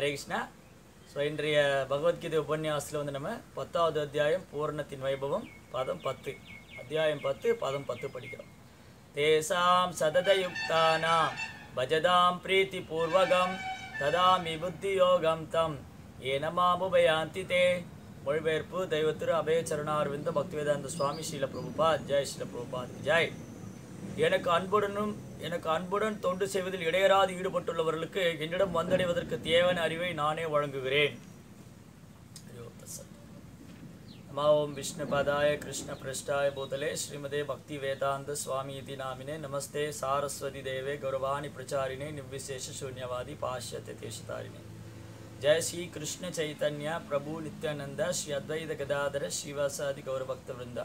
Hare Krishna. So இன்றைய பகவத்கீதை உபன்யாசத்தில் வந்து நம்ம பத்தாவது அத்தியாயம் பூரணத்தின் வைபவம் பதம் பத்து. அத்தியாயம் பத்து பதம் பத்து படிக்கிறோம். தேசாம் சததயுக்தானாம் பஜதாம் பிரீத்தி பூர்வகம் ததாமி புத்தி யோகம் தம். ஏனமாபுபயாந்தி தே மொழிபெயர்ப்பு தெய்வத்திரு அபய சரணார்விந்த பக்திவேதாந்த சுவாமி ஸ்ரீல பிரபுபா ஜெய் ஸ்ரீல பிரபுபா ஜெய். எனக்கு அன்புடனும் எனக்கு அன்புடன் தொண்டு செய்வதில் இடையராது ஈடுபட்டுள்ளவர்களுக்கு என்னிடம் வந்தடைவதற்கு தேவையான அறிவை நானே வழங்குகிறேன். ஓம் விஷ்ணு பதாய கிருஷ்ண பிரஷ்டாய போதலே ஸ்ரீமதே பக்தி வேதாந்த சுவாமி இதி நாமினே நமஸ்தே சாரஸ்வதி தேவே கௌரவாணி பிரச்சாரிணே நிவ்விசேஷ சூன்யவாதி பாஷ்யத்தை தேசதாரிணே ஜெய் ஸ்ரீ கிருஷ்ண சைத்தன்யா பிரபு நித்யானந்த ஸ்ரீ அத்வைத கதாதர ஸ்ரீவாசாதி கௌரபக்த விருந்தா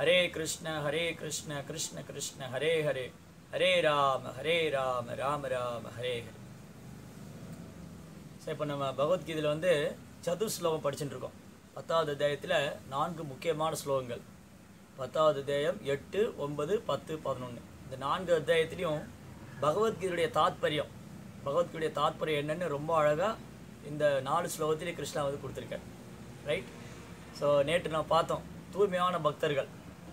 ஹரே கிருஷ்ண ஹரே கிருஷ்ண கிருஷ்ண கிருஷ்ண ஹரே ஹரே. ஹரே ராம ஹரே ராம ராம ராம ஹரே ஹரே. இப்போ நம்ம பகவத்கீதையில் வந்து சதுர் ஸ்லோகம் படிச்சுட்டு இருக்கோம். பத்தாவது அத்தியாயத்தில் நான்கு முக்கியமான ஸ்லோகங்கள். பத்தாவது அத்தியாயம் எட்டு ஒன்பது பத்து பதினொன்று இந்த நான்கு அத்தியாயத்துலேயும் பகவத்கீதையுடைய தாத்பரியம். பகவத்கீதையுடைய தாத்பரியம் என்னென்னு ரொம்ப அழகாக இந்த நாலு ஸ்லோகத்திலே கிருஷ்ணா வந்து கொடுத்துருக்கேன் ரைட் ஸோ நேற்று நான் பார்த்தோம். தூய்மையான பக்தர்கள்.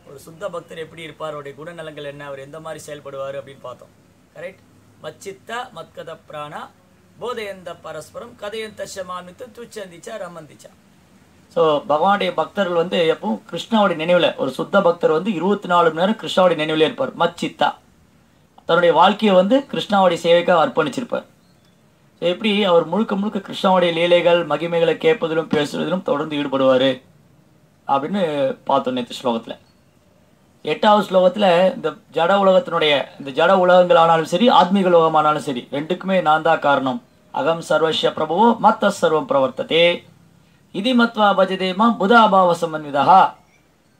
ஒரு சுத்த பக்தர் எப்படி இருப்பார் அவருடைய குணநலங்கள் என்ன அவர் எந்த மாதிரி செயல்படுவார் அப்படின்னு பார்த்தோம். கரெக்ட் மச்சித்த மத்கத பிராணா போதையந்த பரஸ்பரம் கதையந்த சமாமித்து துச்சந்திச்சா ரமந்திச்சா. ஸோ பகவானுடைய பக்தர்கள் வந்து எப்பவும் கிருஷ்ணாவுடைய நினைவில் ஒரு சுத்த பக்தர் வந்து இருபத்தி நாலு மணி நேரம் கிருஷ்ணாவுடைய நினைவில் இருப்பார் மச்சித்தா. தன்னுடைய வாழ்க்கையை வந்து கிருஷ்ணாவுடைய சேவைக்காக அர்ப்பணிச்சிருப்பார். ஸோ எப்படி அவர் முழுக்க முழுக்க கிருஷ்ணாவுடைய லீலைகள் மகிமைகளை கேட்பதிலும் பேசுவதிலும் தொடர்ந்து ஈடுபடுவார்? அப்படின்னு பார்த்தோம் நேற்று ஸ்லோகத்தில். எட்டாவது ஸ்லோகத்தில் இந்த ஜட உலகத்தினுடைய இந்த ஜட உலகங்களானாலும் சரி ஆத்மீக உலகமானாலும் சரி ரெண்டுக்குமே நான் தான் காரணம். அகம் சர்வஸ்ய பிரபுவோ மத்த சர்வம் பிரவர்த்ததே. இதி மத்வா பஜதேமா புதாபாவ சமன்விதா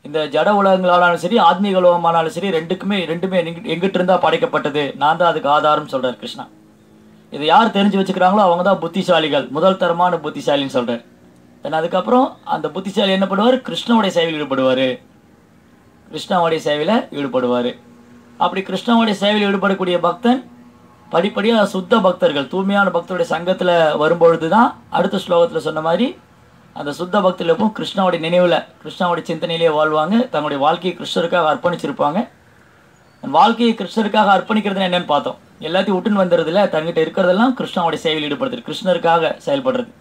இந்த ஜட உலகங்களானாலும் சரி ஆத்மீக உலகமானாலும் சரி ரெண்டுக்குமே ரெண்டுமே எங்கிட்டு எங்கிட்ட இருந்தா படைக்கப்பட்டது. நான் தான் அதுக்கு ஆதாரம் சொல்றார் கிருஷ்ணா. இதை யார் தெரிஞ்சு வச்சுக்கிறாங்களோ அவங்க தான் புத்திசாலிகள். முதல் தரமான புத்திசாலின்னு சொல்றார். தென் அதுக்கப்புறம் அந்த புத்திசாலி என்ன பண்ணுவார்? கிருஷ்ணனுடைய சேவையில் ஈடுபடுவார். கிருஷ்ணாவுடைய சேவையில் ஈடுபடுவார். அப்படி கிருஷ்ணாவுடைய சேவையில் ஈடுபடக்கூடிய பக்தன் படிப்படியாக சுத்த பக்தர்கள் தூய்மையான பக்தருடைய சங்கத்தில் வரும்பொழுது தான் அடுத்த ஸ்லோகத்தில் சொன்ன மாதிரி அந்த சுத்த பக்தர்கள் எப்பவும் கிருஷ்ணாவுடைய நினைவில் கிருஷ்ணாவுடைய சிந்தனையிலேயே வாழ்வாங்க. தங்களுடைய வாழ்க்கையை கிருஷ்ணருக்காக அர்ப்பணிச்சிருப்பாங்க. வாழ்க்கையை கிருஷ்ணருக்காக அர்ப்பணிக்கிறது என்னென்னு பார்த்தோம். எல்லாத்தையும் விட்டுன்னு வந்துடுறதுல தன்கிட்ட இருக்கிறதெல்லாம் கிருஷ்ணாவுடைய சேவையில் ஈடுபடுறது கிருஷ்ணருக்காக செயல்படுறது.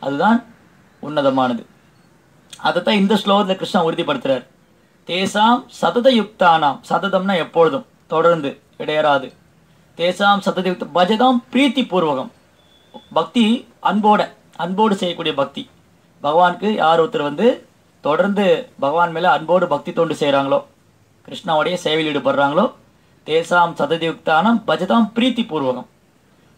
அதுதான் உன்னதமானது. அதைத்தான் இந்த ஸ்லோகத்தில் கிருஷ்ணா உறுதிப்படுத்துகிறார் தேசாம் சதத யுக்தானாம் சததம்னா எப்பொழுதும்? தொடர்ந்து. இடையறாது. தேசாம் சதத யுக்த பஜதாம் பிரீத்தி பூர்வகம் பக்தி அன்போட. அன்போடு செய்யக்கூடிய பக்தி. பகவானுக்கு யார் ஒருத்தர் வந்து தொடர்ந்து பகவான் மேலே அன்போடு பக்தி தொண்டு செய்கிறாங்களோ கிருஷ்ணாவுடைய சேவையில் ஈடுபடுறாங்களோ தேசாம் சததியுக்தானம் பஜதாம் பிரீத்தி பூர்வகம்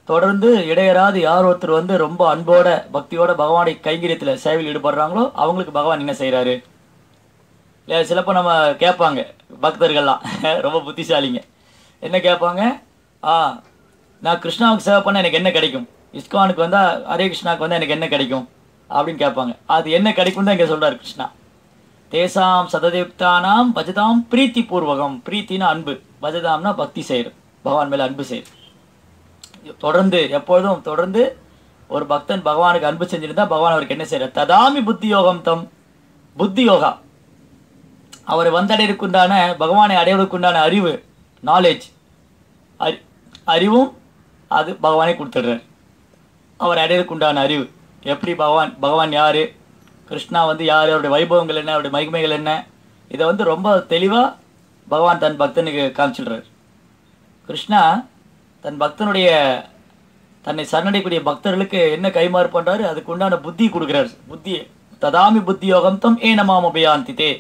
தொடர்ந்து இடையராது யார் ஒருத்தர் வந்து ரொம்ப அன்போட பக்தியோட பகவானுடைய கைங்கரியத்தில் சேவையில் ஈடுபடுறாங்களோ அவங்களுக்கு பகவான் என்ன செய்கிறாரு சிலப்போ நம்ம கேட்பாங்க பக்தர்கள்லாம். ரொம்ப புத்திசாலிங்க. என்ன கேட்பாங்க ஆ நான் கிருஷ்ணாவுக்கு சேவை பண்ண எனக்கு என்ன கிடைக்கும்? இஸ்கானுக்கு வந்தால் ஹரே கிருஷ்ணாவுக்கு வந்தால் எனக்கு என்ன கிடைக்கும்? அப்படின்னு கேட்பாங்க அது என்ன கிடைக்கும் தான் இங்கே சொல்கிறார் கிருஷ்ணா. தேசாம் சததேப்தானாம் பஜதாம் பிரீத்தி பூர்வகம் பிரீத்தினா அன்பு. பஜதாம்னா பக்தி செய்யுது பகவான் மேலே அன்பு செய்யுது தொடர்ந்து எப்பொழுதும் தொடர்ந்து ஒரு பக்தன் பகவானுக்கு அன்பு செஞ்சிருந்தா பகவான் அவருக்கு என்ன செய்யறார்? ததாமி புத்தி யோகம் தம். புத்தி யோகா அவரை வந்தடைவதற்குண்டான பகவானை அடைவதற்குண்டான அறிவு நாலேஜ் அறி அறிவும் அது பகவானே கொடுத்துடுறார். அவர் அடைவதற்குண்டான அறிவு. எப்படி பகவான் பகவான் யார்? கிருஷ்ணா வந்து யார்? அவருடைய வைபவங்கள் என்ன? அவருடைய மகிமைகள் என்ன? இதை வந்து ரொம்ப தெளிவாக பகவான் தன் பக்தனுக்கு காமிச்சிடுறார். கிருஷ்ணா தன் பக்தனுடைய தன்னை சரணடையக்கூடிய பக்தர்களுக்கு என்ன கைமாறு பண்ணுறாரு அதுக்கு உண்டான புத்தி கொடுக்குறாரு. புத்தி ததாமி புத்தி யோகம் தம் ஏனமாம் உபயாந்திதே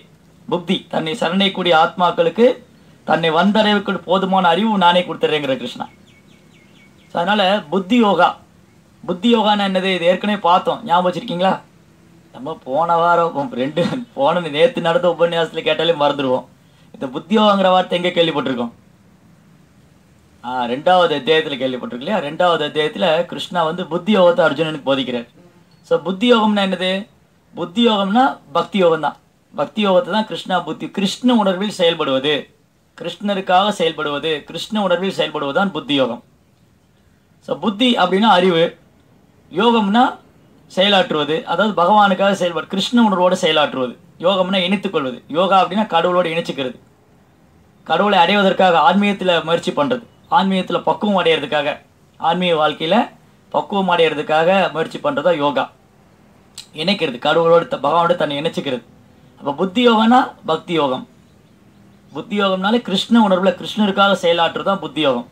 புத்தி. தன்னை சரணைக்கூடிய ஆத்மாக்களுக்கு தன்னை வந்தடைவுக்கு போதுமான அறிவு நானே கொடுத்துறேங்கிற கிருஷ்ணா. ஸோ அதனால் புத்தி யோகா. புத்தி யோகான்னு என்னது? இது ஏற்கனவே பார்த்தோம். ஞாபகம் வச்சுருக்கீங்களா? நம்ம போன வாரம் ரெண்டு போன நேற்று நடந்த உபன்யாசத்தில் கேட்டாலே மறந்துடுவோம். இந்த புத்தி யோகாங்கிற வார்த்தை எங்கே கேள்விப்பட்டிருக்கோம்? ஆ ரெண்டாவது அத்தியாயத்தில் கேள்விப்பட்டிருக்கு இல்லையா? ரெண்டாவது அத்தியாயத்தில் கிருஷ்ணா வந்து புத்தி யோகத்தை அர்ஜுனனுக்கு போதிக்கிறார். ஸோ புத்தி யோகம்னா என்னது? புத்தி யோகம்னா பக்தி யோகம் தான் பக்தி யோகத்தை தான் கிருஷ்ணா புத்தி கிருஷ்ண உணர்வில் செயல்படுவது. கிருஷ்ணருக்காக செயல்படுவது கிருஷ்ண உணர்வில் செயல்படுவது தான் புத்தி யோகம் ஸோ புத்தி அப்படின்னா அறிவு. யோகம்னா செயலாற்றுவது. அதாவது பகவானுக்காக செயல்படு கிருஷ்ண உணர்வோடு செயலாற்றுவது. யோகம்னா இணைத்துக்கொள்வது. யோகா அப்படின்னா கடவுளோடு இணைச்சிக்கிறது. கடவுளை அடைவதற்காக ஆன்மீகத்தில் முயற்சி பண்ணுறது ஆன்மீகத்தில் பக்குவம் அடையிறதுக்காக ஆன்மீக வாழ்க்கையில் பக்குவம் அடையிறதுக்காக முயற்சி பண்ணுறது தான் யோகா. இணைக்கிறது. கடவுளோடு த- பகவானோடு தன்னை இணைச்சிக்கிறது. அப்போ புத்தி யோகம்னா பக்தி யோகம் புத்தி யோகம்னாலே கிருஷ்ண உணர்வில் கிருஷ்ணருக்காக செயலாற்றுறது தான் புத்தி யோகம்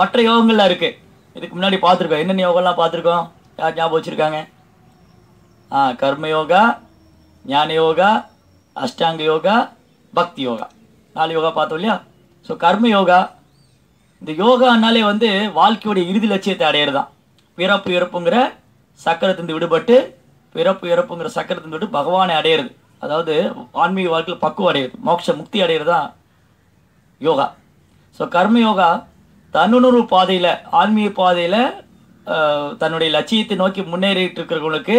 மற்ற யோகங்கள்லாம் இருக்குது இதுக்கு முன்னாடி பார்த்துருக்கோம். என்னென்ன யோகம்லாம் பார்த்துருக்கோம்? யார் ஞாபகம் வச்சுருக்காங்க? ஆ கர்ம யோகா ஞான யோகா அஷ்டாங்க யோகா பக்தி யோகா. நாலு யோகா பார்த்தோம் இல்லையா? ஸோ கர்ம யோகா இந்த யோகானாலே வந்து வாழ்க்கையுடைய இறுதி லட்சியத்தை அடையிறது தான் பிறப்பு இறப்புங்கிற சக்கரத்திலிருந்து விடுபட்டு பிறப்பு இறப்புங்கிற சக்கரத்திலிருந்து விட்டு பகவானை அடையிறது. அதாவது ஆன்மீக வாழ்க்கையில் பக்குவம் அடையிறது மோட்ச முக்தி அடையிறது தான் யோகா. ஸோ கர்ம யோகா தன்னுணர்வு பாதையில் ஆன்மீக பாதையில் தன்னுடைய லட்சியத்தை நோக்கி முன்னேறிட்டு இருக்கிறவங்களுக்கு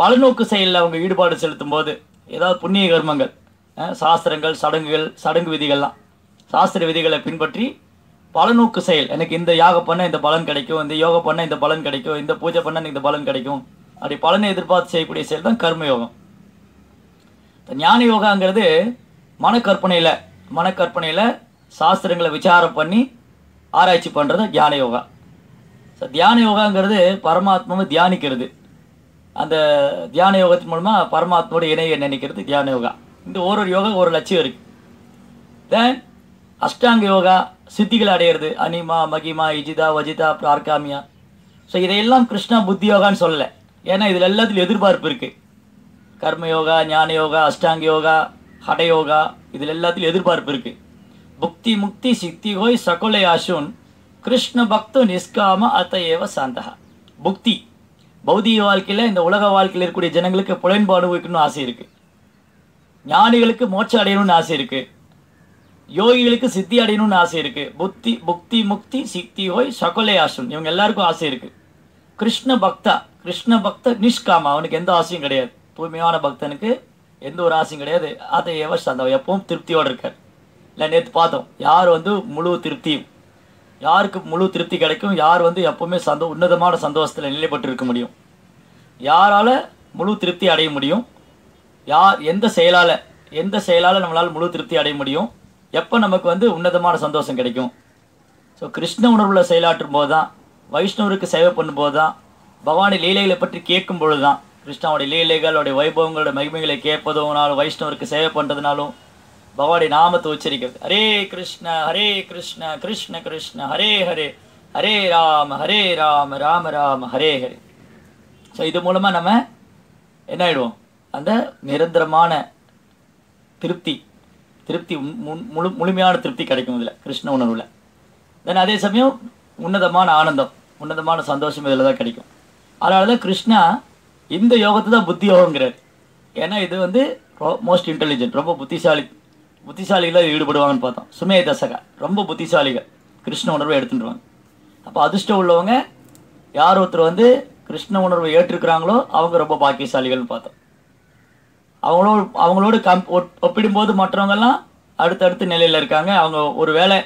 பலநோக்கு செயலில் அவங்க ஈடுபாடு செலுத்தும் போது ஏதாவது புண்ணிய கர்மங்கள் சாஸ்திரங்கள் சடங்குகள் சடங்கு விதிகள்லாம். சாஸ்திர விதிகளை பின்பற்றி பலநோக்கு செயல் எனக்கு இந்த யாகம் பண்ண இந்த பலன் கிடைக்கும் இந்த யோகா பண்ண இந்த பலன் கிடைக்கும் இந்த பூஜை பண்ண இந்த பலன் கிடைக்கும். அப்படி பலனை எதிர்பார்த்து செய்யக்கூடிய செயல் தான் கர்ம யோகம். ஞான யோகாங்கிறது மனக்கற்பனையில் மனக்கற்பனையில் சாஸ்திரங்களை விசாரம் பண்ணி ஆராய்ச்சி பண்ணுறது தியான யோகா. ஸோ தியான யோகாங்கிறது பரமாத்மாவை தியானிக்கிறது. அந்த தியான யோகத்தின் மூலமாக பரமாத்மாவோட இணைய நினைக்கிறது தியான யோகா. இந்த ஒரு ஒரு யோகா ஒரு லட்சியம் இருக்குது தென் அஷ்டாங்க யோகா சித்திகளை அடையிறது. அனிமா மகிமா இஜிதா வஜிதா பிரார்காமியா. ஸோ இதையெல்லாம் கிருஷ்ணா புத்தி யோகான்னு சொல்லலை. ஏன்னா இதில் எல்லாத்துலையும் எதிர்பார்ப்பு இருக்குது கர்ம யோகா ஞான யோகா அஷ்டாங்க யோகா ஹட யோகா இதில் எல்லாத்துலையும் எதிர்பார்ப்பு இருக்குது புக்தி முக்தி சித்தி ஹோய் சகுலை ஆசுன் கிருஷ்ண பக்து நிஷ்காம அத்த சாந்தகா புக்தி. பௌதிக வாழ்க்கையில் இந்த உலக வாழ்க்கையில் இருக்கக்கூடிய ஜனங்களுக்கு புலன்பாடு வைக்கணும்னு ஆசை இருக்குது ஞானிகளுக்கு மோட்சம் அடையணும்னு ஆசை இருக்குது யோகிகளுக்கு சித்தி அடையணும்னு ஆசை இருக்குது புத்தி புக்தி முக்தி சித்தி ஹோய் சகுலை ஆசுன் இவங்க எல்லாருக்கும் ஆசை இருக்குது கிருஷ்ண பக்தா கிருஷ்ண பக்த நிஷ்காமா. அவனுக்கு எந்த ஆசையும் கிடையாது. தூய்மையான பக்தனுக்கு எந்த ஒரு ஆசையும் கிடையாது. அதை எவ அந்த எப்பவும் திருப்தியோடு இருக்கார். இல்லை நேற்று பார்த்தோம். யார் வந்து முழு திருப்தியும் யாருக்கு முழு திருப்தி கிடைக்கும்? யார் வந்து எப்போவுமே சந்தோ உன்னதமான சந்தோஷத்தில் நிலைப்பட்டு இருக்க முடியும்? யாரால் முழு திருப்தி அடைய முடியும்? யார் எந்த செயலால் எந்த செயலால் நம்மளால் முழு திருப்தி அடைய முடியும்? எப்போ நமக்கு வந்து உன்னதமான சந்தோஷம் கிடைக்கும்? ஸோ கிருஷ்ண உணர்வில் செயலாற்றும் போது தான் வைஷ்ணவருக்கு சேவை பண்ணும்போது தான் பகவானி லீலைகளை பற்றி கேட்கும் பொழுது தான் கிருஷ்ணாவுடைய லீலைகள் அவருடைய வைபவங்களோட மகிமைகளை கேட்பதுனாலும் வைஷ்ணவருக்கு சேவை பண்ணுறதுனாலும் பகவானுடைய நாமத்தை உச்சரிக்கிறது. ஹரே கிருஷ்ண ஹரே கிருஷ்ண கிருஷ்ண கிருஷ்ண ஹரே ஹரே ஹரே ராம ஹரே ராம ராம ராம ஹரே ஹரே. ஸோ இது மூலமாக நம்ம என்ன ஆயிடுவோம்? அந்த நிரந்தரமான திருப்தி திருப்தி முழு- முழு முழுமையான திருப்தி கிடைக்கும் இதில் கிருஷ்ண உணர்வில். தென் அதே சமயம் உன்னதமான ஆனந்தம் உன்னதமான சந்தோஷம் இதில் தான் கிடைக்கும். அதனால தான் கிருஷ்ணா இந்த யோகத்தை தான் புத்தி யோகங்கிறார் ஏன்னா இது வந்து மோஸ்ட் இன்டெலிஜென்ட் ரொம்ப புத்திசாலி புத்திசாலிகளாக ஈடுபடுவாங்கன்னு பார்த்தோம். சுமே தசகா ரொம்ப புத்திசாலிகள். கிருஷ்ண உணர்வை எடுத்துட்டுருவாங்க. அப்போ அதிர்ஷ்டம் உள்ளவங்க யார் ஒருத்தர் வந்து கிருஷ்ண உணர்வை ஏற்றிருக்கிறாங்களோ அவங்க ரொம்ப பாக்கியசாலிகள்னு பார்த்தோம். அவங்களோட அவங்களோடு கம் ஒப்பிடும்போது மற்றவங்கெல்லாம் அடுத்தடுத்த நிலையில் இருக்காங்க. அவங்க ஒரு வேளை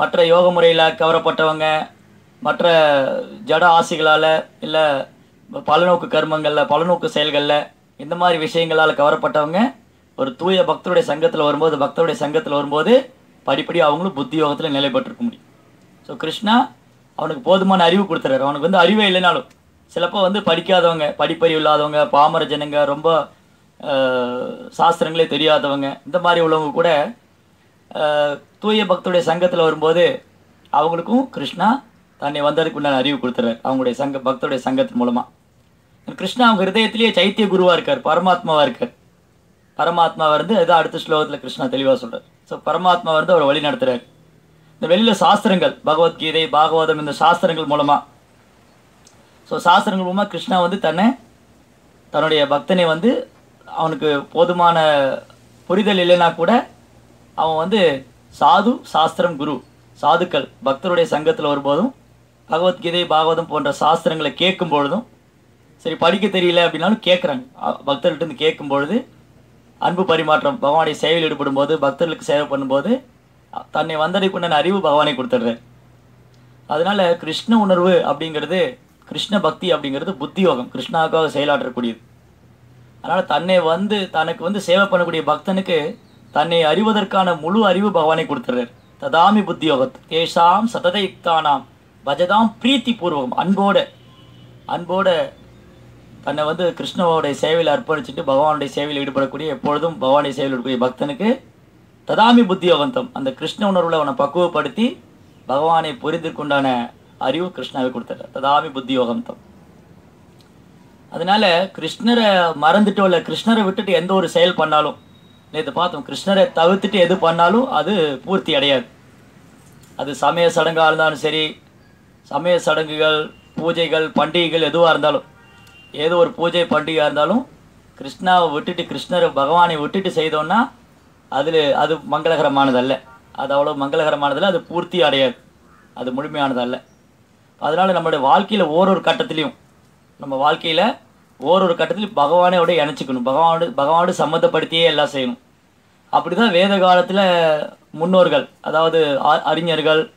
மற்ற யோக முறையில் கவரப்பட்டவங்க மற்ற ஜட ஆசைகளால் இல்லை பலநோக்கு கர்மங்களில் பலநோக்கு செயல்களில் இந்த மாதிரி விஷயங்களால் கவரப்பட்டவங்க ஒரு தூய பக்தருடைய சங்கத்தில் வரும்போது பக்தருடைய சங்கத்தில் வரும்போது படிப்படி அவங்களும் புத்தி யோகத்தில் நிலை பெற்றிருக்க முடியும். ஸோ கிருஷ்ணா அவனுக்கு போதுமான அறிவு கொடுத்துறாரு. அவனுக்கு வந்து அறிவே இல்லைனாலும் சிலப்போ வந்து படிக்காதவங்க படிப்பறிவு இல்லாதவங்க பாமர ஜனங்க ரொம்ப சாஸ்திரங்களே தெரியாதவங்க இந்த மாதிரி உள்ளவங்க கூட தூய பக்தருடைய சங்கத்தில் வரும்போது அவங்களுக்கும் கிருஷ்ணா தன்னை வந்ததுக்கு உண்டான அறிவு கொடுத்துறாரு. அவங்களுடைய சங்க பக்தருடைய சங்கத்தின் மூலமாக கிருஷ்ணா அவங்க ஹிருதயத்திலேயே சைத்திய குருவாக இருக்கார் பரமாத்மாவாக இருக்கார். பரமாத்மா வந்து இதான் அடுத்த ஸ்லோகத்தில் கிருஷ்ணா தெளிவாக சொல்கிறார் ஸோ பரமாத்மா வந்து அவர் வழி நடத்துகிறார் இந்த வெளியில் சாஸ்திரங்கள் பகவத்கீதை பாகவதம் இந்த சாஸ்திரங்கள் மூலமாக ஸோ சாஸ்திரங்கள் மூலமாக கிருஷ்ணா வந்து தன்னை தன்னுடைய பக்தனை வந்து அவனுக்கு போதுமான புரிதல் இல்லைன்னா கூட அவன் வந்து சாது சாஸ்திரம் குரு சாதுக்கள் பக்தருடைய சங்கத்தில் வரும்போதும் பகவத்கீதை பாகவதம் போன்ற சாஸ்திரங்களை கேட்கும் பொழுதும் சரி படிக்க தெரியல அப்படின்னாலும் கேட்குறாங்க. பக்தர்கிட்டருந்து கேட்கும் பொழுது அன்பு பரிமாற்றம் பகவானுடைய சேவையில் ஈடுபடும் போது பக்தர்களுக்கு சேவை பண்ணும்போது தன்னை தன்னை வந்தடைக்குண்டான அறிவு பகவானை கொடுத்துட்றாரு அதனால் கிருஷ்ண உணர்வு அப்படிங்கிறது கிருஷ்ண பக்தி அப்படிங்கிறது புத்தி யோகம் கிருஷ்ணாவுக்காக செயலாற்றக்கூடியது. அதனால் தன்னை வந்து தனக்கு வந்து சேவை பண்ணக்கூடிய பக்தனுக்கு தன்னை அறிவதற்கான முழு அறிவு பகவானை கொடுத்துறாரு ததாமி புத்தி யோகத் தேஷாம் சததயுக்தானாம். பஜதாம் பிரீத்தி பூர்வகம் அன்போட அன்போட தன்னை வந்து கிருஷ்ணவோடைய சேவையில் அர்ப்பணிச்சுட்டு பகவானுடைய சேவையில் ஈடுபடக்கூடிய எப்பொழுதும் பகவானுடைய சேவையில் ஈடுபடக்கூடிய பக்தனுக்கு ததாமி புத்தியோகந்தம். அந்த கிருஷ்ண உணர்வில் அவனை பக்குவப்படுத்தி பகவானை புரிந்து கொண்டான அறிவு கிருஷ்ணாவை கொடுத்தாரு ததாமி புத்தியோகந்தம். அதனால கிருஷ்ணரை மறந்துட்டோ இல்லை கிருஷ்ணரை விட்டுட்டு எந்த ஒரு செயல் பண்ணாலும் நேற்று பார்த்தோம் கிருஷ்ணரை தவிர்த்துட்டு எது பண்ணாலும் அது பூர்த்தி அடையாது. அது சமய சடங்காக இருந்தாலும் சரி சமய சடங்குகள் பூஜைகள் பண்டிகைகள் எதுவாக இருந்தாலும் ஏதோ ஒரு பூஜை பண்டிகையாக இருந்தாலும் கிருஷ்ணாவை விட்டுட்டு கிருஷ்ணரை பகவானை விட்டுட்டு செய்தோன்னா அதில் அது மங்களகரமானதல்ல. அது அவ்வளோ மங்களகரமானதல்ல அது பூர்த்தி அடையாது. அது முழுமையானதல்ல. அதனால் நம்மளுடைய வாழ்க்கையில் ஓரொரு கட்டத்துலேயும் நம்ம வாழ்க்கையில் ஓரொரு கட்டத்துலேயும் பகவானோட இணைச்சிக்கணும். பகவானோட பகவானோட சம்மந்தப்படுத்தியே எல்லாம் செய்யணும். அப்படி தான் வேத காலத்தில் முன்னோர்கள் அதாவது ஆ- அறிஞர்கள்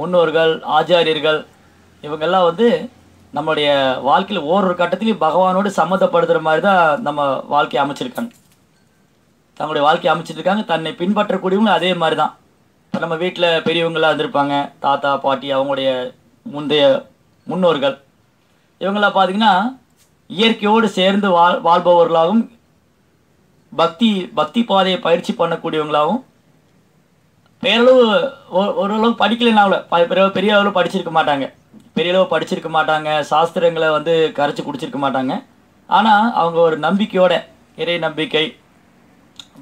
முன்னோர்கள் ஆச்சாரியர்கள் இவங்கெல்லாம் வந்து நம்மளுடைய வாழ்க்கையில் ஓரொரு கட்டத்திலையும் பகவானோடு சம்மந்தப்படுத்துகிற மாதிரி தான் நம்ம வாழ்க்கையை அமைச்சிருக்காங்க. தங்களுடைய வாழ்க்கையை அமைச்சிருக்காங்க தன்னை பின்பற்றக்கூடியவங்களும் அதே மாதிரி தான் இப்போ நம்ம வீட்டில் பெரியவங்களாக இருந்திருப்பாங்க. தாத்தா பாட்டி அவங்களுடைய முந்தைய முன்னோர்கள். இவங்களாம் பார்த்தீங்கன்னா இயற்கையோடு சேர்ந்து வாழ் வாழ்பவர்களாகவும் பக்தி பக்தி பாதையை பயிற்சி பண்ணக்கூடியவங்களாகவும் பேரளவு ஓரளவு படிக்கலைனாவில் பெரிய பெரிய அளவு படிச்சிருக்க மாட்டாங்க. பெரிய அளவு படிச்சிருக்க மாட்டாங்க. சாஸ்திரங்களை வந்து கரைச்சி குடிச்சிருக்க மாட்டாங்க. ஆனால் அவங்க ஒரு நம்பிக்கையோட இறை நம்பிக்கை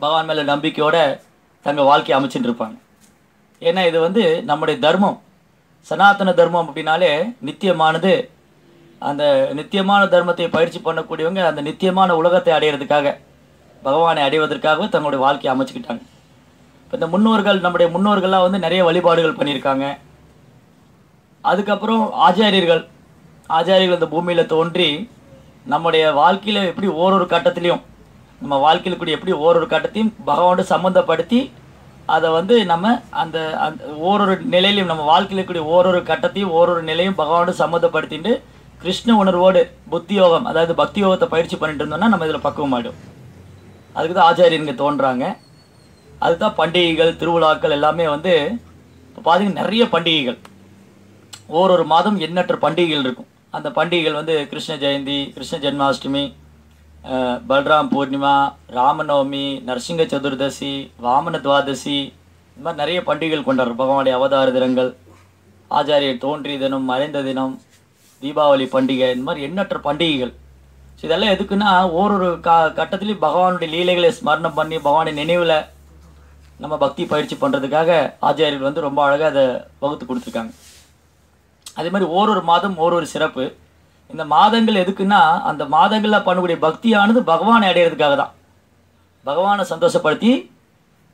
பகவான் மேலே நம்பிக்கையோட தங்கள் வாழ்க்கையை அமைச்சுட்டு இருப்பாங்க. ஏன்னா இது வந்து நம்முடைய தர்மம். சனாதன தர்மம் அப்படின்னாலே நித்தியமானது. அந்த நித்தியமான தர்மத்தை பயிற்சி பண்ணக்கூடியவங்க அந்த நித்தியமான உலகத்தை அடையிறதுக்காக பகவானை அடைவதற்காகவும் தங்களுடைய வாழ்க்கையை அமைச்சுக்கிட்டாங்க. இப்போ இந்த முன்னோர்கள் நம்முடைய முன்னோர்கள்லாம் வந்து நிறைய வழிபாடுகள் பண்ணியிருக்காங்க. அதுக்கப்புறம் ஆச்சாரியர்கள் ஆச்சாரியர்கள் இந்த பூமியில் தோன்றி நம்முடைய வாழ்க்கையில் எப்படி ஓரொரு கட்டத்துலேயும் நம்ம வாழ்க்கையில் கூடிய எப்படி ஓரொரு கட்டத்தையும் பகவானோடு சம்மந்தப்படுத்தி அதை வந்து நம்ம அந்த அந்த ஓரொரு நிலையிலையும் நம்ம வாழ்க்கையில் கூடிய ஓரொரு கட்டத்தையும் ஓரொரு நிலையும் பகவானோடு சம்மந்தப்படுத்திட்டு கிருஷ்ண உணர்வோடு புத்தி யோகம் அதாவது பக்தி யோகத்தை பயிற்சி பண்ணிட்டு இருந்தோம்னா நம்ம இதில் பக்குவமாயிடும். அதுக்கு தான் ஆச்சாரியனுங்க தோன்றாங்க. அதுதான் பண்டிகைகள் திருவிழாக்கள் எல்லாமே வந்து இப்போ பார்த்தீங்கன்னா நிறைய பண்டிகைகள். ஒவ்வொரு மாதம் எண்ணற்ற பண்டிகைகள் இருக்கும். அந்த பண்டிகைகள் வந்து கிருஷ்ண ஜெயந்தி கிருஷ்ண ஜென்மாஷ்டமி பல்ராம் பூர்ணிமா ராமநவமி நரசிங்க சதுர்தசி வாமன துவாதசி இந்த மாதிரி நிறைய பண்டிகைகள் கொண்டாடுறோம். பகவானுடைய அவதார தினங்கள் ஆச்சாரியர் தோன்றிய தினம் மறைந்த தினம் தீபாவளி பண்டிகை இந்த மாதிரி எண்ணற்ற பண்டிகைகள். ஸோ இதெல்லாம் எதுக்குன்னா ஒரு கா கட்டத்துலேயும் பகவானுடைய லீலைகளை ஸ்மரணம் பண்ணி பகவானின் நினைவில் நம்ம பக்தி பயிற்சி பண்ணுறதுக்காக ஆச்சாரியர்கள் வந்து ரொம்ப அழகாக அதை வகுத்து கொடுத்துருக்காங்க. அதே மாதிரி ஓரொரு மாதம் ஓரொரு சிறப்பு. இந்த மாதங்கள் எதுக்குன்னா அந்த மாதங்களில் பண்ணக்கூடிய பக்தியானது பகவானை அடையிறதுக்காக தான். பகவானை சந்தோஷப்படுத்தி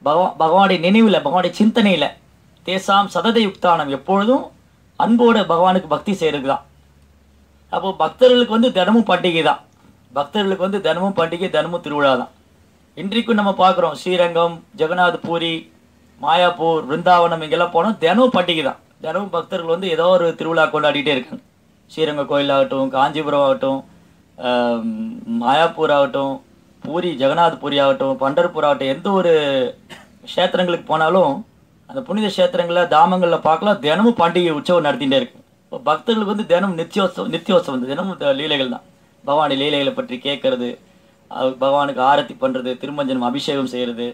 பகவா பகவானுடைய நினைவில் பகவானுடைய சிந்தனையில் தேசாம் சதத யுக்தானம் எப்பொழுதும் அன்போட பகவானுக்கு பக்தி செய்கிறது தான். அப்போது பக்தர்களுக்கு வந்து தினமும் பண்டிகை தான். பக்தர்களுக்கு வந்து தினமும் பண்டிகை தினமும் திருவிழா தான். இன்றைக்கும் நம்ம பார்க்குறோம் ஸ்ரீரங்கம் ஜெகநாத் பூரி மாயாப்பூர் பிருந்தாவனம் இங்கெல்லாம் போனோம். தினமும் பண்டிகை தான். தினமும் பக்தர்கள் வந்து ஏதோ ஒரு திருவிழா கொண்டாடிட்டே இருக்காங்க. ஸ்ரீரங்க கோயில் ஆகட்டும் காஞ்சிபுரம் ஆகட்டும் மாயாப்பூர் ஆகட்டும் பூரி ஜெகநாத் பூரி ஆகட்டும் பண்டர்பூர் ஆகட்டும் எந்த ஒரு க்ஷேத்திரங்களுக்கு போனாலும் அந்த புனித க்ஷேத்திரங்களில் தாமங்களில் பார்க்கலாம். தினமும் பண்டிகை உற்சவம் நடத்திகிட்டே இருக்கு. இப்போ பக்தர்களுக்கு வந்து தினமும் நித்தியோத்சவம் நித்தியோத்சவம் வந்து தினமும் லீலைகள் தான். பவானி லீலைகளை பற்றி கேட்கறது பகவானுக்கு ஆரத்தி பண்ணுறது திருமஞ்சனம் அபிஷேகம் செய்கிறது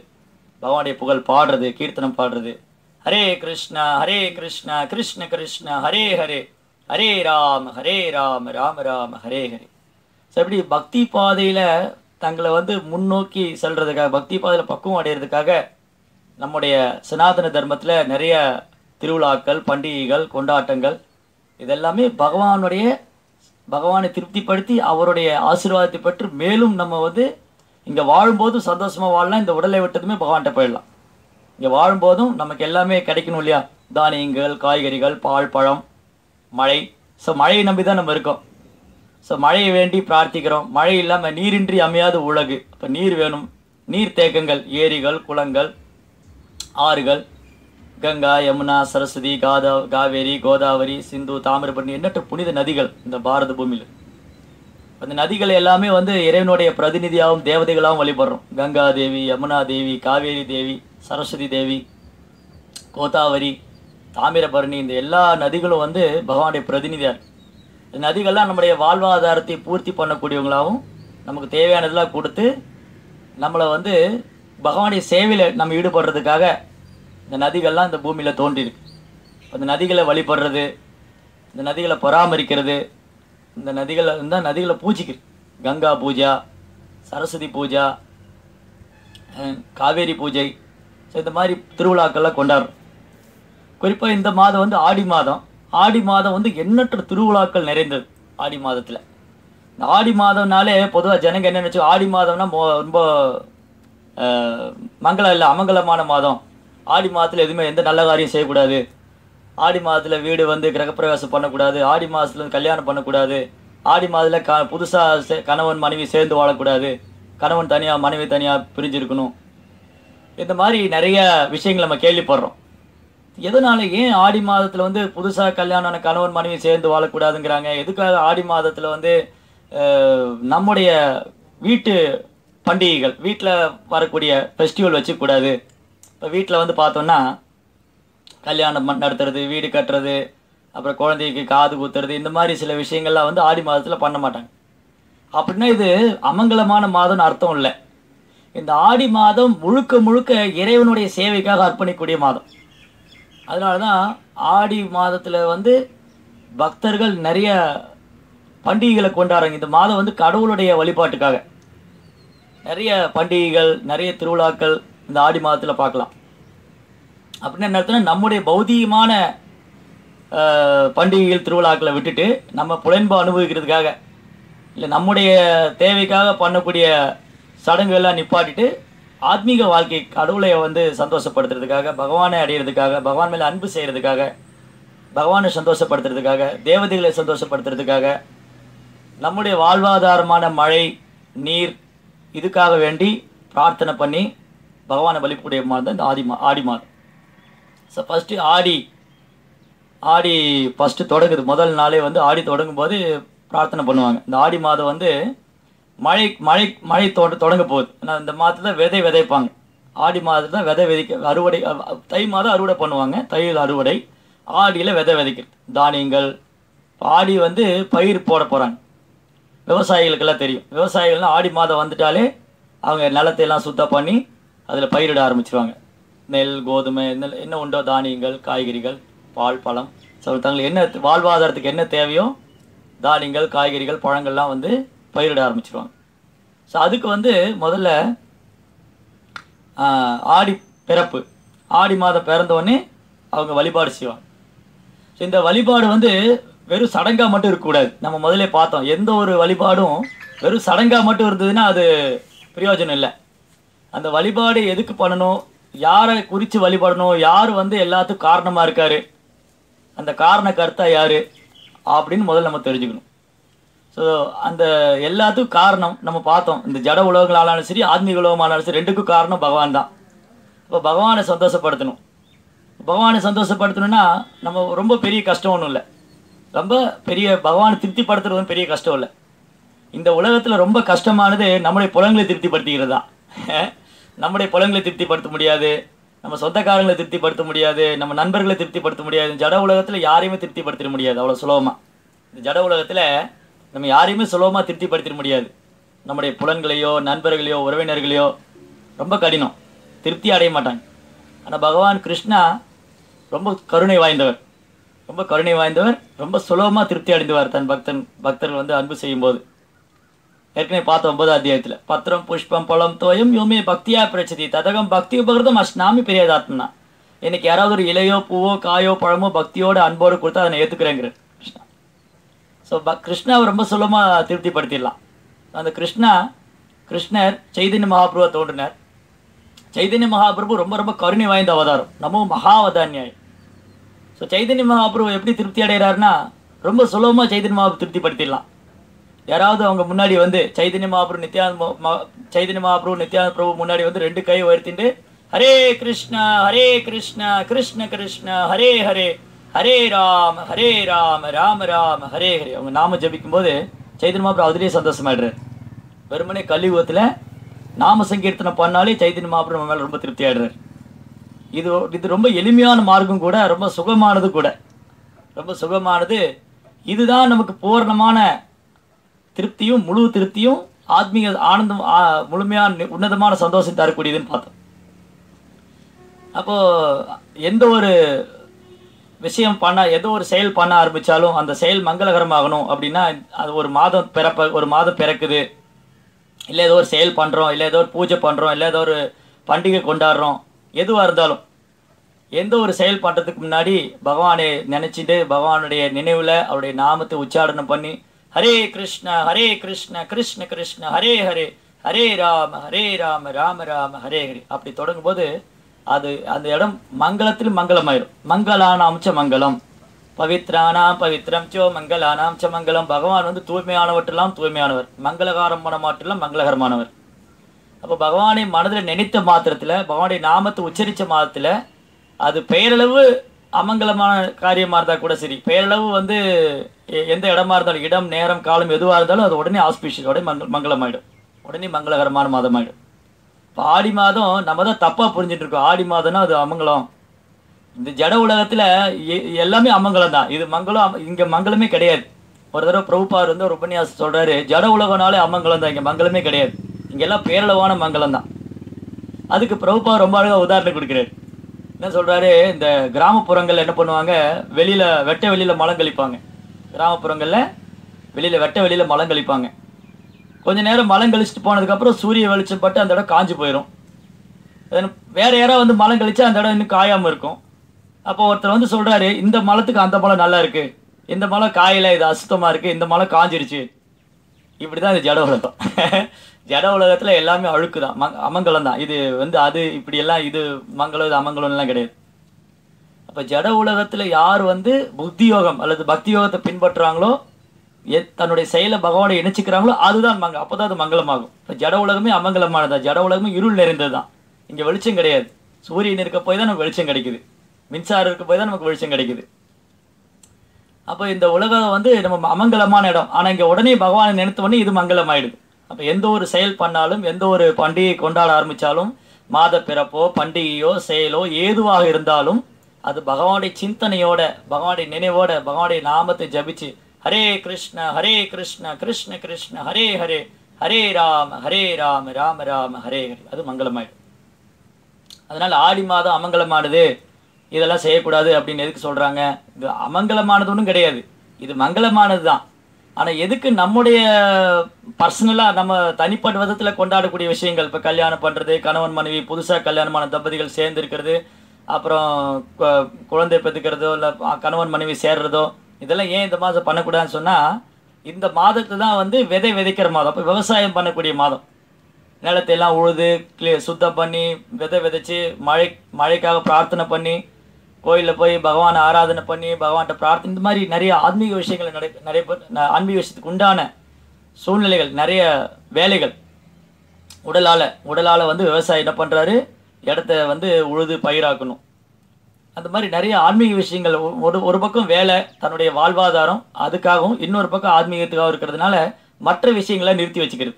பகவானுடைய புகழ் பாடுறது கீர்த்தனம் பாடுறது. ஹரே கிருஷ்ணா ஹரே கிருஷ்ணா கிருஷ்ண கிருஷ்ணா ஹரே ஹரே. ஹரே ராம ஹரே ராம ராம ராம ஹரே ஹரே. ஸோ இப்படி பக்தி பாதையில் தங்களை வந்து முன்னோக்கி செல்றதுக்காக பக்தி பாதையில் பக்குவம் அடையிறதுக்காக நம்முடைய சனாதன தர்மத்தில் நிறைய திருவிழாக்கள் பண்டிகைகள் கொண்டாட்டங்கள் இதெல்லாமே பகவானுடைய பகவானை திருப்திப்படுத்தி அவருடைய ஆசீர்வாதத்தை பெற்று மேலும் நம்ம வந்து இங்கே வாழும்போதும் சந்தோஷமாக வாழலாம். இந்த உடலை விட்டதுமே பகவான்கிட்ட போயிடலாம். இங்கே வாழும்போதும் நமக்கு எல்லாமே கிடைக்கணும் இல்லையா? தானியங்கள் காய்கறிகள் பால் பழம் மழை. ஸோ மழையை நம்பி தான் நம்ம இருக்கோம். ஸோ மழையை வேண்டி பிரார்த்திக்கிறோம். மழை இல்லாமல் நீரின்றி அமையாத உலகு. இப்போ நீர் வேணும். நீர் தேக்கங்கள் ஏரிகள் குளங்கள் ஆறுகள். கங்கா யமுனா சரஸ்வதி காதா காவேரி கோதாவரி சிந்து தாமிரபரணி எண்ணற்ற புனித நதிகள் இந்த பாரத பூமியில். அந்த நதிகள் எல்லாமே வந்து இறைவனுடைய பிரதிநிதியாகவும் தேவதைகளாகவும் வழிபடுறோம். கங்கா தேவி யமுனா தேவி காவேரி தேவி சரஸ்வதி தேவி கோதாவரி தாமிரபரணி இந்த எல்லா நதிகளும் வந்து பகவானுடைய பிரதிநிதியாக இந்த நதிகள்லாம் நம்முடைய வாழ்வாதாரத்தை பூர்த்தி பண்ணக்கூடியவங்களாகவும் நமக்கு தேவையானதெல்லாம் கொடுத்து நம்மளை வந்து பகவானுடைய சேவையில் நம்ம ஈடுபடுறதுக்காக இந்த நதிகள்லாம் இந்த பூமியில் தோன்றியிருக்கு அந்த நதிகளை வழிபடுறது இந்த நதிகளை பராமரிக்கிறது இந்த நதிகளை இருந்தால் நதிகளை பூஜிக்கிறது. கங்கா பூஜா சரஸ்வதி பூஜா காவேரி பூஜை ஸோ இந்த மாதிரி திருவிழாக்கள்லாம் கொண்டாடுறோம். குறிப்பாக இந்த மாதம் வந்து ஆடி மாதம். ஆடி மாதம் வந்து எண்ணற்ற திருவிழாக்கள் நிறைந்தது ஆடி மாதத்தில். இந்த ஆடி மாதம்னாலே பொதுவாக ஜனங்க என்ன நினச்சோ ஆடி மாதம்னா ரொம்ப மங்களம் இல்லை அமங்கலமான மாதம். ஆடி மாதத்தில் எதுவுமே எந்த நல்ல காரியம் செய்யக்கூடாது. ஆடி மாதத்தில் வீடு வந்து கிரகப்பிரவேசம் பண்ணக்கூடாது. ஆடி மாதத்துல கல்யாணம் பண்ணக்கூடாது. ஆடி மாதத்தில் க புதுசாக கணவன் மனைவி சேர்ந்து வாழக்கூடாது. கணவன் தனியாக மனைவி தனியாக பிரிஞ்சிருக்கணும். இந்த மாதிரி நிறைய விஷயங்கள் நம்ம கேள்விப்படுறோம். எதனால ஏன் ஆடி மாதத்தில் வந்து புதுசாக கல்யாணம் கணவன் மனைவி சேர்ந்து வாழக்கூடாதுங்கிறாங்க? எதுக்காக ஆடி மாதத்தில் வந்து நம்முடைய வீட்டு பண்டிகைகள் வீட்டில் வரக்கூடிய ஃபெஸ்டிவல் வச்சுக்கூடாது? இப்போ வீட்டில் வந்து பார்த்தோன்னா கல்யாணம் நடத்துறது வீடு கட்டுறது அப்புறம் குழந்தைக்கு காது குத்துறது இந்த மாதிரி சில விஷயங்கள்லாம் வந்து ஆடி மாதத்தில் பண்ண மாட்டாங்க. அப்படின்னா இது அமங்கலமான மாதம்னு அர்த்தம் இல்லை. இந்த ஆடி மாதம் முழுக்க முழுக்க இறைவனுடைய சேவைக்காக அர்ப்பணிக்கக்கூடிய மாதம். அதனால தான் ஆடி மாதத்தில் வந்து பக்தர்கள் நிறைய பண்டிகைகளை கொண்டாடுறாங்க. இந்த மாதம் வந்து கடவுளுடைய வழிபாட்டுக்காக. நிறைய பண்டிகைகள் நிறைய திருவிழாக்கள் இந்த ஆடி மாதத்தில் பார்க்கலாம். அப்படின்னு என்ன அர்த்தம்னா நம்முடைய பௌதீகமான பண்டிகைகள் திருவிழாக்களை விட்டுட்டு நம்ம புலன்பு அனுபவிக்கிறதுக்காக இல்லை நம்முடைய தேவைக்காக பண்ணக்கூடிய சடங்குகள்லாம் நிப்பாட்டிட்டு ஆத்மீக வாழ்க்கை கடவுளை வந்து சந்தோஷப்படுத்துறதுக்காக பகவானை அடையிறதுக்காக பகவான் மேலே அன்பு செய்கிறதுக்காக பகவானை சந்தோஷப்படுத்துறதுக்காக தேவதைகளை சந்தோஷப்படுத்துறதுக்காக நம்முடைய வாழ்வாதாரமான மழை நீர் இதுக்காக வேண்டி பிரார்த்தனை பண்ணி பகவானை வழிபடக்கூடிய மாதம் இந்த ஆடி மா ஆடி மாதம். ஸோ ஃபஸ்ட்டு ஆடி ஆடி ஃபஸ்ட்டு தொடங்குது. முதல் நாளே வந்து ஆடி தொடங்கும் போது பிரார்த்தனை பண்ணுவாங்க. இந்த ஆடி மாதம் வந்து மழை மழை மழை தொட தொடங்க போகுது. ஏன்னா இந்த மாதத்தில் விதை விதைப்பாங்க. ஆடி மாதத்தில் விதை விதைக்க அறுவடை தை மாதம் அறுவடை பண்ணுவாங்க. தையில் அறுவடை ஆடியில் விதை விதைக்கிறது. தானியங்கள் ஆடி வந்து பயிர் போட போகிறாங்க விவசாயிகளுக்கெல்லாம் தெரியும். விவசாயிகள்லாம் ஆடி மாதம் வந்துட்டாலே அவங்க நிலத்தையெல்லாம் சுத்தம் பண்ணி அதில் பயிரிட ஆரம்பிச்சிருவாங்க. நெல் கோதுமை என்ன என்ன உண்டோ தானியங்கள் காய்கறிகள் பால் பழம். ஸோ தங்களுக்கு என்ன வாழ்வாதாரத்துக்கு என்ன தேவையோ தானியங்கள் காய்கறிகள் பழங்கள்லாம் வந்து பயிரிட ஆரம்பிச்சிருவாங்க. ஸோ அதுக்கு வந்து முதல்ல ஆடி பிறப்பு. ஆடி மாதம் பிறந்தவொடனே அவங்க வழிபாடு செய்வாங்க. ஸோ இந்த வழிபாடு வந்து வெறும் சடங்காக மட்டும் இருக்கக்கூடாது. நம்ம முதலே பார்த்தோம் எந்த ஒரு வழிபாடும் வெறும் சடங்காக மட்டும் இருந்ததுன்னா அது பிரயோஜனம் இல்லை. அந்த வழிபாடு எதுக்கு பண்ணணும்? யாரை குறித்து வழிபடணும்? யார் வந்து எல்லாத்துக்கும் காரணமாக இருக்கார்? அந்த காரண கருத்தாக யார்? அப்படின்னு முதல்ல நம்ம தெரிஞ்சுக்கணும். ஸோ அந்த எல்லாத்துக்கும் காரணம் நம்ம பார்த்தோம். இந்த ஜட உலகங்களானாலும் சரி ஆத்மீக உலகமானாலும் சரி ரெண்டுக்கும் காரணம் பகவான் தான். இப்போ பகவானை சந்தோஷப்படுத்தணும். பகவானை சந்தோஷப்படுத்தணும்னா நம்ம ரொம்ப பெரிய கஷ்டம் ஒன்றும் இல்லை. ரொம்ப பெரிய பகவானை திருப்திப்படுத்துறது ஒண்ணும் பெரிய கஷ்டம் இல்லை. இந்த உலகத்தில் ரொம்ப கஷ்டமானது நம்முடைய புலங்களை திருப்திப்படுத்திக்கிறது தான் நம்முடைய புலங்களை திருப்திப்படுத்த முடியாது. நம்ம சொந்தக்காரங்களை திருப்திப்படுத்த முடியாது. நம்ம நண்பர்களை திருப்திப்படுத்த முடியாது. ஜட உலகத்தில் யாரையுமே திருப்திப்படுத்திட முடியாது. அவ்வளோ சுலபமாக இந்த ஜட உலகத்தில் நம்ம யாரையுமே சுலபமாக திருப்திப்படுத்திட முடியாது. நம்முடைய புலன்களையோ நண்பர்களையோ உறவினர்களையோ ரொம்ப கடினம். திருப்தி அடைய மாட்டாங்க. ஆனால் பகவான் கிருஷ்ணா ரொம்ப கருணை வாய்ந்தவர். ரொம்ப கருணை வாய்ந்தவர். ரொம்ப சுலபமாக திருப்தி அடைந்துவார் தன் பக்தன். பக்தர்கள் வந்து அன்பு செய்யும்போது. ஏற்கனவே பார்த்த ஒன்பதாம் அத்தியாயத்தில் பத்திரம் புஷ்பம் பழம் தோயும் யோமே பக்தியா பிரச்சதி ததகம் பக்தி உபகிருதம் அஷ்னாமி பெரியதாத்மனா எனக்கு யாராவது ஒரு இலையோ பூவோ காயோ பழமோ பக்தியோட அன்போடு கொடுத்தா அதை நான் ஏற்றுக்கிறேங்கிற கிருஷ்ணா ஸோ ப கிருஷ்ணாவை ரொம்ப சுலமாக திருப்திப்படுத்திடலாம் அந்த கிருஷ்ணா கிருஷ்ணர் சைதன்ய மகாபிரபுவை தோன்றினார் சைதன்ய மகாபிரபு ரொம்ப ரொம்ப கருணை வாய்ந்த அவதாரம் நமோ மகாவதான்யாய் ஸோ சைதன்ய மகாபிரபு எப்படி திருப்தி அடைகிறாருன்னா ரொம்ப சுலபமாக சைதன்ய மகாபிரபு திருப்திப்படுத்திடலாம் யாராவது அவங்க முன்னாடி வந்து சைதன்ய மகாபிரபு நித்யானந்த சைதன்ய மகாபிரபு நித்யானந்த பிரபு முன்னாடி வந்து ரெண்டு கை உயர்த்திட்டு ஹரே கிருஷ்ணா ஹரே கிருஷ்ணா கிருஷ்ண கிருஷ்ணா ஹரே ஹரே ஹரே ராம ஹரே ராம ராம ராம ஹரே ஹரே. அவங்க நாம ஜபிக்கும் போது சைதன்ய மகாபிரபு அதுலேயே சந்தோஷமாயிடுறாரு. வெறுமனே கலியுகத்தில் நாம சங்கீர்த்தனம் பண்ணாலே சைதன்ய மாபுரம் நம்ம மேலே ரொம்ப திருப்தி ஆயிடுறாரு இது இது ரொம்ப எளிமையான மார்க்கம் கூட ரொம்ப சுகமானது கூட. ரொம்ப சுகமானது. இதுதான் நமக்கு பூரணமான திருப்தியும் முழு திருப்தியும் ஆத்மீக ஆனந்தம் ஆ- முழுமையான உன்னதமான சந்தோஷம் தரக்கூடியதுன்னு பார்த்தோம். அப்போ எந்த ஒரு விஷயம் பண்ண ஏதோ ஒரு செயல் பண்ண ஆரம்பித்தாலும் அந்த செயல் மங்களகரமாகணும் அப்படின்னா அது ஒரு மாதம் பிறப்ப ஒரு மாதம் பிறக்குது. இல்லை ஏதோ ஒரு செயல் பண்ணுறோம் இல்லை ஏதோ ஒரு பூஜை பண்ணுறோம் இல்லை ஏதோ ஒரு பண்டிகை கொண்டாடுறோம் எதுவாக இருந்தாலும் எந்த ஒரு செயல் பண்ணுறதுக்கு முன்னாடி பகவானை நினச்சிட்டு பகவானுடைய நினைவில் அவருடைய நாமத்தை உச்சாரணம் பண்ணி ஹரே கிருஷ்ண ஹரே கிருஷ்ண கிருஷ்ண கிருஷ்ண ஹரே ஹரே ஹரே ராம ஹரே ராம ராம ராம ஹரே ஹரி. அப்படி தொடங்கும்போது அது அந்த இடம் மங்களத்தில் மங்களமாயிடும் மங்களானாம் ச மங்களம். பவித்ரானாம் பவித்ரம் சோ மங்களானாம் ச மங்களம். பகவான் வந்து தூய்மையானவற்றெல்லாம் தூய்மையானவர். மங்களகாரமான மாற்றெல்லாம் மங்களகரமானவர். அப்போ பகவானை மனதில் நினைத்த மாத்திரத்தில் பகவானுடைய நாமத்தை உச்சரித்த மாதத்தில் அது பெயரளவு அமங்கலமான காரியமாக இருந்தால் கூட சரி. பெயரளவு வந்து எ- எந்த இடமா இருந்தாலும் இடம் நேரம் காலம் எதுவாக இருந்தாலும் அது உடனே ஆஸ்பிஷியல் உடனே மங்க மங்களமாயிடும். உடனே மங்களகரமான மாதமாயிடும். இப்போ ஆடி மாதம் நம்ம தான் தப்பாக புரிஞ்சுட்டு இருக்கோம். ஆடி மாதம்னா அது அமங்கலம். இந்த ஜட உலகத்தில் எல்லாமே அமங்கலம் தான். இது மங்களம் இங்கே மங்களமே கிடையாது. ஒரு தடவை பிரபுபார் வந்து ஒரு உபன்யாசம் சொல்கிறாரு ஜட உலகனாலே அமங்கலம் தான் இங்கே மங்களமே கிடையாது. இங்கெல்லாம் பேரளவான மங்களம் தான். அதுக்கு பிரபுபார் ரொம்ப அழகாக உதாரணம் கொடுக்குறாரு. என்ன சொல்கிறாரு இந்த கிராமப்புறங்கள்ல என்ன பண்ணுவாங்க? வெளியில் வெட்ட வெளியில் மலம் கழிப்பாங்க. கிராமப்புறங்களில் வெளியில் வெட்ட வெளியில் மலம் கழிப்பாங்க. கொஞ்ச நேரம் மலம் கழிச்சிட்டு போனதுக்கப்புறம் சூரிய வெளிச்சம் பட்டு அந்த இடம் காஞ்சி போயிடும் வேறு வேற யாராவது வந்து மலம் கழிச்சா அந்த இடம் இன்னும் காயாம இருக்கும். அப்போ ஒருத்தர் வந்து சொல்றாரு இந்த மலத்துக்கு அந்த மலம் நல்லா இருக்கு. இந்த மலம் காயில இது அசுத்தமா இருக்கு. இந்த மலம் காஞ்சிருச்சு. இப்படிதான் இது ஜட உலகம் ஜட உலகத்துல எல்லாமே அழுக்கு தான் மங் அமங்கலம் தான் இது வந்து அது இப்படி எல்லாம் இது மங்களம் இது அமங்கலம் எல்லாம் கிடையாது. அப்ப ஜட உலகத்துல யார் வந்து புத்தி யோகம் அல்லது பக்தி யோகத்தை பின்பற்றுறாங்களோ தன்னுடைய செயலை பகவானை இணைச்சிக்கிறாங்களோ அதுதான் மங்க அப்பதான் அது மங்களமாகும். இப்போ ஜட உலகமே அமங்கலமானதா? ஜட உலகமே இருள் நிறைந்தது தான் இங்க வெளிச்சம் கிடையாது. சூரியன் இருக்க போய் தான் நமக்கு வெளிச்சம் கிடைக்குது. மின்சாரம் இருக்க போய் தான் நமக்கு வெளிச்சம் கிடைக்குது. அப்போ இந்த உலகம் வந்து நம்ம அமங்கலமான இடம். ஆனால் இங்கே உடனே பகவானை நினைத்த உடனே இது மங்களமாயிடுது. அப்போ எந்த ஒரு செயல் பண்ணாலும் எந்த ஒரு பண்டிகை கொண்டாட ஆரம்பித்தாலும் மாத பிறப்போ பண்டிகையோ செயலோ ஏதுவாக இருந்தாலும் அது பகவானுடைய சிந்தனையோட பகவானுடைய நினைவோட பகவானுடைய நாமத்தை ஜபிச்சு ஹரே கிருஷ்ண ஹரே கிருஷ்ண கிருஷ்ண கிருஷ்ண ஹரே ஹரே ஹரே ராம ஹரே ராம ராம ராம ஹரே ஹரே. அது மங்களமாயிடும். அதனால் ஆடி மாதம் அமங்கலமானது இதெல்லாம் செய்யக்கூடாது அப்படின்னு எதுக்கு சொல்கிறாங்க இது அமங்கலமானது ஒன்றும் கிடையாது. இது மங்களமானது தான் ஆனால் எதுக்கு நம்முடைய பர்சனலாக நம்ம தனிப்பட்ட விதத்தில் கொண்டாடக்கூடிய விஷயங்கள்? இப்போ கல்யாணம் பண்ணுறது கணவன் மனைவி புதுசாக கல்யாணமான தம்பதிகள் சேர்ந்து இருக்கிறது அப்புறம் குழந்தை பெற்றுக்கிறதோ இல்லை கணவன் மனைவி சேர்றதோ இதெல்லாம் ஏன் இந்த மாதம் பண்ணக்கூடாதுன்னு சொன்னால் இந்த மாதத்தை தான் வந்து விதை விதைக்கிற மாதம். அப்போ விவசாயம் பண்ணக்கூடிய மாதம். நிலத்தையெல்லாம் உழுது க்ளீ- சுத்தம் பண்ணி விதை விதைச்சி மழை மழைக்காக பிரார்த்தனை பண்ணி கோயிலில் போய் பகவானை ஆராதனை பண்ணி பகவான்கிட்ட பிரார்த்தனை இந்த மாதிரி நிறைய ஆன்மீக விஷயங்கள் நடை நடைபெற ந- ஆன்மீக விஷயத்துக்கு உண்டான சூழ்நிலைகள் நிறைய வேலைகள். உடலால் உடலால் வந்து விவசாயி என்ன பண்ணுறாரு இடத்த வந்து உழுது பயிராக்கணும். அந்த மாதிரி நிறைய ஆன்மீக விஷயங்கள் ஒரு ஒரு பக்கம் வேலை தன்னுடைய வாழ்வாதாரம் அதுக்காகவும் இன்னொரு பக்கம் ஆன்மீகத்துக்காகவும் இருக்கிறதுனால மற்ற விஷயங்களை நிறுத்தி வச்சுக்கிறது.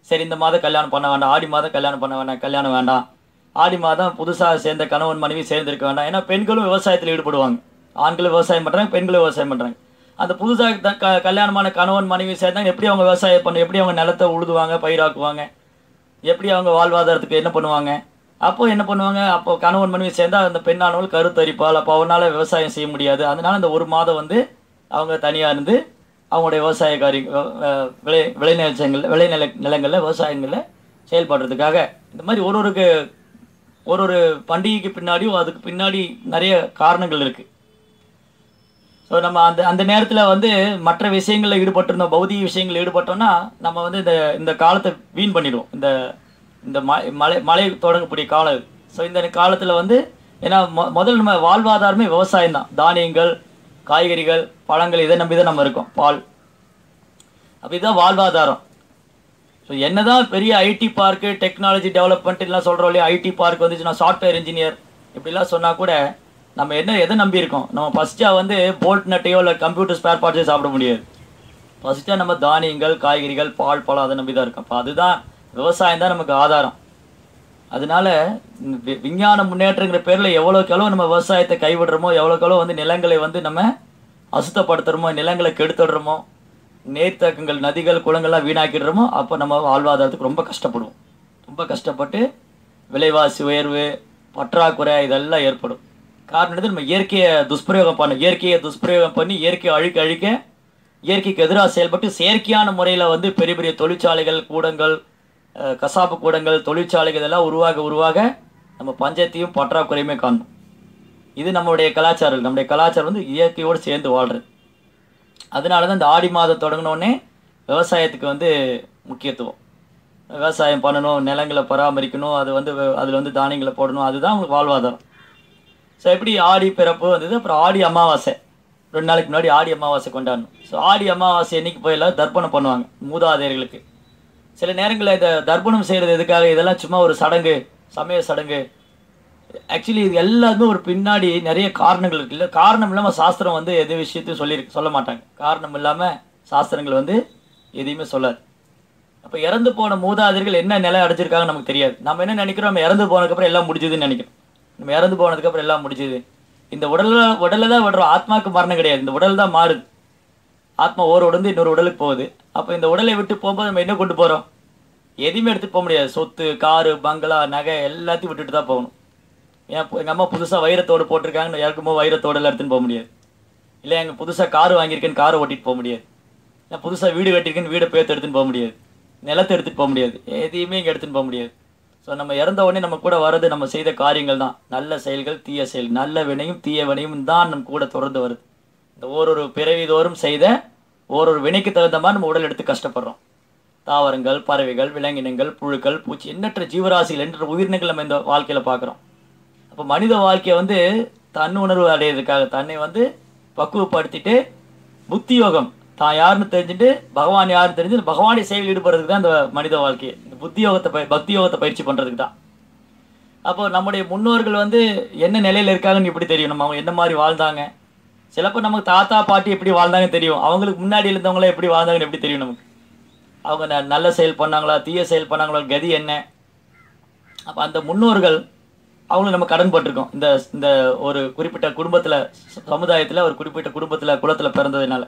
சரி இந்த மாதம் கல்யாணம் பண்ண வேண்டாம் ஆடி மாதம் கல்யாணம் பண்ண வேண்டாம் கல்யாணம் வேண்டாம் ஆடி மாதம் புதுசாக சேர்ந்த கணவன் மனைவி சேர்ந்திருக்க வேண்டாம். ஏன்னா பெண்களும் விவசாயத்தில் ஈடுபடுவாங்க. ஆண்களும் விவசாயம் பண்ணுறாங்க பெண்களும் விவசாயம் பண்ணுறாங்க அந்த புதுசாக க கல்யாணமான கணவன் மனைவி சேர்ந்தாங்க எப்படி அவங்க விவசாயம் பண்ண எப்படி அவங்க நிலத்தை உழுதுவாங்க பயிராக்குவாங்க? எப்படி அவங்க வாழ்வாதாரத்துக்கு என்ன பண்ணுவாங்க? அப்போது என்ன பண்ணுவாங்க? அப்போ கணவன் மனைவி சேர்ந்தால் அந்த பெண்ணானவள் கருத்தரிப்பாள். அப்போ அவனால் விவசாயம் செய்ய முடியாது. அதனால் அந்த ஒரு மாதம் வந்து அவங்க தனியாக இருந்து அவங்களுடைய விவசாய காரி விளை விளைநிலங்களில் விளைநில நிலங்களில் விவசாயங்களில் செயல்படுறதுக்காக இந்த மாதிரி ஒரு ஒரு ஒரு ஒரு பண்டிகைக்கு பின்னாடியும் அதுக்கு பின்னாடி நிறைய காரணங்கள் இருக்குது ஸோ நம்ம அந்த அந்த நேரத்தில் வந்து மற்ற விஷயங்களில் ஈடுபட்டிருந்தோம் பௌதிக விஷயங்களில் ஈடுபட்டோம்னா நம்ம வந்து இந்த இந்த காலத்தை வீண் பண்ணிடுவோம். இந்த இந்த ம- மழை மழை தொடங்கக்கூடிய காலம் ஸோ இந்த காலத்தில் வந்து ஏன்னா மொ முதல்ல நம்ம வாழ்வாதாரமே விவசாயம் தான் தானியங்கள் காய்கறிகள் பழங்கள் இதை நம்பி தான் நம்ம இருக்கோம் பால். அப்போ இதுதான் வாழ்வாதாரம். ஸோ என்னதான் பெரிய ஐடி பார்க்கு டெக்னாலஜி டெவலப்மெண்ட் எல்லாம் சொல்கிறோம் இல்லையா? ஐடி பார்க் வந்துச்சு நான் சாஃப்ட்வேர் இன்ஜினியர் இப்படிலாம் சொன்னால் கூட நம்ம என்ன எதை நம்பி இருக்கோம்? நம்ம ஃபஸ்ட்டாக வந்து போல்ட் நட்டையோ இல்லை கம்ப்யூட்டர் ஸ்பேர் பார்ட்ஸோ சாப்பிட முடியாது. ஃபஸ்ட்டாக நம்ம தானியங்கள் காய்கறிகள் பால் பழம் அதை நம்பி தான் இருக்கோம். அப்போ அதுதான் விவசாயம் தான் நமக்கு ஆதாரம். அதனால வி- விஞ்ஞான முன்னேற்றங்கிற பேரில் எவ்வளோக்கு எவ்வளோ நம்ம விவசாயத்தை கைவிடுறோமோ எவ்வளோக்கு எவ்வளோ வந்து நிலங்களை வந்து நம்ம அசுத்தப்படுத்துகிறோமோ நிலங்களை கெடுத்துடுறோமோ நீர்த்தக்கங்கள் நதிகள் குளங்கள்லாம் வீணாக்கிடுறோமோ அப்போ நம்ம வாழ்வாதாரத்துக்கு ரொம்ப கஷ்டப்படுவோம். ரொம்ப கஷ்டப்பட்டு விலைவாசி உயர்வு பற்றாக்குறை இதெல்லாம் ஏற்படும். காரணம் நம்ம இயற்கையை துஷ்பிரயோகம் பண்ண இயற்கையை துஷ்பிரயோகம் பண்ணி இயற்கையை அழிக்க அழிக்க இயற்கைக்கு எதிராக செயல்பட்டு செயற்கையான முறையில் வந்து பெரிய பெரிய தொழிற்சாலைகள் கூடங்கள் கசாப்பு கூடங்கள் தொழிற்சாலைகள் இதெல்லாம் உருவாக உருவாக நம்ம பஞ்சத்தையும் பற்றாக்குறையுமே காணும் இது நம்மளுடைய கலாச்சாரம் நம்முடைய கலாச்சாரம் வந்து இயற்கையோடு சேர்ந்து வாழ்கிறது அதனால தான் இந்த ஆடி மாதம் தொடங்கினோடனே விவசாயத்துக்கு வந்து முக்கியத்துவம். விவசாயம் பண்ணணும் நிலங்களை பராமரிக்கணும் அது வந்து அதில் வந்து தானியங்களை போடணும் அதுதான் உங்களுக்கு வாழ்வாதாரம். ஸோ எப்படி ஆடி பிறப்பு வந்தது? அப்புறம் ஆடி அமாவாசை. ரெண்டு நாளைக்கு முன்னாடி ஆடி அமாவாசை கொண்டாடணும். ஸோ ஆடி அமாவாசை என்னைக்கு போய் எல்லாம் தர்ப்பணம் பண்ணுவாங்க மூதாதையர்களுக்கு. சில நேரங்களில் இந்த தர்ப்பணம் செய்கிறது எதுக்காக? இதெல்லாம் சும்மா ஒரு சடங்கு சமய சடங்கு ஆக்சுவலி இது எல்லாத்துமே ஒரு பின்னாடி நிறைய காரணங்கள் இருக்குல்ல காரணம் இல்லாமல் சாஸ்திரம் வந்து எது விஷயத்தையும் சொல்லியிருக்கு சொல்ல மாட்டாங்க. காரணம் இல்லாமல் சாஸ்திரங்கள் வந்து எதையுமே சொல்லாது. அப்போ இறந்து போன மூதாதையர்கள் என்ன நிலை அடைஞ்சிருக்காங்கன்னு நமக்கு தெரியாது. நம்ம என்ன நினைக்கிறோம்? நம்ம இறந்து போனதுக்கப்புறம் எல்லாம் முடிஞ்சதுன்னு நினைக்கிறோம். நம்ம இறந்து போனதுக்கப்புறம் எல்லாம் முடிஞ்சது. இந்த உடலில் உடலில் தான் விடுறோம் ஆத்மாக்கு மரணம் கிடையாது. இந்த உடல் தான் மாறுது. ஆத்மா ஒரு உடந்து இன்னொரு உடலுக்கு போகுது. அப்போ இந்த உடலை விட்டு போகும்போது நம்ம என்ன கொண்டு போகிறோம் எதையுமே எடுத்துகிட்டு போக முடியாது. சொத்து காரு பங்களா நகை எல்லாத்தையும் விட்டுட்டு தான் போகணும். ஏன் எங்கள் அம்மா புதுசாக வைரத்தோடு போட்டிருக்காங்கன்னு யாருக்குமோ வைரத்தோடெல்லாம் எடுத்துன்னு போக முடியாது. இல்லை எங்கள் புதுசாக கார் வாங்கியிருக்கேன்னு காரை ஓட்டிகிட்டு போக முடியாது. இல்லை புதுசாக வீடு கட்டியிருக்கேன்னு வீடை பேர்த்து எடுத்துன்னு போக முடியாது. நிலத்தை எடுத்துகிட்டு போக முடியாது. எதையுமே இங்கே எடுத்துன்னு போக முடியாது. ஸோ நம்ம இறந்த உடனே நம்ம கூட வர்றது நம்ம செய்த காரியங்கள் தான். நல்ல செயல்கள் தீய செயல். நல்ல வினையும் தீய வினையும் தான் நம்ம கூட தொடர்ந்து வருது. இந்த ஓரொரு பிறவி தோறும் செய்த ஓரொரு வினைக்கு தகுந்த மாதிரி நம்ம உடல் எடுத்து கஷ்டப்படுறோம். தாவரங்கள் பறவைகள் விலங்கினங்கள் புழுக்கள் பூச்சி எண்ணற்ற ஜீவராசிகள் என்ற உயிரினங்கள் நம்ம இந்த வாழ்க்கையில் பார்க்குறோம். அப்போ மனித வாழ்க்கையை வந்து தன்னுணர்வு அடையிறதுக்காக தன்னை வந்து பக்குவப்படுத்திட்டு புத்தி யோகம் தான் யாருன்னு தெரிஞ்சுட்டு பகவான் யாருன்னு தெரிஞ்சு பகவானை சேவையில் ஈடுபடுறதுக்கு தான் இந்த மனித வாழ்க்கை. இந்த புத்தி யோகத்தை ப பக்தி யோகத்தை பயிற்சி பண்ணுறதுக்கு தான். அப்போ நம்முடைய முன்னோர்கள் வந்து என்ன நிலையில் இருக்காங்கன்னு இப்படி தெரியும்? நம்ம அவங்க என்ன மாதிரி வாழ்ந்தாங்க? சிலப்போ நமக்கு தாத்தா பாட்டி எப்படி வாழ்ந்தாங்கன்னு தெரியும். அவங்களுக்கு முன்னாடி இருந்தவங்களாம் எப்படி வாழ்ந்தாங்கன்னு எப்படி தெரியும் நமக்கு? அவங்க ந- நல்ல செயல் பண்ணாங்களா? தீய செயல் பண்ணாங்களா? கதி என்ன? அப்போ அந்த முன்னோர்கள் அவங்களும் நம்ம கடன் பட்டிருக்கோம். இந்த இந்த ஒரு குறிப்பிட்ட குடும்பத்தில் சமுதாயத்தில் ஒரு குறிப்பிட்ட குடும்பத்தில் குலத்தில் பிறந்ததுனால.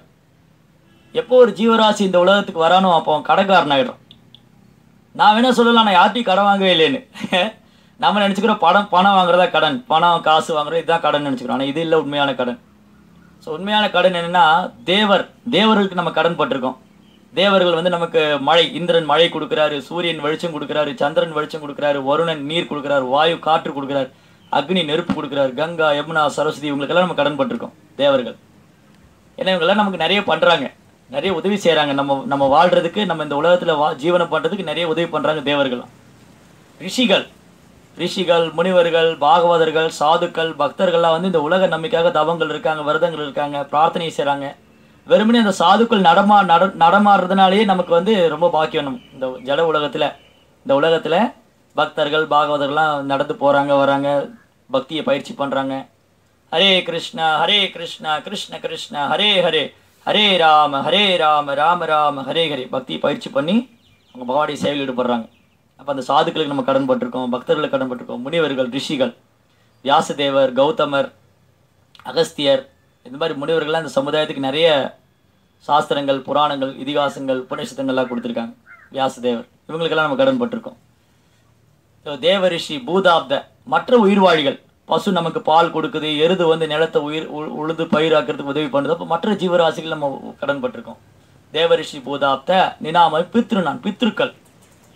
எப்போ ஒரு ஜீவராசி இந்த உலகத்துக்கு வரானோ அப்போ அவன் கடன்காரன் ஆகிடும் நான் வேணா சொல்லலாம் நான் யார்ட்டையும் கடன் வாங்கவே இல்லைன்னு. நம்ம நினச்சிக்கிறோம் படம் பணம் வாங்குறதா கடன். பணம் காசு வாங்குறது இதுதான் கடன் நினச்சிக்கிறோம். ஆனால் இது இல்லை உண்மையான கடன். ஸோ உண்மையான கடன் என்னென்னா தேவர். தேவர்களுக்கு நம்ம கடன் பட்டிருக்கோம். தேவர்கள் வந்து நமக்கு மழை இந்திரன் மழை கொடுக்குறாரு சூரியன் வெளிச்சம் கொடுக்குறாரு சந்திரன் வெளிச்சம் கொடுக்குறாரு வருணன் நீர் கொடுக்குறாரு வாயு காற்று கொடுக்குறாரு அக்னி நெருப்பு கொடுக்குறாரு கங்கா யமுனா சரஸ்வதி இவங்களுக்கெல்லாம் நம்ம கடன் பட்டிருக்கோம் தேவர்கள். ஏன்னா இவங்கெல்லாம் நமக்கு நிறைய பண்ணுறாங்க நிறைய உதவி செய்கிறாங்க நம்ம நம்ம வாழ்கிறதுக்கு நம்ம இந்த உலகத்தில் வா ஜீவனம் பண்ணுறதுக்கு நிறைய உதவி பண்ணுறாங்க தேவர்கள்லாம் ரிஷிகள் ரிஷிகள் முனிவர்கள் பாகவதர்கள் சாதுக்கள் பக்தர்கள்லாம் வந்து இந்த உலக நம்பிக்கையாக தவங்கள் இருக்காங்க விரதங்கள் இருக்காங்க பிரார்த்தனை செய்கிறாங்க வெறுமனே அந்த சாதுக்கள் நடமா நட நடமாடுறதுனாலேயே நமக்கு வந்து ரொம்ப பாக்கியம். இந்த ஜட உலகத்தில் இந்த உலகத்தில் பக்தர்கள் பாகவதர்கள்லாம் நடந்து போகிறாங்க வராங்க பக்தியை பயிற்சி பண்ணுறாங்க ஹரே கிருஷ்ணா ஹரே கிருஷ்ணா கிருஷ்ண கிருஷ்ணா ஹரே ஹரே ஹரே ராம ஹரே ராம ராம ராம ஹரே ஹரே. பக்தியை பயிற்சி பண்ணி அவங்க பகவானுடைய சேவையில் ஈடுபடுறாங்க. அப்போ அந்த சாதுக்களுக்கு நம்ம கடன் பட்டிருக்கோம் பக்தர்களுக்கு கடன் பட்டிருக்கோம் முனிவர்கள் ரிஷிகள் வியாசதேவர் கௌதமர் அகஸ்தியர் இந்த மாதிரி முனிவர்கள்லாம் இந்த சமுதாயத்துக்கு நிறைய சாஸ்திரங்கள் புராணங்கள் இதிகாசங்கள் புனிஷத்தங்கள்லாம் கொடுத்துருக்காங்க. வியாசதேவர். இவங்களுக்கெல்லாம் நம்ம கடன் பட்டிருக்கோம் பூதாப்த மற்ற உயிர்வாழிகள். பசு நமக்கு பால் கொடுக்குது எருது வந்து நிலத்தை உயிர் உ- உழுது பயிராக்கிறதுக்கு உதவி பண்ணுது. அப்போ மற்ற ஜீவராசிகள் நம்ம கடன்பட்டிருக்கோம். தேவரிஷி பூதாப்த நினாம பித்ருநான் பித்ருக்கள்.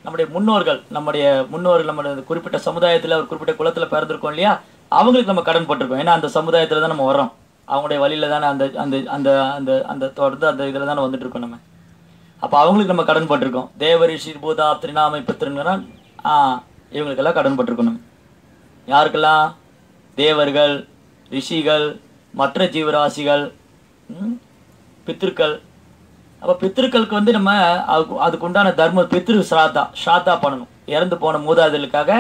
நம்முடைய முன்னோர்கள் நம்முடைய முன்னோர்கள் நம்முடைய குறிப்பிட்ட சமுதாயத்தில் ஒரு குறிப்பிட்ட குலத்தில் பிறந்திருக்கோம் இல்லையா? அவங்களுக்கு நம்ம கடன் பட்டிருக்கோம் ஏன்னா அந்த சமுதாயத்தில் தான் நம்ம வரோம் அவங்களுடைய வழியில் தானே அந்த அந்த அந்த அந்த அந்த தொடர்ந்து அந்த இதில் தானே வந்துட்டு இருக்கோம் நம்ம. அப்போ அவங்களுக்கு நம்ம கடன் பட்டிருக்கோம். தேவரிஷி பூதா திருநாமை பத்திரங்கன்னா இவங்களுக்கெல்லாம் கடன் பட்டிருக்கோம் நம்ம. யாருக்கெல்லாம்? தேவர்கள் ரிஷிகள் மற்ற ஜீவராசிகள் பித்திருக்கள். அப்போ பித்திருக்களுக்கு வந்து நம்ம அதுக்கு அதுக்கு உண்டான தர்ம பித்ரு ஸ்ராத்தா ஸ்ராத்தா பண்ணணும். இறந்து போன மூதாதைகளுக்காக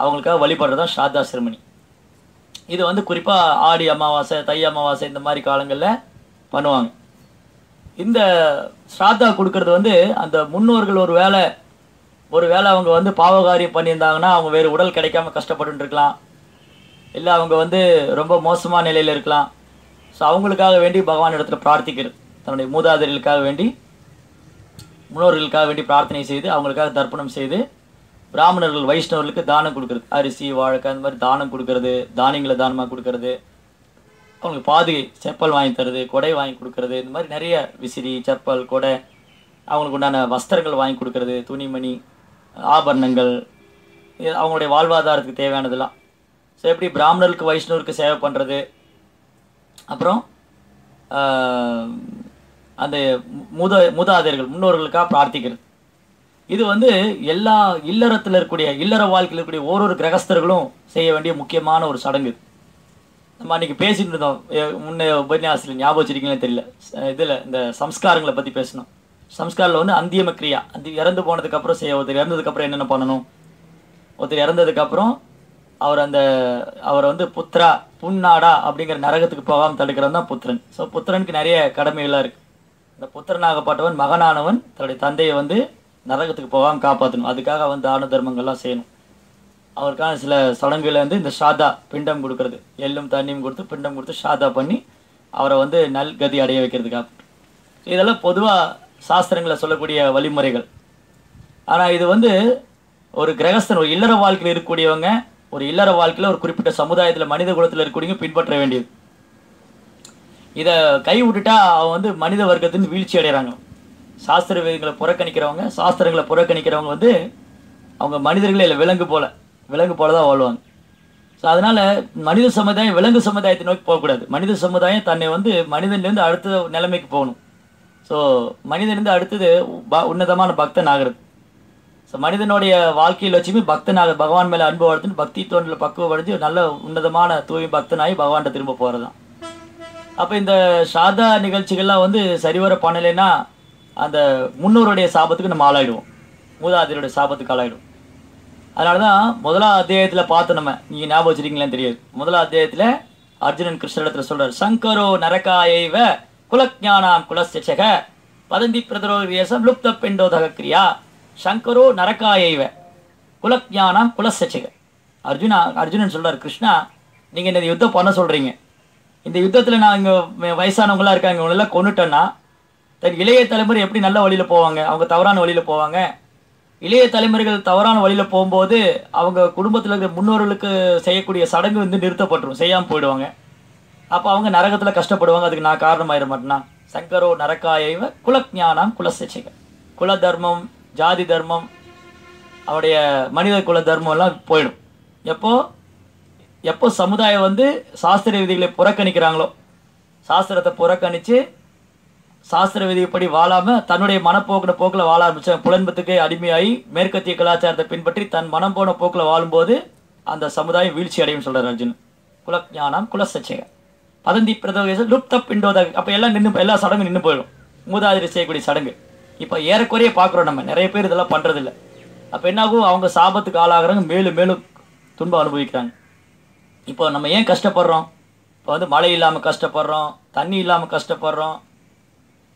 அவங்களுக்காக வழிபடுறது தான் ஸ்ராத்தா செரமனி இது வந்து குறிப்பாக ஆடி அமாவாசை தை அமாவாசை இந்த மாதிரி காலங்களில் பண்ணுவாங்க. இந்த ஸ்ராத்தா கொடுக்கறது வந்து அந்த முன்னோர்கள் ஒரு வேலை ஒரு வேளை அவங்க வந்து பாவகாரியம் பண்ணியிருந்தாங்கன்னா அவங்க வேறு உடல் கிடைக்காம கஷ்டப்பட்டு இருக்கலாம். இல்லை அவங்க வந்து ரொம்ப மோசமான நிலையில் இருக்கலாம். ஸோ அவங்களுக்காக வேண்டி பகவான் இடத்துல பிரார்த்திக்கிறது. தன்னுடைய மூதாதையர்களுக்காக வேண்டி முன்னோர்களுக்காக வேண்டி பிரார்த்தனை செய்து அவங்களுக்காக தர்ப்பணம் செய்து பிராமணர்கள் வைஷ்ணவர்களுக்கு தானம் கொடுக்கறது. அரிசி வாழைக்காய் அந்த மாதிரி தானம் கொடுக்கறது தானியங்களை தானமாக கொடுக்கறது. அவங்களுக்கு பாதுகை செப்பல் வாங்கி தருது கொடை வாங்கி கொடுக்கறது. இந்த மாதிரி நிறைய விசிறி செப்பல் கொடை அவங்களுக்கு உண்டான வஸ்திரங்கள் வாங்கி கொடுக்கறது துணிமணி ஆபரணங்கள். இது அவங்களுடைய வாழ்வாதாரத்துக்கு தேவையானதெல்லாம். ஸோ எப்படி பிராமணருக்கு வைஷ்ணவருக்கு சேவை பண்ணுறது அப்புறம் அந்த முத மூதாதையர்கள் முன்னோர்களுக்காக பிரார்த்திக்கிறது. இது வந்து எல்லா இல்லறத்தில் இருக்கக்கூடிய இல்லற வாழ்க்கையில் இருக்கக்கூடிய ஓரொரு கிரகஸ்தர்களும் செய்ய வேண்டிய முக்கியமான ஒரு சடங்கு. நம்ம அன்றைக்கி பேசிட்டு இருந்தோம். எ- முன்ன உபன்யாசத்தில் ஞாபகம் வச்சிருக்கீங்களே தெரியல. இதில் இந்த சம்ஸ்காரங்களை பற்றி பேசணும் சம்ஸ்காரில் வந்து அந்தியம கிரியா. அந்த இறந்து போனதுக்கப்புறம் செய்ய ஒருத்தர் இறந்ததுக்கப்புறம் என்னென்ன பண்ணணும்? ஒருத்தர் இறந்ததுக்கப்புறம் அவர் அந்த அவரை வந்து புத்ரா புன்னாடா அப்படிங்கிற நரகத்துக்கு போகாமல் தடுக்கிறது தான் புத்திரன். ஸோ புத்திரனுக்கு நிறைய கடமைகள்லாம் இருக்குது இந்த புத்திரனாகப்பட்டவன் மகனானவன் தன்னுடைய தந்தையை வந்து நரகத்துக்கு போகாமல் காப்பாற்றணும் அதுக்காக அவன் தான தர்மங்கள்லாம் செய்யணும். அவருக்கான சில சடங்குகளை வந்து இந்த ஷாதா பிண்டம் கொடுக்கறது. எள்ளும் தண்ணியும் கொடுத்து பிண்டம் கொடுத்து ஷாதா பண்ணி அவரை வந்து நல் கதி அடைய வைக்கிறதுக்காக. இதெல்லாம் பொதுவாக சாஸ்திரங்களை சொல்லக்கூடிய வழிமுறைகள். ஆனால் இது வந்து ஒரு கிரகஸ்தன் ஒரு இல்லற வாழ்க்கையில் இருக்கக்கூடியவங்க ஒரு இல்லற வாழ்க்கையில் ஒரு குறிப்பிட்ட சமுதாயத்தில் மனித குலத்தில் இருக்கக்கூடியவங்க பின்பற்ற வேண்டியது. இதை கை விட்டுட்டா அவன் வந்து மனித வர்க்கத்தின் வீழ்ச்சி அடைகிறாங்க சாஸ்திர விதிகளை புறக்கணிக்கிறவங்க சாஸ்திரங்களை புறக்கணிக்கிறவங்க வந்து அவங்க மனிதர்களே இல்லை விலங்கு போல். விலங்கு போல தான் வாழ்வாங்க. ஸோ அதனால் மனித சமுதாயம் விலங்கு சமுதாயத்தை நோக்கி போகக்கூடாது. மனித சமுதாயம் தன்னை வந்து மனிதன்லேருந்து அடுத்த நிலைமைக்கு போகணும். ஸோ மனிதன்லேருந்து அடுத்தது ப- உன்னதமான பக்தன் ஆகிறது ஸோ மனிதனுடைய வாழ்க்கையில் வச்சுமே பக்தனாக பகவான் மேலே அன்பு வளர்த்துன்னு பக்தி தோன்றில் பக்குவம் அடைஞ்சு நல்ல உன்னதமான தூய் பக்தனாகி பகவான்கிட்ட திரும்ப போகிறது தான் அப்போ இந்த சாதா நிகழ்ச்சிகள்லாம் வந்து சரிவர பண்ணலைன்னா அந்த முன்னோருடைய சாபத்துக்கு நம்ம ஆளாயிடுவோம். மூதாதையருடைய சாபத்துக்கு ஆளாயிடும் அதனால தான் முதலாம் அத்தியாயத்தில் பார்த்து நம்ம. நீங்கள் ஞாபகம் வச்சிருக்கீங்களான்னு தெரியாது. முதலாம் அத்தியாயத்தில் அர்ஜுனன் கிருஷ்ணரிடத்தில் சொல்கிறார் சங்கரோ நரகாயைவ குலஜானாம் குலசக பதந்தி பிரதரோதேசம் லுப்த பெண்டோதக கிரியா சங்கரோ நரகாயைவ குலஜானாம் குலசக அர்ஜுனா அர்ஜுனன் சொல்கிறார் கிருஷ்ணா நீங்கள் இந்த யுத்தம் பண்ண சொல்கிறீங்க இந்த யுத்தத்தில் நான் இங்கே வயசானவங்களாம் இருக்காங்க இவங்களெல்லாம் கொண்டுட்டேன்னா தன் இளைய தலைமுறை எப்படி நல்ல வழியில் போவாங்க? அவங்க தவறான வழியில் போவாங்க. இளைய தலைமுறைகள் தவறான வழியில் போகும்போது அவங்க குடும்பத்தில் இருக்கிற முன்னோர்களுக்கு செய்யக்கூடிய சடங்கு வந்து நிறுத்தப்பட்டுரும். செய்யாமல் போயிடுவாங்க. அப்போ அவங்க நரகத்தில் கஷ்டப்படுவாங்க. அதுக்கு நான் காரணமாயிட மாட்டேனா? சங்கரோ நரக்காயைவ குலஜானாம் குலசிச்சைகள் குல தர்மம் ஜாதி தர்மம் அவருடைய மனித குல தர்மம் எல்லாம் போயிடும். எப்போ? எப்போ சமுதாயம் வந்து சாஸ்திர விதிகளை புறக்கணிக்கிறாங்களோ? சாஸ்திரத்தை புறக்கணித்து சாஸ்திர விதிப்படி வாழாம தன்னுடைய மனப்போக்கின போக்கில் வாழ ஆரம்பித்தேன் புலன்பத்துக்கு அடிமையாகி மேற்கத்திய கலாச்சாரத்தை பின்பற்றி தன் மனம் போன போக்கில் வாழும்போது அந்த சமுதாயம் வீழ்ச்சி அடையும் சொல்கிறார் அர்ஜுன். குலஞானம் குலசச்சேக பதந்தி பிரதோகேச லுப்த பிண்டோத அப்போ எல்லாம் நின்று எல்லா சடங்கும் நின்று போயிடும். மூதாதிரி செய்யக்கூடிய சடங்கு. இப்போ ஏறக்குறைய பார்க்குறோம் நம்ம. நிறைய பேர் இதெல்லாம் பண்ணுறதில்ல அப்போ என்னாகும்? அவங்க சாபத்துக்கு ஆளாகிறாங்க மேலும் மேலும் துன்பம் அனுபவிக்கிறாங்க. இப்போ நம்ம ஏன் கஷ்டப்படுறோம்? இப்போ வந்து மழை இல்லாமல் கஷ்டப்படுறோம் தண்ணி இல்லாமல் கஷ்டப்படுறோம்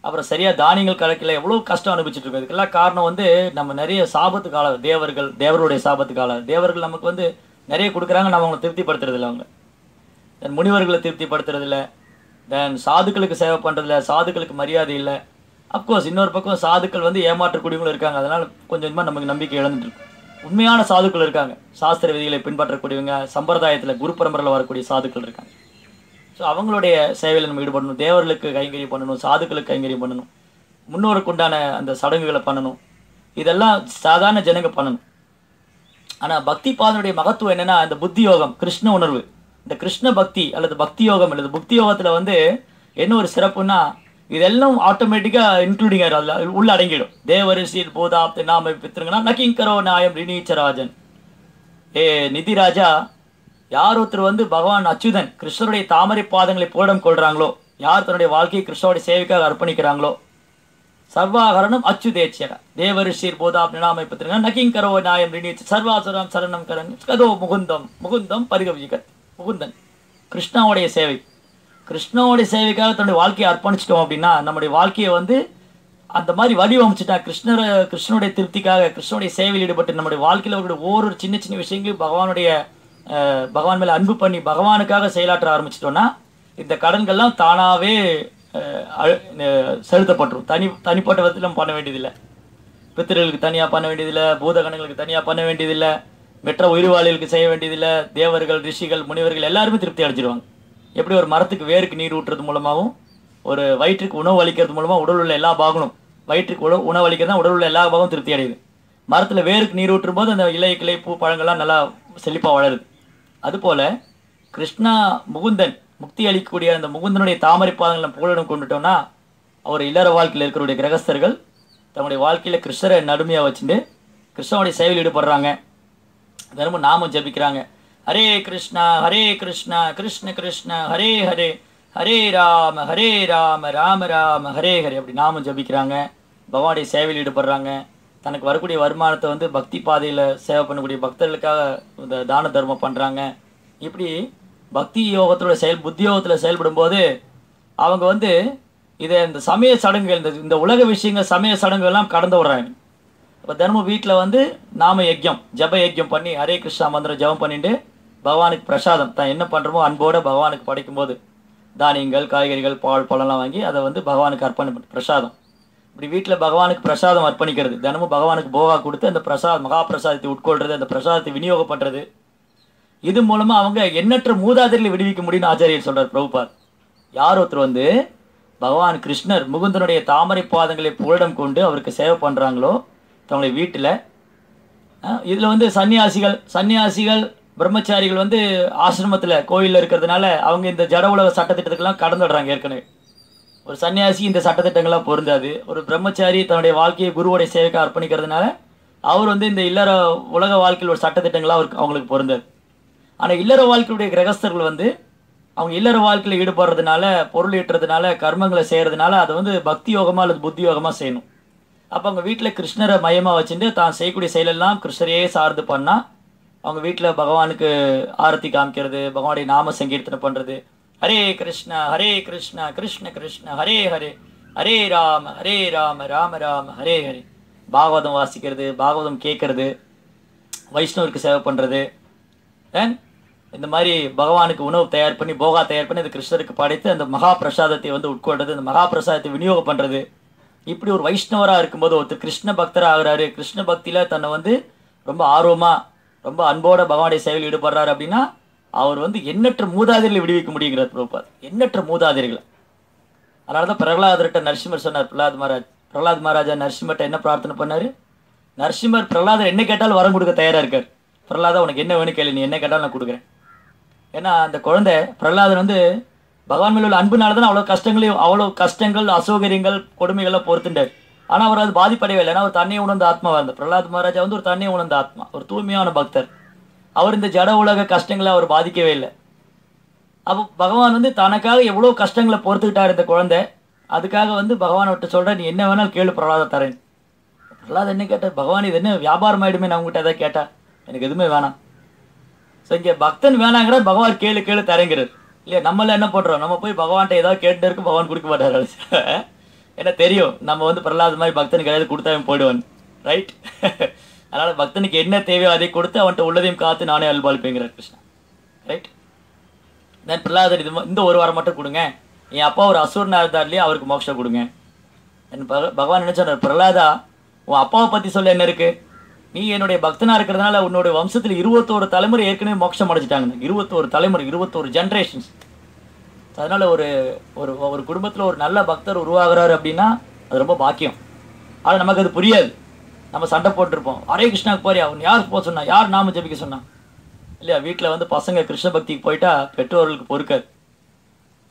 அப்புறம் சரியாக தானியங்கள் கிடைக்கல எவ்வளோ கஷ்டம் அனுபவிச்சுட்டு இருக்கோம். இதுக்கெல்லாம் காரணம் வந்து நம்ம நிறைய சாபத்துக்கு ஆள தேவர்கள் தேவருடைய சாபத்துக்கு ஆள தேவர்கள் நமக்கு வந்து நிறைய கொடுக்குறாங்க நம்ம அவங்களை திருப்திப்படுத்துறதில்ல அவங்க. தென் முனிவர்களை திருப்திப்படுத்துறதில்ல. தென் சாதுக்களுக்கு சேவை பண்ணுறதில்ல சாதுக்களுக்கு மரியாதை இல்லை. அப்கோர்ஸ் இன்னொரு பக்கம் சாதுக்கள் வந்து ஏமாற்றக்கூடியவங்களும் இருக்காங்க. அதனால் கொஞ்சம் கொஞ்சமாக நமக்கு நம்பிக்கை இழந்துட்டுருக்கு உண்மையான சாதுக்கள் இருக்காங்க. சாஸ்திர விதிகளை பின்பற்றக்கூடியவங்க சம்பிரதாயத்தில் குரு பரம்பரையில் வரக்கூடிய சாதுக்கள் இருக்காங்க. ஸோ அவங்களுடைய சேவையில் நம்ம ஈடுபடணும். தேவர்களுக்கு கைங்கரியம் பண்ணணும். சாதுக்களுக்கு கைங்கரியம் பண்ணணும். முன்னோருக்கு உண்டான அந்த சடங்குகளை பண்ணணும். இதெல்லாம் சாதாரண ஜனங்க பண்ணணும். ஆனால் பக்தி பாதனுடைய மகத்துவம் என்னென்னா அந்த புத்தி யோகம் கிருஷ்ண உணர்வு. இந்த கிருஷ்ண பக்தி அல்லது பக்தி யோகம் அல்லது புக்தி யோகத்தில் வந்து என்ன ஒரு சிறப்புன்னா இதெல்லாம் ஆட்டோமேட்டிக்காக இன்க்ளூடிங் ஆயிடும் அதில் உள்ள அடங்கிடும். தேவரிசியில் போதாப்தி நாம பித்திருங்கன்னா நக்கிங்கரோ நாயம் ரிணீச்சராஜன் ஏ நிதிராஜா யார் ஒருத்தர் வந்து பகவான் அச்சுதன் கிருஷ்ணருடைய தாமரை பாதங்களை போடம் கொள்கிறாங்களோ யார் தன்னுடைய வாழ்க்கையை கிருஷ்ணருடைய சேவைக்காக அர்ப்பணிக்கிறாங்களோ? சர்வாகரணம் அச்சுதேச்சியக தேவரிஷீர் போதா நினாமை பத்திரங்க நகிங் கரோ நாயம் ரிணீச் சர்வாசுரம் சரணம் கரன் கதோ முகுந்தம். முகுந்தம் பரிகவிகத் முகுந்தன். கிருஷ்ணாவுடைய சேவை. கிருஷ்ணாவுடைய சேவைக்காக தன்னுடைய வாழ்க்கையை அர்ப்பணிச்சிட்டோம் அப்படின்னா நம்முடைய வாழ்க்கையை வந்து அந்த மாதிரி வடிவமைச்சுட்டா கிருஷ்ணர் கிருஷ்ணனுடைய திருப்திக்காக கிருஷ்ணனுடைய சேவையில் ஈடுபட்டு நம்முடைய வாழ்க்கையில் அவருடைய ஒவ்வொரு சின்ன சின்ன விஷயங்களையும் பகவானுடைய பகவான் மேலே அன்பு பண்ணி பகவானுக்காக செயலாற்ற ஆரம்பிச்சிட்டோன்னா இந்த கடன்கள்லாம் தானாகவே செலுத்தப்பட்டுரும். தனி தனிப்பட்ட விதத்தில் பண்ண வேண்டியதில்லை. பித்திரர்களுக்கு தனியாக பண்ண வேண்டியதில்லை பூதகணங்களுக்கு தனியாக பண்ண வேண்டியதில்லை மற்ற உயிர்வாளிகளுக்கு செய்ய வேண்டியதில்லை தேவர்கள் ரிஷிகள் முனிவர்கள் எல்லாருமே திருப்தி அடைஞ்சிருவாங்க. எப்படி ஒரு மரத்துக்கு வேருக்கு நீர் ஊட்டுறது மூலமாகவும் ஒரு வயிற்றுக்கு உணவு அளிக்கிறது மூலமாக உடல் உள்ள எல்லா பாகங்களும் வயிற்றுக்கு உணவு உணவு அளிக்கிறது தான் உடல் உள்ள எல்லா பாகமும் திருப்தி அடையுது. மரத்தில் வேருக்கு நீர் ஊற்றும் போது அந்த இலை கிளை பூ பழங்கள்லாம் நல்லா செழிப்பாக வளருது. அதுபோல கிருஷ்ணா முகுந்தன் முக்தி அளிக்கக்கூடிய அந்த முகுந்தனுடைய தாமரை பாதங்களை புகழிடம் கொண்டுட்டோம்னா அவர் இல்லற வாழ்க்கையில் இருக்கிறவருடைய கிரகஸ்தர்கள் தன்னுடைய வாழ்க்கையில் கிருஷ்ணரை நடுமையாக வச்சுட்டு கிருஷ்ணனுடைய சேவையில் ஈடுபடுறாங்க. தினமும் நாமும் ஜபிக்கிறாங்க. ஹரே கிருஷ்ணா ஹரே கிருஷ்ணா கிருஷ்ண கிருஷ்ண ஹரே ஹரே ஹரே ராம ஹரே ராம ராம ராம ஹரே ஹரே அப்படி நாமும் ஜபிக்கிறாங்க. பகவானுடைய சேவையில் ஈடுபடுறாங்க. தனக்கு வரக்கூடிய வருமானத்தை வந்து பக்தி பாதையில் சேவை பண்ணக்கூடிய பக்தர்களுக்காக இந்த தான தர்மம் பண்ணுறாங்க இப்படி பக்தி யோகத்தோட செயல் புத்தி யோகத்தில் செயல்படும்போது அவங்க வந்து இதை இந்த சமய சடங்குகள் இந்த இந்த உலக விஷயங்கள் சமய சடங்குகள்லாம் கடந்து விடுறாங்க இப்போ தினமும் வீட்டில் வந்து நாம யஜ்யம் ஜப யஜ்யம் பண்ணி ஹரே கிருஷ்ணா மந்திரம் ஜபம் பண்ணிட்டு பகவானுக்கு பிரசாதம் தான் என்ன பண்ணுறோமோ அன்போடு பகவானுக்கு படைக்கும் போது தானியங்கள் காய்கறிகள் பால் பழம்லாம் வாங்கி அதை வந்து பகவானுக்கு அர்ப்பணம் பிரசாதம். இப்படி வீட்டில் பகவானுக்கு பிரசாதம் அர்ப்பணிக்கிறது. தினமும் பகவானுக்கு போகா கொடுத்து அந்த பிரசாத் மகா பிரசாதத்தை உட்கொள்றது அந்த பிரசாதத்தை விநியோகம் பண்ணுறது இது மூலமாக அவங்க எண்ணற்ற மூதாதைகளை விடுவிக்க முடியும்னு ஆச்சாரியர் சொல்கிறார் பிரபுபாத். யார் ஒருத்தர் வந்து பகவான் கிருஷ்ணர் முகுந்தனுடைய தாமரை பாதங்களை புகழிடம் கொண்டு அவருக்கு சேவை பண்ணுறாங்களோ தங்களுடைய வீட்டில் இதில் வந்து சன்னியாசிகள் சன்னியாசிகள் பிரம்மச்சாரிகள் வந்து ஆசிரமத்தில் கோயிலில் இருக்கிறதுனால அவங்க இந்த ஜட உலக சட்டத்திட்டத்துக்கெல்லாம் கடந்துடுறாங்க ஏற்கனவே. ஒரு சன்னியாசி இந்த சட்டத்திட்டங்கள்லாம் பொருந்தாது. ஒரு பிரம்மச்சாரி தன்னுடைய வாழ்க்கையை குருவோடைய சேவைக்கு அர்ப்பணிக்கிறதுனால அவர் வந்து இந்த இல்லற உலக வாழ்க்கையில் ஒரு சட்டத்திட்டங்களாக அவருக்கு அவங்களுக்கு பொருந்தாது. ஆனால் இல்லற வாழ்க்கையுடைய கிரகஸ்தர்கள் வந்து அவங்க இல்லற வாழ்க்கையில் ஈடுபடுறதுனால பொருள் ஈட்டுறதுனால கர்மங்களை செய்கிறதுனால அதை வந்து பக்தி யோகமாக அல்லது புத்தி யோகமாக செய்யணும். அப்போ அவங்க வீட்டில் கிருஷ்ணரை மையமாக வச்சுட்டு தான் செய்யக்கூடிய செயலெல்லாம் கிருஷ்ணரையே சார்ந்து பண்ணால் அவங்க வீட்டில் பகவானுக்கு ஆரத்தி காமிக்கிறது பகவானுடைய நாம சங்கீர்த்தனை பண்ணுறது ஹரே கிருஷ்ணா ஹரே கிருஷ்ணா கிருஷ்ண கிருஷ்ண ஹரே ஹரே. ஹரே ராம ஹரே ராம ராம ராம ஹரே ஹரே. பாகவதம் வாசிக்கிறது பாகவதம் கேட்கறது வைஷ்ணவருக்கு சேவை பண்ணுறது தென் இந்த மாதிரி பகவானுக்கு உணவு தயார் பண்ணி போகா தயார் பண்ணி அது கிருஷ்ணருக்கு படைத்து அந்த மகா பிரசாதத்தை வந்து உட்கொள்றது அந்த மகா பிரசாதத்தை விநியோகம் பண்ணுறது இப்படி ஒரு வைஷ்ணவராக இருக்கும்போது ஒருத்தர் கிருஷ்ண பக்தராக ஆகிறாரு கிருஷ்ண பக்தியில் தன்னை வந்து ரொம்ப ஆர்வமாக ரொம்ப அன்போட பகவானுடைய சேவையில் ஈடுபடுறாரு அப்படின்னா அவர் வந்து எண்ணற்ற மூதாதிரிகளை விடுவிக்க முடியுங்கிறார் பிரபுபாத். எண்ணற்ற மூதாதிரிகளை அதனால தான் பிரகலாதர்கிட்ட நரசிம்மர் சொன்னார் பிரகலாத் மகாராஜ் பிரகலாத் மகாராஜா நரசிம்மர்கிட்ட என்ன பிரார்த்தனை பண்ணார்? நரசிம்மர் பிரகலாதர் என்ன கேட்டாலும் வரம் கொடுக்க தயாராக இருக்கார். பிரகலாதா உனக்கு என்ன வேணும் கேள்வி நீ என்ன கேட்டாலும் நான் கொடுக்குறேன். ஏன்னா அந்த குழந்தை பிரகலாதன் வந்து பகவான் மேல உள்ள அன்புனால தான் அவ்வளோ கஷ்டங்களையும் அவ்வளோ கஷ்டங்கள் அசௌகரியங்கள் கொடுமைகள்லாம் பொறுத்துட்டார் ஆனால் அவர் அது பாதிப்படையவில்லை. ஏன்னா ஒரு தன்னை உணர்ந்த ஆத்மா இருந்தார். பிரகலாத் மகாராஜா வந்து ஒரு தன்னை உணர்ந்த ஆத்மா ஒரு தூய்மையான பக்தர். அவர் இந்த ஜட உலக கஷ்டங்களை அவர் பாதிக்கவே இல்லை. அப்போ பகவான் வந்து தனக்காக எவ்வளோ கஷ்டங்களை பொறுத்துக்கிட்டார் இந்த குழந்தை அதுக்காக வந்து பகவான் விட்டு சொல்கிற நீ என்ன வேணாலும் கேளு பிரகலாத தரேன். பிரகலாத என்ன கேட்டார்? பகவான் இது என்ன வியாபாரம் ஆயிடுமே? நான் உங்ககிட்ட எதாவது கேட்டால் எனக்கு எதுவுமே வேணாம். ஸோ இங்கே பக்தன் வேணாங்கிற பகவான் கேளு கேளு தரேங்கிறார். இல்லையா? நம்மள என்ன பண்ணுறோம் நம்ம போய் பகவான்கிட்ட ஏதாவது கேட்டு இருக்கு பகவான் கொடுக்க மாட்டார். ஏன்னா தெரியும் நம்ம வந்து பிரகலாத மாதிரி பக்தனுக்கு கிடையாது கொடுத்தா போயிடுவான் ரைட் அதனால் பக்தனுக்கு என்ன தேவையோ அதை கொடுத்து அவன்கிட்ட உள்ளதையும் காத்து நானே அல்பாளிப்பேங்கிறார் கிருஷ்ணா. ரைட் தென் பிரலாதர் இது இந்த ஒரு வாரம் மட்டும் கொடுங்க. என் அப்பா ஒரு அசூரனாக இருந்தார் இல்லையா அவருக்கு மோட்சம் கொடுங்க. என் பக- பகவான் என்ன சொன்னார்? பிரலாதா உன் அப்பாவை பற்றி சொல்ல என்ன இருக்குது நீ என்னுடைய பக்தனாக இருக்கிறதுனால உன்னுடைய வம்சத்தில் இருபத்தோரு தலைமுறை ஏற்கனவே மோட்சம் அடைஞ்சிட்டாங்க இருபத்தோரு தலைமுறை இருபத்தோரு ஜென்ரேஷன்ஸ் அதனால் ஒரு ஒரு ஒரு குடும்பத்தில் ஒரு நல்ல பக்தர் உருவாகிறார் அப்படின்னா அது ரொம்ப பாக்கியம். ஆனால் நமக்கு அது புரியாது. நம்ம சண்டை போட்டிருப்போம். ஹரே கிருஷ்ணாக்கு போறியா? அவன் யார் போக சொன்னா? யார் நாம ஜபிக்க சொன்னா? இல்லையா வீட்டில் வந்து பசங்க கிருஷ்ண பக்திக்கு போயிட்டா பெற்றோர்களுக்கு பொறுக்காது.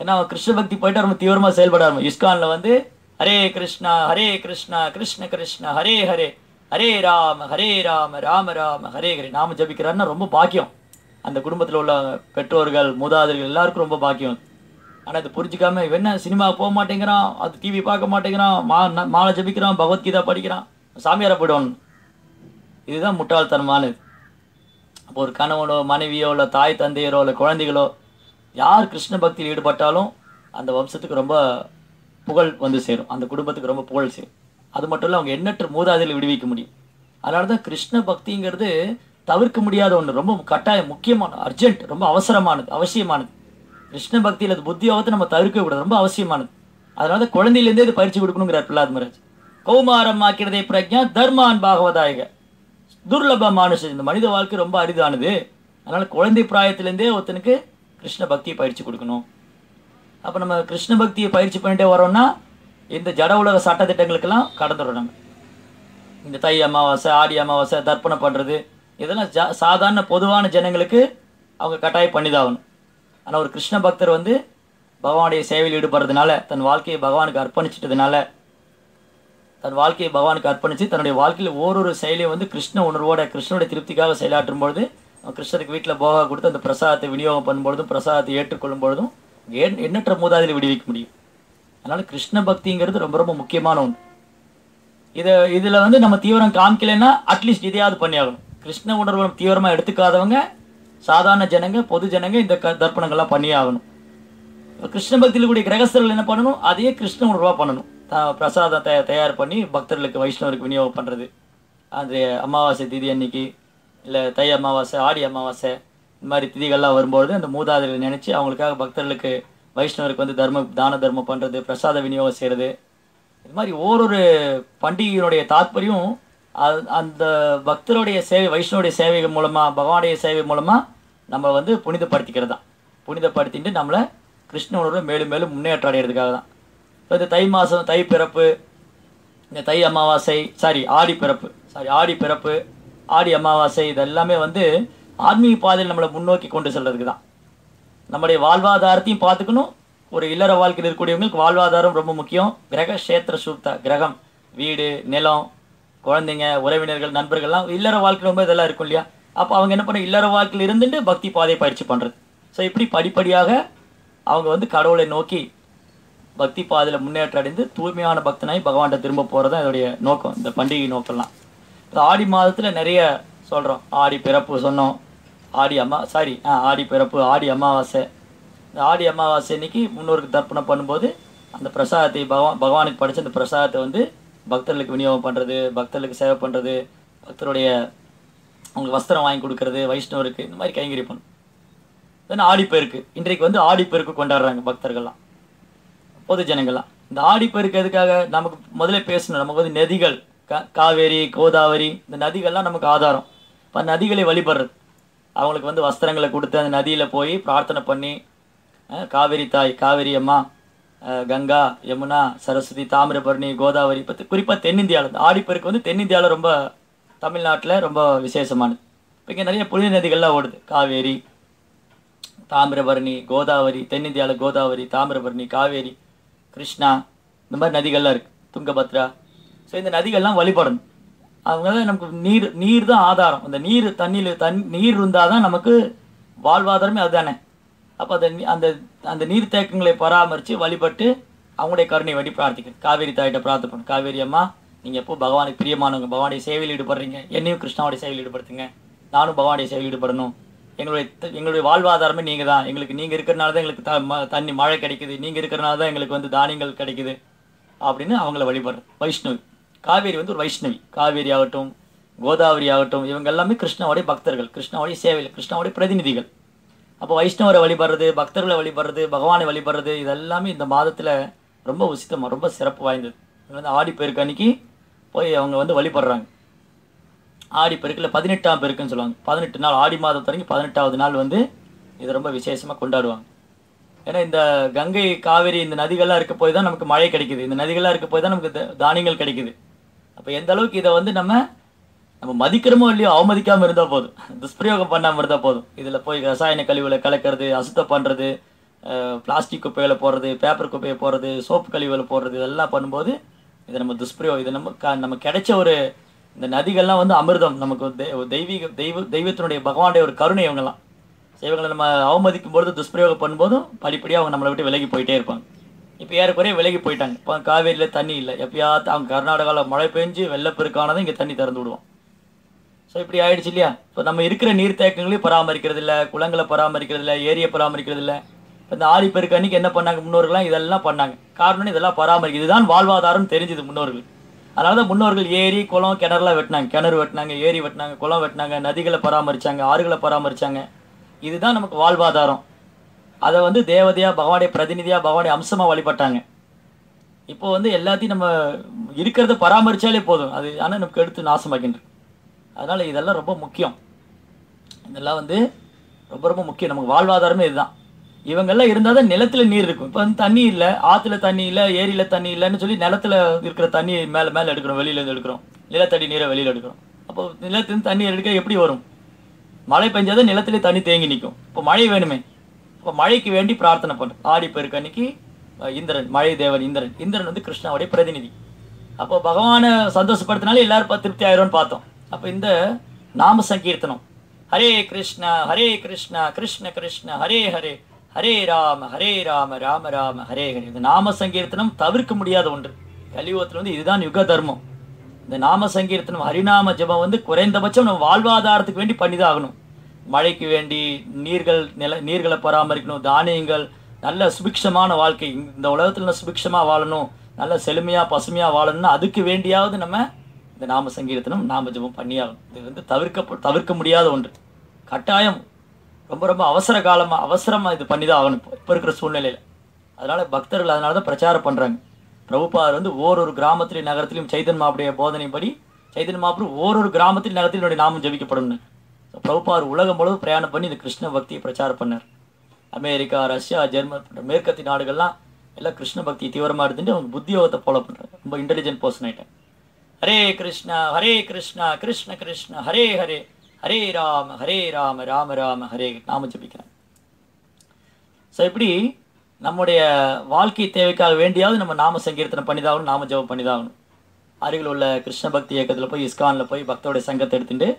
ஏன்னா அவன் கிருஷ்ண பக்தி போயிட்டா ரொம்ப தீவிரமாக செயல்பட ஆரம்பி இஸ்கானில் வந்து ஹரே கிருஷ்ணா ஹரே கிருஷ்ணா கிருஷ்ண கிருஷ்ணா ஹரே ஹரே ஹரே ராம ஹரே ராம ராம ராம ஹரே ஹரே. நாம ஜபிக்கிறாருன்னா ரொம்ப பாக்கியம். அந்த குடும்பத்தில் உள்ள பெற்றோர்கள் மூதாதைகள் எல்லாருக்கும் ரொம்ப பாக்கியம். ஆனால் இது புரிஞ்சுக்காம இவன் என்ன சினிமா போக மாட்டேங்கிறான் அது டிவி பார்க்க மாட்டேங்கிறான் மா ந- மாலை ஜபிக்கிறான் பகவத்கீதா படிக்கிறான். சாமியாரை போயிடுவாங்க. இதுதான் முட்டாள்தனமானது அப்போ ஒரு கணவனோ மனைவியோ இல்லை தாய் தந்தையரோ இல்லை குழந்தைகளோ யார் கிருஷ்ண பக்தியில் ஈடுபட்டாலும் அந்த வம்சத்துக்கு ரொம்ப புகழ் வந்து சேரும். அந்த குடும்பத்துக்கு ரொம்ப புகழ் சேரும். அது மட்டும் இல்லை அவங்க எண்ணற்ற மூதாதையில் விடுவிக்க முடியும். அதனால தான் கிருஷ்ண பக்திங்கிறது தவிர்க்க முடியாத ஒன்று ரொம்ப கட்டாயம் முக்கியமான அர்ஜென்ட் ரொம்ப அவசரமானது அவசியமானது. கிருஷ்ண பக்தியில் அது புத்தியோகத்தை நம்ம தவிர்க்க கூடாது. ரொம்ப அவசியமானது. அதனால தான் குழந்தையிலேருந்தே இது பயிற்சி கொடுக்கணுங்கிறார் பிரலாத் மகாராஜ். கௌமாரம் ஆக்கிறதே பிரஜா தர்மான் பாகவதாயக துர்லப மானுஷன் இந்த மனித வாழ்க்கை ரொம்ப அரிதானது. அதனால் குழந்தை பிராயத்திலேருந்தே ஒருத்தனுக்கு கிருஷ்ண பக்தியை பயிற்சி கொடுக்கணும். அப்போ நம்ம கிருஷ்ண பக்தியை பயிற்சி பண்ணிட்டே வரோம்னா இந்த ஜட உலக சட்டத்திட்டங்களுக்கெல்லாம் கடந்துடும் நம்ம. இந்த தை அமாவாசை ஆடி அமாவாசை தர்ப்பணம் பண்ணுறது இதெல்லாம் ஜா சாதாரண பொதுவான ஜனங்களுக்கு அவங்க கட்டாயம் பண்ணிதாகணும். ஆனால் ஒரு கிருஷ்ண பக்தர் வந்து பகவானுடைய சேவையில் ஈடுபடுறதுனால தன் வாழ்க்கையை பகவானுக்கு அர்ப்பணிச்சிட்டதுனால தன் வாழ்க்கையை பகவானுக்கு அர்ப்பணித்து தன்னுடைய வாழ்க்கையில் ஓரொரு செயலையும் வந்து கிருஷ்ண உணர்வோட கிருஷ்ணனுடைய திருப்திக்காக செயலாற்றும் பொழுது அவன் கிருஷ்ணருக்கு வீட்டில் போகா கொடுத்து அந்த பிரசாதத்தை விநியோகம் பண்ணும்பொழுதும் பிரசாதத்தை ஏற்றுக்கொள்ளும் பொழுதும் ஏன் எண்ணற்ற மூதாதியில் விடுவிக்க முடியும்? அதனால் கிருஷ்ண பக்திங்கிறது ரொம்ப ரொம்ப முக்கியமான ஒன்று. இதை இதில் வந்து நம்ம தீவிரம் காமிக்கலைன்னா அட்லீஸ்ட் இதையாவது பண்ணியாகணும். கிருஷ்ண உணர்வு தீவிரமாக எடுத்துக்காதவங்க சாதாரண ஜனங்க பொது ஜனங்க இந்த க தர்ப்பணங்கள்லாம் பண்ணியே ஆகணும். கிருஷ்ண பக்தியில் கூடிய கிரகஸ்தர்கள் என்ன பண்ணணும்? அதையே கிருஷ்ண உணர்வாக பண்ணணும். பிரசாதத்தை தயார் பண்ணி பக்தர்களுக்கு வைஷ்ணவருக்கு விநியோகம் பண்ணுறது அந்த அமாவாசை திதி அன்னைக்கு இல்லை தை அமாவாசை ஆடி அமாவாசை இந்த மாதிரி திதிகள்லாம் வரும்பொழுது அந்த மூதாதைகளை நினச்சி அவங்களுக்காக பக்தர்களுக்கு வைஷ்ணவருக்கு வந்து தர்ம தான தர்மம் பண்ணுறது பிரசாத விநியோகம் செய்கிறது இது மாதிரி ஓரொரு பண்டிகையினுடைய தாத்பரியம் அது- அந்த பக்தருடைய சேவை வைஷ்ணவருடைய சேவை மூலமாக பகவானுடைய சேவை மூலமாக நம்ம வந்து புனிதப்படுத்திக்கிறது தான் புனிதப்படுத்திட்டு நம்மளை கிருஷ்ண மேலும் மேலும் முன்னேற்றம் அடைகிறதுக்காக தான் இந்த தை மாதம் தை பிறப்பு இந்த தை அமாவாசை சாரி ஆடி பிறப்பு சாரி ஆடி பிறப்பு ஆடி அமாவாசை இதெல்லாமே வந்து ஆன்மீக பாதையில் நம்மளை முன்னோக்கி கொண்டு செல்றதுக்கு தான் நம்முடைய வாழ்வாதாரத்தையும் பார்த்துக்கணும். ஒரு இல்லற வாழ்க்கையில் இருக்கக்கூடியவங்களுக்கு வாழ்வாதாரம் ரொம்ப முக்கியம். கிரக கஷேத்திர சூக்தா கிரகம் வீடு நிலம் குழந்தைங்க உறவினர்கள் நண்பர்கள்லாம் இல்லற வாழ்க்கையில் ரொம்ப இதெல்லாம் இருக்கும் இல்லையா? அப்போ அவங்க என்ன பண்ண இல்லற வாழ்க்கையில் இருந்துட்டு பக்தி பாதையை பயிற்சி பண்ணுறது ஸோ இப்படி படிப்படியாக அவங்க வந்து கடவுளை நோக்கி பக்தி பாதையில் முன்னேற்றம் அடைந்து தூய்மையான பக்தனாய் பகவான்கிட்ட திரும்ப போகிறது தான் இதோடைய நோக்கம். இந்த பண்டிகை நோக்கம்லாம். இப்போ ஆடி மாதத்தில் நிறைய சொல்கிறோம் ஆடி பிறப்பு சொன்னோம். ஆடி அம்மா சாரி ஆ ஆடி பிறப்பு ஆடி அமாவாசை. இந்த ஆடி அமாவாசை இன்னைக்கு முன்னோருக்கு தர்ப்பணம் பண்ணும்போது அந்த பிரசாதத்தை பகவான் பகவானுக்கு படித்த அந்த பிரசாதத்தை வந்து பக்தர்களுக்கு விநியோகம் பண்ணுறது பக்தர்களுக்கு சேவை பண்ணுறது பக்தருடைய அவங்களுக்கு வஸ்திரம் வாங்கி கொடுக்கறது வைஷ்ணவருக்கு இந்த மாதிரி கைங்கறி பண்ணும் தென் ஆடிப்பெருக்கு இன்றைக்கு வந்து ஆடிப்பெருக்கு கொண்டாடுறாங்க பக்தர்கள்லாம். பொது ஜனங்கள்லாம். இந்த ஆடிப்பெருக்கு எதுக்காக நமக்கு முதல்ல பேசணும். நமக்கு வந்து நதிகள் கா காவேரி கோதாவரி இந்த நதிகள்லாம் நமக்கு ஆதாரம். இப்போ நதிகளை வழிபடுறது. அவங்களுக்கு வந்து வஸ்திரங்களை கொடுத்து அந்த நதியில் போய் பிரார்த்தனை பண்ணி காவேரி தாய் காவேரி அம்மா கங்கா யமுனா சரஸ்வதி தாமிரபரணி கோதாவரி இப்போ குறிப்பாக தென்னிந்தியாவில் ஆடிப்பெருக்கு வந்து தென்னிந்தியாவில் ரொம்ப தமிழ்நாட்டில் ரொம்ப விசேஷமானது. இப்போ இங்கே நிறைய புனித நதிகள்லாம் ஓடுது. காவேரி தாமிரபரணி கோதாவரி தென்னிந்தியாவில் கோதாவரி தாமிரபரணி காவேரி. கிருஷ்ணா இந்த மாதிரி நதிகள்லாம் இருக்குது துங்கபத்ரா. ஸோ இந்த நதிகள்லாம் வழிபடணும். அதனால நமக்கு நீர் நீர் தான் ஆதாரம். அந்த நீர் தண்ணியில் தண் நீர் இருந்தால் தான் நமக்கு வாழ்வாதாரமே அதுதானே. அப்போ அந்த அந்த அந்த நீர் தேக்கங்களை பராமரித்து வழிபட்டு அவங்களுடைய கருணை வழி பிரார்த்திக்கணும். காவேரி தாயிட்ட பிரார்த்தனை காவேரி அம்மா நீங்கள் எப்போ பகவானுக்கு பிரியமானவங்க பகவானுடைய சேவையில் ஈடுபடுறீங்க? என்னையும் கிருஷ்ணாவுடைய சேவையில் ஈடுபடுத்துங்க. நானும் பகவானுடைய சேவையில் ஈடுபடணும். எங்களுடைய எங்களுடைய வாழ்வாதாரமே நீங்கள் தான் எங்களுக்கு நீங்கள் இருக்கிறனால தான் எங்களுக்கு த ம- தண்ணி மழை கிடைக்குது. நீங்கள் இருக்கிறனால தான் எங்களுக்கு வந்து தானியங்கள் கிடைக்குது. அப்படின்னு அவங்கள வழிபடுற வைஷ்ணவி. காவேரி வந்து ஒரு வைஷ்ணவி. காவேரி ஆகட்டும் கோதாவரி ஆகட்டும் இவங்க எல்லாமே கிருஷ்ணாவுடைய பக்தர்கள். கிருஷ்ணாவுடைய சேவையில் கிருஷ்ணாவுடைய பிரதிநிதிகள். அப்போ வைஷ்ணவரை வழிபடுறது பக்தர்களை வழிபடுறது பகவானை வழிபடுறது இதெல்லாமே இந்த மாதத்தில் ரொம்ப உசித்தமாக ரொம்ப சிறப்பு வாய்ந்தது. இவங்க வந்து ஆடி போயிருக்க அன்னைக்கு போய் அவங்க வந்து வழிபடுறாங்க. ஆடி பெருக்கில் பதினெட்டாம் பெருக்குன்னு சொல்லுவாங்க. பதினெட்டு நாள் ஆடி மாதம் தொடங்கி பதினெட்டாவது நாள் வந்து இது ரொம்ப விசேஷமாக கொண்டாடுவாங்க. ஏன்னா இந்த கங்கை காவேரி இந்த நதிகள்லாம் இருக்க போய் தான் நமக்கு மழை கிடைக்குது. இந்த நதிகள்லாம் இருக்க போய் தான் நமக்கு தானியங்கள் கிடைக்குது. அப்போ எந்த அளவுக்கு இதை வந்து நம்ம நம்ம மதிக்கிறோமோ இல்லையோ அவமதிக்காமல் இருந்தால் போதும். துஷ்பிரயோகம் பண்ணாமல் இருந்தால் போதும். இதில் போய் ரசாயன கழிவுகளை கலக்கிறது அசுத்தம் பண்ணுறது பிளாஸ்டிக் குப்பைகளை போடுறது பேப்பர் குப்பையை போடுறது சோப்பு கழிவுகளை போடுறது இதெல்லாம் பண்ணும்போது இதை நம்ம துஷ்பிரயோகம் இதை நம்ம க நம்ம கிடைச்ச ஒரு இந்த நதிகள்லாம் வந்து அமிர்தம். நமக்கு தெய்வீக தெய்வ தெய்வத்தினுடைய பகவானுடைய ஒரு கருணை இவங்கெல்லாம். இவங்களை நம்ம அவமதிக்கும் பொழுது துஷ்பிரயோகம் பண்ணும்போதும் படிப்படியாக அவங்க நம்மளை விட்டு விலகி போயிட்டே இருப்பாங்க. இப்போ ஏறக்குறைய விலகி போயிட்டாங்க. இப்போ காவேரியில் தண்ணி இல்லை. எப்பயாவது அவங்க கர்நாடகாவில் மழை பெஞ்சு வெள்ளப்பெருக்கானதும் இங்கே தண்ணி திறந்து விடுவோம். ஸோ இப்படி ஆயிடுச்சு இல்லையா? இப்போ நம்ம இருக்கிற நீர்த்தேக்கங்களையும் பராமரிக்கிறது இல்லை குளங்களை பராமரிக்கிறது இல்லை ஏரியை பராமரிக்கிறது இல்லை. இப்போ இந்த ஆடி அன்றைக்கி அன்னைக்கு என்ன பண்ணாங்க முன்னோர்கள்லாம்? இதெல்லாம் பண்ணாங்க. காரணம் இதெல்லாம் பராமரிக்கிறது இதுதான் வாழ்வாதாரம் தெரிஞ்சுது முன்னோர்கள். அதனால தான் முன்னோர்கள் ஏரி குளம் கிணறுலாம் வெட்டினாங்க. கிணறு வெட்டினாங்க ஏரி வெட்டினாங்க குளம் வெட்டினாங்க நதிகளை பராமரித்தாங்க ஆறுகளை பராமரித்தாங்க இதுதான் நமக்கு வாழ்வாதாரம். அதை வந்து தேவதையாக பகவானுடைய பிரதிநிதியாக பகவானுடைய அம்சமாக வழிபட்டாங்க. இப்போ வந்து எல்லாத்தையும் நம்ம இருக்கிறத பராமரித்தாலே போதும். அது ஆனால் நமக்கு எடுத்து நாசமாக்கின்ற அதனால் இதெல்லாம் ரொம்ப முக்கியம். இதெல்லாம் வந்து ரொம்ப ரொம்ப முக்கியம். நமக்கு வாழ்வாதாரமே இதுதான். இவங்கெல்லாம் இருந்தால் தான் நிலத்துல நீர் இருக்கும். இப்போ வந்து தண்ணி இல்லை ஆற்றுல தண்ணி இல்லை ஏரியில் தண்ணி இல்லைன்னு சொல்லி நிலத்துல இருக்கிற தண்ணி மேலே மேலே எடுக்கிறோம் வெளியிலேருந்து எடுக்கிறோம். நிலத்தடி நீரை வெளியில் எடுக்கிறோம். அப்போ நிலத்துலேருந்து தண்ணி எடுக்க எப்படி வரும்? மழை பெஞ்சாதான் நிலத்துலேயே தண்ணி தேங்கி நிற்கும் இப்போ மழை வேணுமே. இப்போ மழைக்கு வேண்டி பிரார்த்தனை பண்ணும் ஆடி பெருக்கு அன்னைக்கு இந்திரன் மழை தேவன் இந்திரன். இந்திரன் வந்து கிருஷ்ணாவுடைய பிரதிநிதி. அப்போ பகவானை சந்தோஷப்படுத்தினாலே எல்லாரும் திருப்தி ஆயிரும்னு பார்த்தோம். அப்போ இந்த நாம சங்கீர்த்தனம். ஹரே கிருஷ்ணா ஹரே கிருஷ்ணா கிருஷ்ண கிருஷ்ண ஹரே ஹரே. ஹரே ராம ஹரே ராம ராம ராம ஹரே ஹரே இந்த நாம சங்கீர்த்தனம் தவிர்க்க முடியாத ஒன்று. கலியுகத்தில் வந்து இதுதான் யுக தர்மம். இந்த நாம சங்கீர்த்தனம் ஹரிநாம ஜெபம் வந்து குறைந்தபட்சம் நம்ம வாழ்வாதாரத்துக்கு வேண்டி பண்ணிதான் ஆகணும் மழைக்கு வேண்டி நீர்கள் நில நீர்களை பராமரிக்கணும் தானியங்கள் நல்ல சுபிக்ஷமான வாழ்க்கை. இந்த உலகத்தில் நல்ல சுபிக்ஷமாக வாழணும் நல்ல செழுமையாக பசுமையாக வாழணும்னா அதுக்கு வேண்டியாவது நம்ம இந்த நாம சங்கீர்த்தனம் நாம ஜபம் பண்ணியாகணும். இது வந்து தவிர்க்க தவிர்க்க முடியாத ஒன்று. கட்டாயம். ரொம்ப ரொம்ப அவசர காலமாக அவசரமாக இது பண்ணி தான் ஆகணும் இப்போ இருக்கிற சூழ்நிலையில். அதனால் பக்தர்கள் அதனால தான் பிரச்சாரம் பண்ணுறாங்க பிரபுபாதர் வந்து ஓரொரு கிராமத்திலையும் நகரத்திலையும் சைதன் மாப்புடைய போதனைப்படி சைதன் மாப்பு ஓரொரு கிராமத்திலும் நகரத்திலும் என்னுடைய நாமம் ஜபிக்கப்படும். பிரபுபாதர் உலகம் முழுவதும் பிரயாணம் பண்ணி இந்த கிருஷ்ண பக்தியை பிரச்சாரம் பண்ணார். அமெரிக்கா ரஷ்யா ஜெர்மன் போன்ற மேற்கத்திய நாடுகள்லாம் எல்லாம் கிருஷ்ண பக்தி தீவிரமாக இருந்துட்டு அவங்க புத்தியோகத்தை ஃபாலோ பண்ணுறாங்க ரொம்ப இன்டெலிஜென்ட் பர்சன் ஆகிட்டேன் ஹரே கிருஷ்ணா ஹரே கிருஷ்ணா கிருஷ்ண கிருஷ்ண ஹரே ஹரே. ஹரே ராம ஹரே ராம ராம ராம ஹரே நாம ஜபிக்கிறேன் ஸோ இப்படி நம்முடைய வாழ்க்கை தேவைக்காக வேண்டியாவது நம்ம நாம சங்கீர்த்தனம் பண்ணிதாகணும் நாம ஜெபம் பண்ணிதாகணும். அருகில் உள்ள கிருஷ்ண பக்தி இயக்கத்தில் போய் இஸ்கானில் போய் பக்தோடைய சங்கத்தை எடுத்துட்டு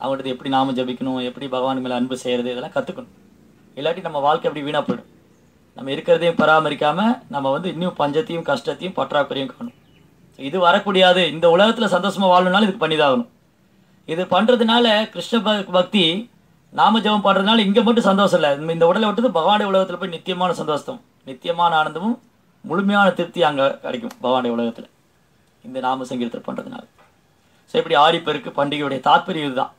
அவங்கள்ட்ட எப்படி நாம ஜபிக்கணும் எப்படி பகவான் மேலே அன்பு செய்கிறது இதெல்லாம் கற்றுக்கணும் இல்லாட்டி நம்ம வாழ்க்கை அப்படி வீணாக போயிடும். நம்ம இருக்கிறதையும் பராமரிக்காமல் நம்ம வந்து இன்னும் பஞ்சத்தையும் கஷ்டத்தையும் பற்றாக்குறையும் காணும். இது வரக்கூடியாது. இந்த உலகத்தில் சந்தோஷமாக வாழணும்னாலும் இதுக்கு பண்ணிதாகணும். இது பண்ணுறதுனால கிருஷ்ண பக்தி நாம ஜெபம் பண்ணுறதுனால இங்கே மட்டும் சந்தோஷம் இல்லை. இந்த- உடலை விட்டது பகவானுடைய உலகத்தில் போய் நித்தியமான சந்தோஷம். நித்தியமான ஆனந்தமும் முழுமையான திருப்தி அங்கே கிடைக்கும் பகவானுடைய உலகத்தில். இந்த நாம சங்கீதத்தை பண்ணுறதுனால ஸோ இப்படி ஆடிப்பெருக்கு பண்டிகையுடைய தாற்பயம் இதுதான்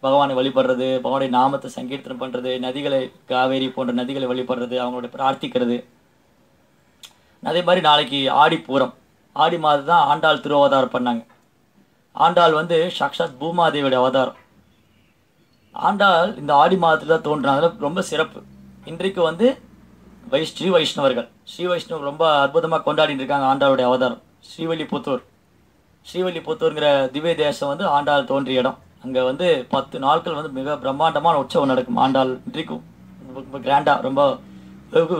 பகவானை வழிபடுறது பகவானுடைய நாமத்தை சங்கீர்த்தனம் பண்ணுறது நதிகளை காவேரி போன்ற நதிகளை வழிபடுறது அவங்களுடைய பிரார்த்திக்கிறது. அதே மாதிரி நாளைக்கு ஆடி பூரம். ஆடி மாதம் தான் ஆண்டாள் திருவாதாரம் பண்ணாங்க. ஆண்டாள் வந்து சாக்ஷாத் பூமாதேவியோட அவதாரம். ஆண்டாள் இந்த ஆடி மாதத்தில் தான் தோன்றினாங்க ரொம்ப சிறப்பு. இன்றைக்கு வந்து வை ஸ்ரீ வைஷ்ணவர்கள். ஸ்ரீ வைஷ்ணவர் ரொம்ப அற்புதமாக கொண்டாடிட்டு இருக்காங்க ஆண்டாளுடைய அவதாரம். ஸ்ரீவல்லிபுத்தூர். ஸ்ரீவல்லிபுத்தூருங்கிற திவ்ய தேசம் வந்து ஆண்டாள் தோன்றிய இடம். அங்கே வந்து பத்து நாட்கள் வந்து மிக பிரம்மாண்டமான உற்சவம் நடக்கும் ஆண்டாள். இன்றைக்கும் ரொம்ப கிராண்டாக ரொம்ப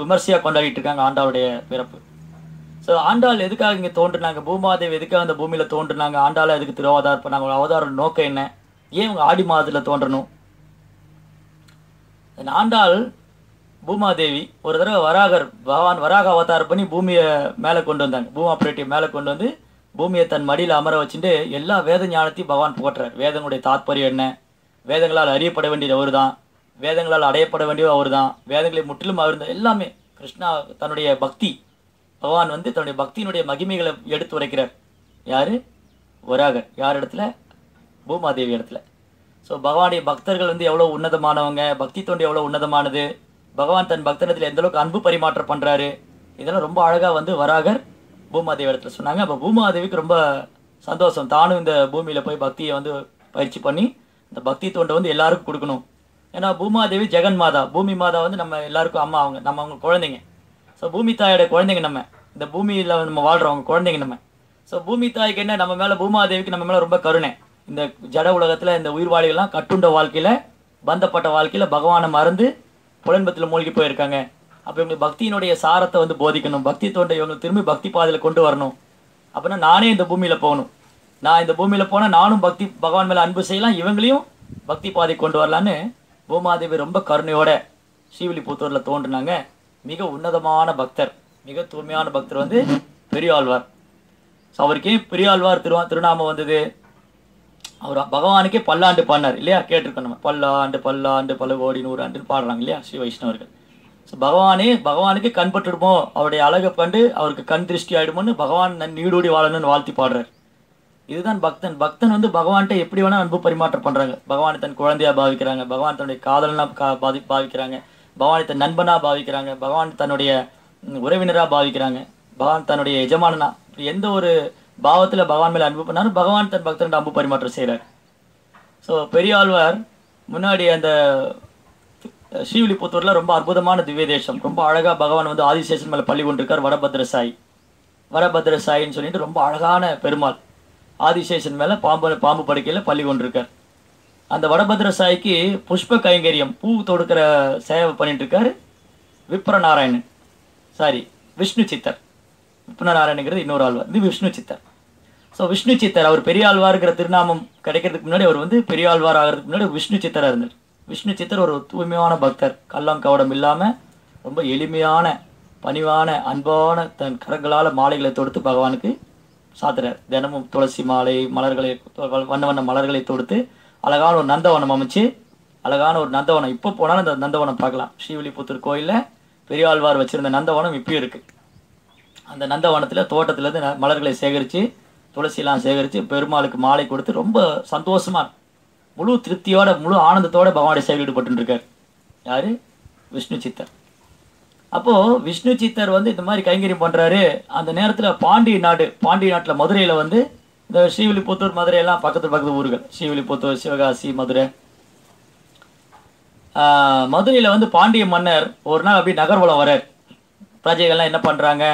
விமர்சையாக கொண்டாடிட்டு இருக்காங்க ஆண்டாளுடைய பிறப்பு. ஸோ ஆண்டாள் எதுக்காக இங்கே தோன்றுனாங்க? பூமாதேவி எதுக்காக அந்த பூமியில் தோன்றுனாங்க? ஆண்டாளை எதுக்கு திருவாதாரம் பண்ணாங்க? அவங்க அவதாரம் நோக்கம் என்ன? ஏன் இவங்க ஆடி மாதத்தில் தோன்றணும்? ஆண்டாள் பூமாதேவி ஒரு தடவை வராகர் பகவான் வராக அவதாரம் பண்ணி பூமியை மேலே கொண்டு வந்தாங்க. பூமா பிரேட்டியை மேலே கொண்டு வந்து பூமியை தன் மடியில் அமர வச்சுட்டு எல்லா வேத ஞானத்தையும் பகவான் போட்டுறார் வேதங்களுடைய தாத்பரியம் என்ன? வேதங்களால் அறியப்பட வேண்டியது அவர் தான் வேதங்களால் அடையப்பட வேண்டியது அவர் தான் வேதங்களை முற்றிலும் அவர் தான் எல்லாமே கிருஷ்ணா தன்னுடைய பக்தி. பகவான் வந்து தன்னுடைய பக்தியினுடைய மகிமைகளை எடுத்து உரைக்கிறார். யார்? வராகர். யார் இடத்துல? பூமாதேவி இடத்துல. ஸோ பகவானுடைய பக்தர்கள் வந்து எவ்வளோ உன்னதமானவங்க? பக்தி தொண்டு எவ்வளோ உன்னதமானது? பகவான் தன் பக்தனத்தில் எந்த அளவுக்கு அன்பு பரிமாற்றம் பண்ணுறாரு இதெல்லாம் ரொம்ப அழகாக வந்து வராகர் பூமாதேவி இடத்துல சொன்னாங்க. அப்போ பூமாதேவிக்கு ரொம்ப சந்தோஷம். தானும் இந்த பூமியில் போய் பக்தியை வந்து பயிற்சி பண்ணி இந்த பக்தி தொண்டை வந்து எல்லாருக்கும் கொடுக்கணும். ஏன்னா பூமாதேவி ஜெகன் மாதா. பூமி மாதா வந்து நம்ம எல்லாருக்கும் அம்மா அவங்க. நம்ம அவங்க குழந்தைங்க. ஸோ பூமி தாயோட குழந்தைங்க நம்ம. இந்த பூமியில் நம்ம வாழ்கிறவங்க குழந்தைங்க நம்ம. ஸோ பூமி தாய்க்கு என்ன? நம்ம மேலே பூமாதேவிக்கு நம்ம மேலே ரொம்ப கருணை. இந்த ஜட உலகத்தில் இந்த உயிர்வாளிகள்லாம் கட்டுண்ட வாழ்க்கையில் பந்தப்பட்ட வாழ்க்கையில் பகவானை மறந்து புலன்பத்தில் மூழ்கி போயிருக்காங்க. அப்போ இவங்களுக்கு பக்தியினுடைய சாரத்தை வந்து போதிக்கணும். பக்தி தோண்டை இவங்க திரும்பி பக்தி பாதையில் கொண்டு வரணும். அப்படின்னா நானே இந்த பூமியில் போகணும். நான் இந்த பூமியில் போனால் நானும் பக்தி பகவான் மேலே அன்பு செய்யலாம். இவங்களையும் பக்தி பாதை கொண்டு வரலான்னு பூமாதேவி ரொம்ப கருணையோட ஸ்ரீவில்லிபுத்தூரில் தோன்றினாங்க. மிக உன்னதமான பக்தர் மிக தூய்மையான பக்தர் வந்து பெரியாழ்வார். ஸோ அவருக்கே பெரியாழ்வார் திருவா திருநாமம் வந்தது. அவர் பகவானுக்கே பல்லாண்டு பாடினார் இல்லையா? கேட்டிருக்கோம் நம்ம. பல்லாண்டு பல்லாண்டு பல கோடி நூறாண்டுன்னு பாடுறாங்க இல்லையா? ஸ்ரீ வைஷ்ணவர்கள். ஸோ பகவானே பகவானுக்கு கண் பட்டுடுமோ? அவருடைய அழகை கண்டு அவருக்கு கண் திருஷ்டி ஆகிடுமோன்னு பகவான் நன் நீடூடி வாழணும்னு வாழ்த்தி பாடுறார். இதுதான் பக்தன். பக்தன் வந்து பகவான்கிட்ட எப்படி வேணால் அன்பு பரிமாற்றம் பண்ணுறாங்க பகவானை தன் குழந்தையாக பாவிக்கிறாங்க. பகவான் தன்னுடைய காதலனாக கா- பாதி பாவிக்கிறாங்க. பகவானை தன் நண்பனா பாவிக்கிறாங்க. பகவான் தன்னுடைய உறவினராக பாவிக்கிறாங்க. பகவான் தன்னுடைய எஜமானனா. எந்த ஒரு பாவத்தில் பகவான் மேலே அன்பு பண்ணாலும் பகவான் தன் பக்தன் அன்பு பரிமாற்றம் செய்கிறார் ஸோ பெரியாழ்வார் முன்னாடி அந்த ஸ்ரீவில்லிபுத்தூர்ல ரொம்ப அற்புதமான திவ்ய தேசம். ரொம்ப அழகாக பகவான் வந்து ஆதிசேஷன் மேலே பள்ளி கொண்டிருக்கார் வரபத்ர சாய் வரபத்ர சாயின்னு சொல்லிட்டு ரொம்ப அழகான பெருமாள். ஆதிசேஷன் மேலே பாம்பு பாம்பு படுக்கையில் பள்ளி கொண்டிருக்கார். அந்த வடபத்ர சாய்க்கு புஷ்ப கைங்கரியம் பூ தொடுக்கிற சேவை பண்ணிட்டு இருக்காரு விப்ர நாராயணன் சாரி விஷ்ணு சித்தர். விப்ர நாராயணங்கிறது இன்னொரு ஆழ்வார். இது விஷ்ணு சித்தர். ஸோ விஷ்ணு சித்தர் அவர் பெரியாழ்வாருங்கிற திருநாமம் கிடைக்கிறதுக்கு முன்னாடி அவர் வந்து பெரிய ஆழ்வார் ஆகிறதுக்கு முன்னாடி விஷ்ணு சித்தராக இருந்தார். விஷ்ணு சித்தர் ஒரு தூய்மையான பக்தர். கள்ளம் கவடம் இல்லாமல் ரொம்ப எளிமையான பணிவான அன்பான தன் கரங்களால் மாலைகளை தொடுத்து பகவானுக்கு சாத்துறார். தினமும் துளசி மாலை மலர்களை வண்ண வண்ண மலர்களை தொடுத்து அழகான ஒரு நந்தவனம் அமைச்சு அழகான ஒரு நந்தவனம். இப்போ போனாலும் அந்த நந்தவனம் பார்க்கலாம். ஸ்ரீவில்லிபுத்தூர் கோயிலில் பெரியாழ்வார் வச்சுருந்த நந்தவனம் இப்பயும் இருக்குது அந்த நந்தவனத்தில் தோட்டத்துலேருந்து ந- மலர்களை சேகரித்து துளசிலாம் சேகரித்து பெருமாளுக்கு மாலை கொடுத்து ரொம்ப சந்தோஷமாக முழு திருப்தியோட முழு ஆனந்தத்தோட பவானி சேவையில் ஈடுபட்டுருக்கார் இருக்கார் விஷ்ணு சித்தர். அப்போது விஷ்ணு சித்தர் வந்து இந்த மாதிரி கைங்கரியம் பண்ணுறாரு அந்த நேரத்தில் பாண்டிய நாடு பாண்டிய நாட்டில் மதுரையில் வந்து இந்த ஸ்ரீவில்லிபுத்தூர் மதுரை எல்லாம் பக்கத்து பக்கத்து ஊர்கள். ஸ்ரீவில்லிபுத்தூர் சிவகாசி மதுரை. மதுரையில் வந்து பாண்டிய மன்னர் ஒரு நாள் அப்படியே நகர்வலம் வரார் பிரஜைகள்லாம் என்ன பண்ணுறாங்க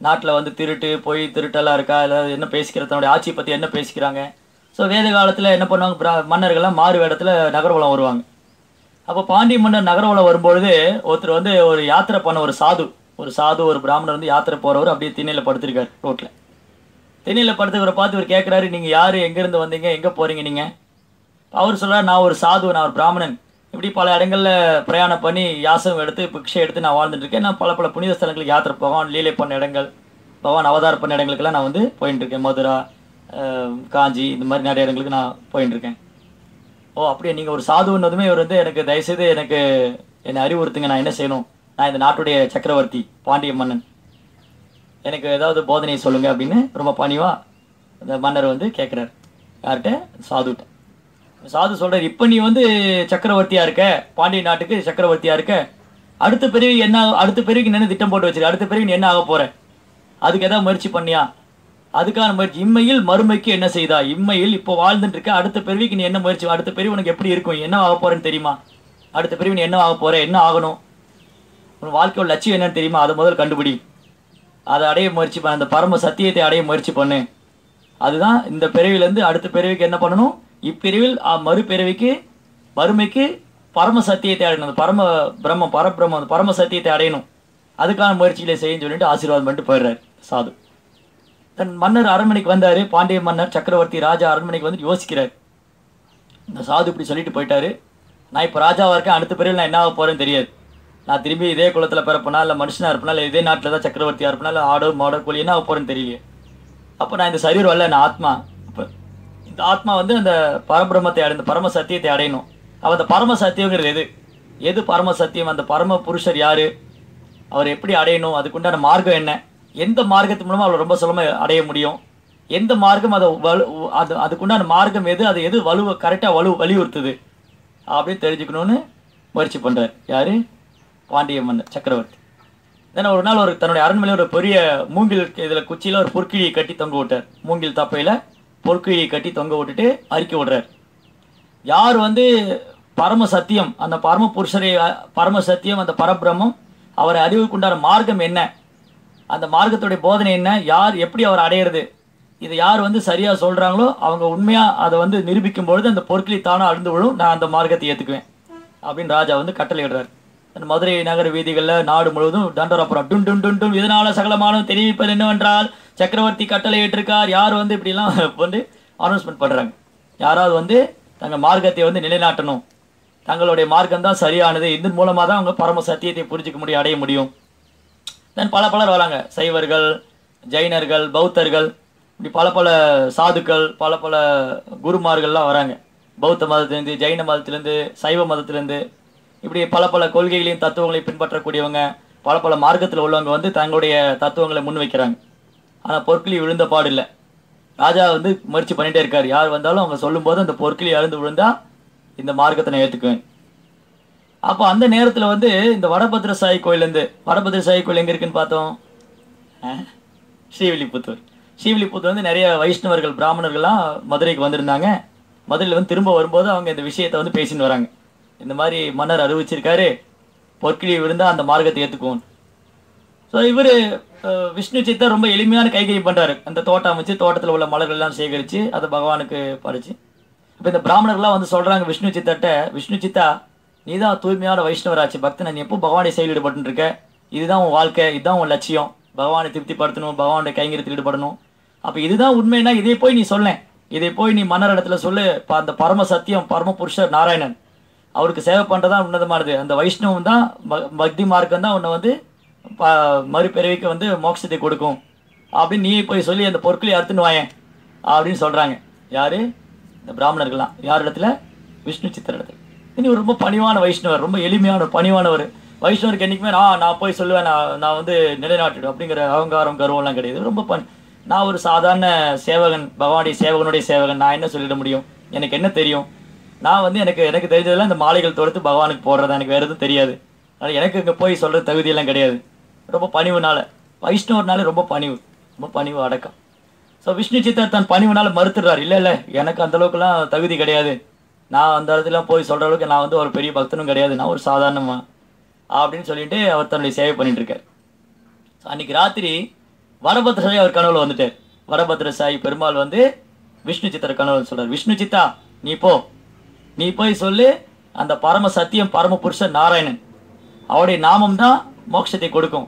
நாட்டில் வந்து திருட்டு போய் திருட்டெல்லாம் இருக்கா? இல்லை என்ன பேசிக்கிற தன்னுடைய ஆட்சியை பற்றி என்ன பேசிக்கிறாங்க? ஸோ வேத காலத்தில் என்ன பண்ணுவாங்க? பிர- மன்னர்கள்லாம் மாறு வேடத்தில் நகர்வலம் வருவாங்க. அப்போ பாண்டிய மன்னர் நகர்வலம் வரும்பொழுது ஒருத்தர் வந்து ஒரு யாத்திரை பண்ண ஒரு சாது ஒரு சாது ஒரு பிராமணர் வந்து யாத்திரை போகிறவர் அப்படியே திண்ணியில் படுத்திருக்கார் ரோட்டில் தென்னியில் திண்ணையில இவரை பார்த்து இவர் கேட்குறாரு நீங்கள் யார்? எங்கேருந்து வந்தீங்க? எங்கே போகிறீங்க நீங்கள் அவர் சொல்கிறார் நான் ஒரு சாது நான் ஒரு பிராமணன். இப்படி பல இடங்களில் பிரயாணம் பண்ணி யாசம் எடுத்து பிக்ஷை எடுத்து நான் வாழ்ந்துட்டுருக்கேன். நான் பல பல புனித ஸ்தலங்களுக்கு யாத்திரை பகவான் லீலை பண்ண இடங்கள் பகவான் அவதார் பண்ண இடங்களுக்கெல்லாம் நான் வந்து போயின்ட்டுருக்கேன். மதுரா காஞ்சி இந்த மாதிரி நிறைய இடங்களுக்கு நான் போயின்ட்டுருக்கேன். ஓ அப்படியே? நீங்கள் ஒரு சாதுன்னதுமே இவர் வந்து எனக்கு தயவுசெய்து எனக்கு என்னை அறிவுறுத்துங்க. நான் என்ன செய்யணும்? நான் இந்த நாட்டுடைய சக்கரவர்த்தி பாண்டிய மன்னன். எனக்கு ஏதாவது போதனை சொல்லுங்க அப்படின்னு ரொம்ப பணிவா அந்த மன்னர் வந்து கேட்குறாரு யார்கிட்ட? சாதுட்ட. சாது சொல்கிறார் இப்போ நீ வந்து சக்கரவர்த்தியாக இருக்க? பாண்டிய நாட்டுக்கு சக்கரவர்த்தியாக இருக்க? அடுத்த பிறகு என்ன அடுத்த பிறகு என்ன திட்டம் போட்டு வச்சிரு. அடுத்த பிறகு நீ என்ன ஆக போகிற அதுக்கு ஏதாவது முயற்சி பண்ணியா? அதுக்கான முயற்சி இம்மையில் மறுமைக்கு என்ன செய்தா? இம்மையில் இப்போ வாழ்ந்துட்டு இருக்க அடுத்த பிறவிக்கு நீ என்ன முயற்சி அடுத்த பிறவி உனக்கு எப்படி இருக்கும்? என்ன ஆக போகிறேன்னு தெரியுமா? அடுத்த பிறவி நீ என்ன ஆக போகிற என்ன ஆகணும்? உன் வாழ்க்கையோட லட்சியம் என்னன்னு தெரியுமா? அதை முதல் கண்டுபிடி. அதை அடைய முயற்சி பண்ண அந்த பரம சத்தியத்தை அடைய முயற்சி பண்ணு. அதுதான் இந்த பிறவிலேருந்து அடுத்த பிறவிக்கு என்ன பண்ணணும்? இப்பிரிவில் மறுபிறவிக்கு மறுமைக்கு பரம சத்தியத்தை அடையணும். அந்த பரம பிரம்மம் பரபிரம்மம் அந்த பரம சத்தியத்தை அடையணும். அதுக்கான முயற்சிகளை செய்யுன்னு சொல்லிட்டு ஆசீர்வாதம் பண்ணிட்டு போயிடுறாரு சாது. தன் மன்னர் அரண்மனைக்கு வந்தார். பாண்டிய மன்னர் சக்கரவர்த்தி ராஜா அரண்மனைக்கு வந்து யோசிக்கிறார். இந்த சாது இப்படி சொல்லிட்டு போயிட்டாரு. நான் இப்போ ராஜாவாக இருக்கேன் அடுத்த பிறகு நான் என்ன ஆக போகிறேன்னு தெரியாது. நான் திரும்பி இதே குளத்தில் பிறப்பினா இல்லை மனுஷனாக இருப்பனா இல்லை இதே நாட்டில் தான் சக்கரவர்த்தியாக இருப்பனா இல்லை ஆடோ மாடோ கோழி என்ன போகிறேன்னு தெரியலையே. அப்போ நான் இந்த சரீரம் அல்ல நான் ஆத்மா. இப்போ இந்த ஆத்மா வந்து அந்த பரபிரமத்தை அடை இந்த பரம சத்தியத்தை அடையணும். அப்போ அந்த பரம சத்தியங்கிறது எது? எது பரம சத்தியம்? அந்த பரம புருஷர் யார்? அவர் எப்படி அடையணும்? அதுக்குண்டான மார்க்கம் என்ன? எந்த மார்க்கத்து மூலமாக அவர் ரொம்ப சுலமாக அடைய முடியும்? எந்த மார்க்கம் அதை வலு அது அதுக்குண்டான மார்க்கம் எது? அது எது வலுவை கரெக்டாக வலு வலியுறுத்துது? அப்படின்னு தெரிஞ்சுக்கணும்னு முயற்சி பண்ணுறார் யார்? பாண்டிய மன்னர் சக்கரவர்த்தி. தென் ஒரு நாள் ஒரு தன்னுடைய அரண்மனையில் ஒரு பெரிய மூங்கில் இதில் குச்சியில் ஒரு பொற்கிழியை கட்டி தொங்க விட்டார். மூங்கில் தப்பையில் பொற்கிழியை கட்டி தொங்க விட்டுட்டு அறிக்கை விடுறார். யார் வந்து பரம சத்தியம் அந்த பரம புருஷரை பரம சத்தியம் அந்த பரபிரமம் அவரை அறிவுக்குண்டான மார்க்கம் என்ன? அந்த மார்க்கத்துடைய போதனை என்ன? யார் எப்படி அவர் அடையிறது? இதை யார் வந்து சரியாக சொல்கிறாங்களோ அவங்க உண்மையாக அதை வந்து நிரூபிக்கும் பொழுது அந்த பொற்கிழி தானே அழுந்து விழும். நான் அந்த மார்க்கத்தை ஏற்றுக்குவேன் அப்படின்னு ராஜா வந்து கட்டளையிடுறார் இடுறாரு. மதுரை நகர வீதிகளில் நாடு முழுவதும் தண்டோரப்புறம் டுன் டுன் டுன் டுன் இதனால சகலமானும் தெரிவிப்பது என்னவென்றால் சக்கரவர்த்தி கட்டளை ஏற்றிருக்கார். யார் வந்து இப்படிலாம் வந்து அனௌன்ஸ்மெண்ட் பண்ணுறாங்க யாராவது வந்து தங்கள் மார்க்கத்தை வந்து நிலைநாட்டணும். தங்களுடைய மார்க்கம் தான் சரியானது. இதன் மூலமாக தான் அவங்க பரம சத்தியத்தை புரிஞ்சிக்க முடியும் அடைய முடியும். தென் பல பலர் வராங்க. சைவர்கள் ஜெயினர்கள் பௌத்தர்கள் இப்படி பல பல சாதுக்கள் பல பல குருமார்கள்லாம் வராங்க. பௌத்த மதத்துலேருந்து ஜெயின மதத்திலேருந்து சைவ மதத்துலேருந்து இப்படி பல பல கொள்கைகளையும் தத்துவங்களையும் பின்பற்றக்கூடியவங்க பல பல மார்க்கத்தில் உள்ளவங்க வந்து தங்களுடைய தத்துவங்களை முன்வைக்கிறாங்க ஆனால் பொற்கிளி விழுந்த பாடு இல்லை ராஜா வந்து முயற்சி பண்ணிகிட்டே இருக்கார். யார் வந்தாலும் அவங்க சொல்லும்போது அந்த பொற்கிளி அழுந்து விழுந்தால் இந்த மார்க்கத்தை நான் ஏற்றுக்குவேன் அப்போ அந்த நேரத்தில் வந்து இந்த வடபத்திர சாய் கோயிலேருந்து வடபத்திர சாய் கோயில் எங்கே இருக்குன்னு பார்த்தோம்? ஸ்ரீவில்லிபுத்தூர். ஸ்ரீவில்லிபுத்தூர் வந்து நிறைய வைஷ்ணவர்கள் பிராமணர்கள்லாம் மதுரைக்கு வந்திருந்தாங்க. மதுரையில் வந்து திரும்ப வரும்போது அவங்க இந்த விஷயத்தை வந்து பேசின்னு வராங்க. இந்த மாதிரி மன்னர் அறிவிச்சிருக்காரு பொற்கிழி விழுந்தால் அந்த மார்க்கத்தை ஏற்றுக்குவோம் ஸோ இவர் விஷ்ணு சித்தர் ரொம்ப எளிமையான கைகறி பண்ணுறாரு அந்த தோட்டம் அமைச்சு தோட்டத்தில் உள்ள மலர்கள்லாம் சேகரித்து அதை பகவானுக்கு பறிச்சு இப்போ இந்த பிராமணர்கள்லாம் வந்து சொல்கிறாங்க விஷ்ணு சித்தர்கிட்ட விஷ்ணு சித்தா நீ தான் தூய்மையான வைஷ்ணவராச்சு. பக்தன் நீ எப்போ பகவானை செயல் ஈடுபட்டுருக்க இதுதான் உன் வாழ்க்கை இதுதான் உன் லட்சியம். பகவானை திருப்திப்படுத்தணும் பகவானுடைய கைங்கரியத்தில் ஈடுபடணும். அப்போ இதுதான் உண்மைன்னா இதை போய் நீ சொல்லேன். இதை போய் நீ மன்னர் இடத்துல சொல்லு. ப- அந்த பரம சத்தியம் பரம புருஷர் நாராயணன். அவருக்கு சேவை பண்ணுறதா உன்னதமானது அந்த வைஷ்ணவம் தான் பக்தி மார்க்கம் தான் உன்னை வந்து ப மறுபிறவிக்கு வந்து மோட்சத்தை கொடுக்கும். அப்படின்னு நீ போய் சொல்லி அந்த பொருட்களை அறுத்துன்னு வாயேன் அப்படின்னு சொல்கிறாங்க யார்? இந்த பிராமணர்கள்லாம். யார் இடத்துல? விஷ்ணு சித்தர் இடத்துல. இனி ஒரு ரொம்ப பணிவான வைஷ்ணவர் ரொம்ப எளிமையான ஒரு பணிவானவர். வைஷ்ணவருக்கு என்றைக்குமே நான் நான் போய் சொல்லுவேன் நான் நான் வந்து நிலைநாட்டிடும் அப்படிங்கிற அகங்காரம் கர்வம்லாம் கிடையாது. ரொம்ப பண் நான் ஒரு சாதாரண சேவகன் பகவானுடைய சேவகனுடைய சேவகன் நான் என்ன சொல்லிட முடியும்? எனக்கு என்ன தெரியும்? நான் வந்து எனக்கு எனக்கு தெரிஞ்சதெல்லாம் இந்த மாலைகள் தொடுத்து பகவானுக்கு போடுறது எனக்கு வேறு எதுவும் தெரியாது. அதனால் எனக்கு இங்கே போய் சொல்கிற தகுதியெல்லாம் கிடையாது. ரொம்ப பணிவுனால. வைஷ்ணவர்னால ரொம்ப பணிவு. ரொம்ப பணிவு அடக்கம். ஸோ விஷ்ணு சித்தர் தன் பணிவுனால மறுத்துடுறாரு. இல்லை இல்லை எனக்கு அந்தளவுக்குலாம் தகுதி கிடையாது. நான் அந்த இடத்துல போய் சொல்கிற அளவுக்கு நான் வந்து ஒரு பெரிய பக்தனும் கிடையாது. நான் ஒரு சாதாரணமாக அப்படின்னு சொல்லிட்டு அவர் தன்னுடைய சேவை பண்ணிட்டு இருக்கார் ஸோ அன்னைக்கு ராத்திரி வடபத்திர சாய் அவர் கனவுல வந்துட்டார். வடபத்திர சாய் பெருமாள் வந்து விஷ்ணு சித்தர் கனவுல சொல்கிறார் விஷ்ணு சித்தா நீ போ. நீ போய் சொல்லு அந்த பரம சத்தியம் பரம புருஷன் நாராயணன். அவருடைய நாமம் தான் மோட்சத்தை கொடுக்கும்.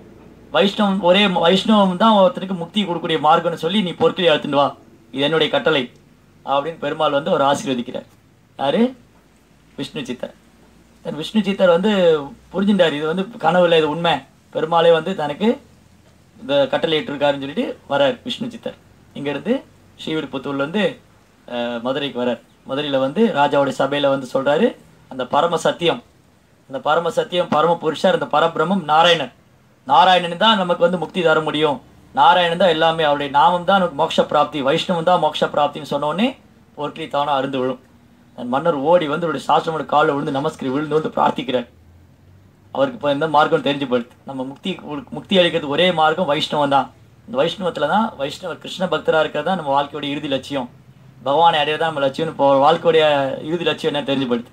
வைஷ்ணவம் ஒரே வைஷ்ணவம் தான் ஒருத்தருக்கு முக்தி கொடுக்கக்கூடிய மார்க்கம்னு சொல்லி நீ பொற்களை அழுத்துட்டு வா. இது என்னுடைய கட்டளை. அப்படின்னு பெருமாள் வந்து அவர் ஆசீர்வதிக்கிறார். யாரு? விஷ்ணு சித்தர். தன் விஷ்ணு சித்தர் வந்து புரிஞ்சுட்டார் இது வந்து கனவுல இது உண்மை. பெருமாளே வந்து தனக்கு இந்த கட்டளையிட்டிருக்காருன்னு சொல்லிட்டு வரார் விஷ்ணு சித்தர். இங்கேருந்து ஸ்ரீவில்புத்தூர்ல வந்து மதுரைக்கு வரார். முதலில் வந்து ராஜாவுடைய சபையில் வந்து சொல்கிறாரு அந்த பரம சத்தியம் அந்த பரம சத்தியம் பரம புருஷர் அந்த பரபிரமம் நாராயணன். நாராயணன் தான் நமக்கு வந்து முக்தி தர முடியும். நாராயணன் தான் எல்லாமே அவருடைய நாமம் தான் நமக்கு மோட்ச பிராப்தி வைஷ்ணவம் தான் மோட்ச பிராப்தின்னு சொன்னோடனே போர்க்களி தானா அருந்து விழும். அந்த மன்னர் ஓடி வந்து அவருடைய சாஸ்திரமோட காலில் விழுந்து நமஸ்கரி விழுந்து வந்து பிரார்த்திக்கிறார். அவருக்கு இப்போ இந்த மார்க்கம் தெரிஞ்சு போயிடுது. நம்ம முக்தி முக்தி அளிக்கிறது ஒரே மார்க்கம் வைஷ்ணவம் தான். இந்த வைஷ்ணவத்தில் தான் வைஷ்ணவர் கிருஷ்ண பக்தராக இருக்கிறது தான் நம்ம வாழ்க்கையோட இறுதி லட்சியம். பகவானை அடையிறது நம்ம லட்சியம்னு இப்போ வாழ்க்கையுடைய இறுதி லட்சியம் என்ன தெரிஞ்சுப்படுது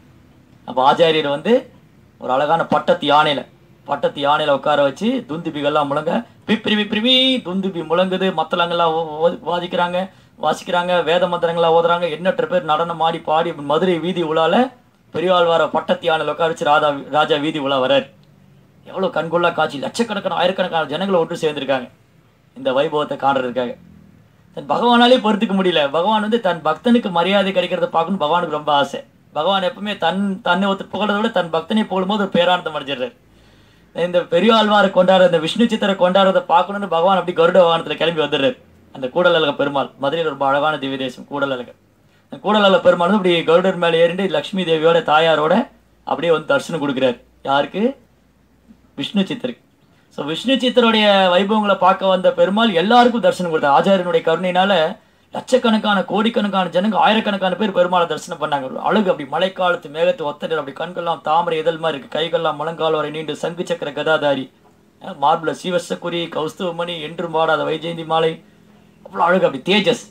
அப்போ ஆச்சாரியர் வந்து ஒரு அழகான பட்டத்து யானையில் பட்டத்து யானையில் உட்கார வச்சு துந்துபிகள்லாம் முழங்க பிப்ரி பிப்ரிவி துந்துபி முழங்குது. மத்தளங்கள்லாம் ஓ- வாதிக்கிறாங்க வாசிக்கிறாங்க வேத மந்திரங்கள்லாம் ஓதுறாங்க. எண்ணற்ற பேர் நடனம் ஆடி பாடி மதுரை வீதி உலால பெரியாழ்வார பட்டத்து யானையில் உட்கார வச்சு ராதா ராஜா வீதி உலா வரார். எவ்வளோ கண்கொள்ளா காட்சி. லட்சக்கணக்கான ஆயிரக்கணக்கான ஜனங்களை ஒன்று சேர்ந்துருக்காங்க. இந்த வைபவத்தை காண்றதுக்காக. தன் பகவானாலே பொறுத்துக்க முடியல. பகவான் வந்து தன் பக்தனுக்கு மரியாதை கிடைக்கிறத பார்க்கணும் பகவானுக்கு ரொம்ப ஆசை. பகவான் எப்பவுமே தன் தன்னை ஒருத்தர் புகழதை விட தன் பக்தனை போகும்போது ஒரு பேரானந்தம் அடைஞ்சிடுறாரு. இந்த பெரியாழ்வாரை கொண்டாடுற இந்த விஷ்ணு சித்தரை கொண்டாடுறதை பார்க்கணும்னு பகவான் அப்படி கருட வாகனத்தில் கிளம்பி வந்துடுறாரு. அந்த கூடலழக பெருமாள் மதுரையில் ரொம்ப அழகான திவ்ய தேசம் கூடலழக அந்த கூடலழக பெருமாள் வந்து இப்படி கருடர் மேலே ஏறிண்டு லக்ஷ்மி தேவியோட தாயாரோட அப்படியே வந்து தரிசனம் கொடுக்குறாரு. யாருக்கு? விஷ்ணு சித்தருக்கு. ஸோ விஷ்ணு சித்தருடைய வைபவங்களை பார்க்க வந்த பெருமாள் எல்லாருக்கும் தரிசனம் கொடுத்தார் ஆச்சாரியனுடைய கருணையினால லட்சக்கணக்கான கோடிக்கணக்கான ஜனங்க ஆயிரக்கணக்கான பேர் பெருமாளை தரிசனம் பண்ணாங்க அழகு அப்படி மழைக்காலத்து மேகத்து ஒத்தனர் அப்படி கண்கள்லாம் தாமரை இதழ் மாதிரி இருக்கு கைகள்லாம் முழங்கால் வரை நீண்டு சங்கு சக்கர கதாதாரி அஹ் சீவசக்குரி கௌஸ்துவமணி என்றும் வாடாத வைஜெயந்தி மாலை அவ்வளோ அழகு அப்படி தேஜஸ்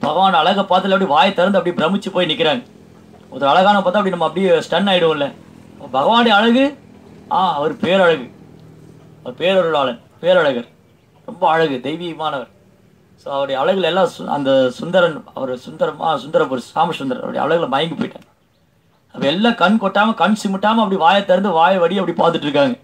பகவான் அழகை பார்த்துல அப்படி வாயை திறந்து அப்படி பிரமிச்சு போய் நிற்கிறாங்க ஒரு அழகான பார்த்தா அப்படி நம்ம அப்படியே ஸ்டன் ஆகிடுவோம்ல பகவானுடைய அழகு ஆ அவர் பேரழகு அவர் பேரருளாளன் பேரழகர் ரொம்ப அழகு தெய்வீகமானவர். ஸோ அவருடைய அழகுல எல்லாம் சு- அந்த சுந்தரன் அவர் சுந்தரம் ஆ சுந்தரபுர் அவருடைய அழகில் மயங்கி போயிட்டார். அப்போ எல்லாம் கண் கொட்டாமல் கண் சிமிட்டாமல் அப்படி வாயை திறந்து வாயை வடி அப்படி பார்த்துட்டு இருக்காங்க.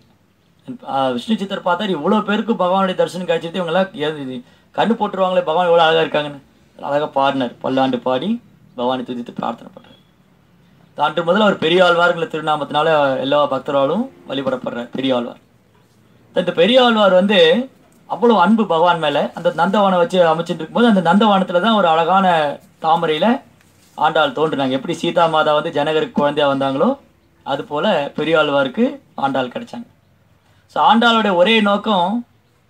விஷ்ணு சித்தர் பார்த்தா இவ்வளோ பேருக்கு பகவானுடைய தரிசனம் கிடைச்சிட்டு இவங்கெல்லாம் ஏன் கண்ணு போட்டுருவாங்களே பகவான் இவ்வளோ அழகாக இருக்காங்கன்னு. அழகாக பாடினார் பல்லாண்டு பாடி பகவானை துதித்து பிரார்த்தனை பண்ணுறார் அன்று முதல் அவர் ஆழ்வார்களை திருநாமத்தினால எல்லா பக்தராலும் வழிபடப்படுற பெரியாழ்வார். இந்த பெரியாழ்வார் வந்து அவ்வளோ அன்பு பகவான் மேலே அந்த நந்தவனம் வச்சு அமைச்சிட்டு இருக்கும்போது அந்த நந்தவனத்தில் தான் ஒரு அழகான தாமரையில் ஆண்டாள் தோன்றுனாங்க. எப்படி சீதா மாதா வந்து ஜனகருக்கு குழந்தையாக வந்தாங்களோ அது போல் பெரியாழ்வாருக்கு ஆண்டாள் கிடைச்சாங்க. ஸோ ஆண்டாளுடைய ஒரே நோக்கம்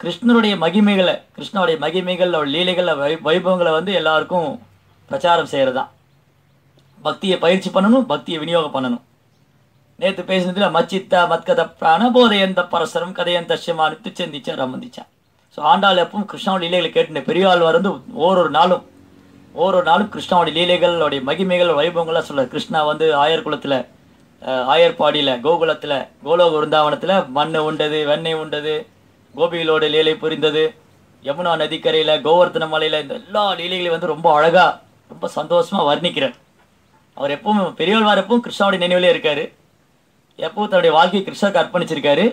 கிருஷ்ணருடைய மகிமைகளை கிருஷ்ணனுடைய மகிமைகள் அவருடைய லீலைகள் வை வைபவங்களை வந்து எல்லாருக்கும் பிரச்சாரம் செய்கிறது தான் பக்தியை பயிற்சி பண்ணணும் பக்தியை விநியோகம் பண்ணணும். நேற்று பேசினதுல மச்சித்தா மத்கத பிராண போதையந்த பரசரம் கதையந்த தஷ்யமா நித்துச்சந்திச்சா ரமந்திச்சா. ஸோ ஆண்டாள் எப்பவும் கிருஷ்ணாவோட லீலைகளை கேட்டுனேன் பெரியாழ்வார் வந்து ஒவ்வொரு நாளும் ஒவ்வொரு நாளும் கிருஷ்ணாவோட லீலைகளுடைய மகிமைகள் வைபவங்கள்லாம் சொல்ல கிருஷ்ணா வந்து ஆயர் குலத்தில் ஆயர்பாடியில் கோகுலத்தில் கோலோக விருந்தாவனத்தில் மண் உண்டது வெண்ணெய் உண்டது கோபிகளோட லீலை புரிந்தது. யமுனா நதிக்கரையில் கோவர்த்தன மலையில் இந்த எல்லா லீலைகளையும் வந்து ரொம்ப அழகாக ரொம்ப சந்தோஷமாக வர்ணிக்கிறார். அவர் எப்பவும் பெரியவாழ்வார் எப்பவும் கிருஷ்ணாவுடைய நினைவிலே இருக்காரு. எப்போ தன்னுடைய வாழ்க்கையை கிருஷ்ணாவுக்கு அர்ப்பணிச்சிருக்காரு?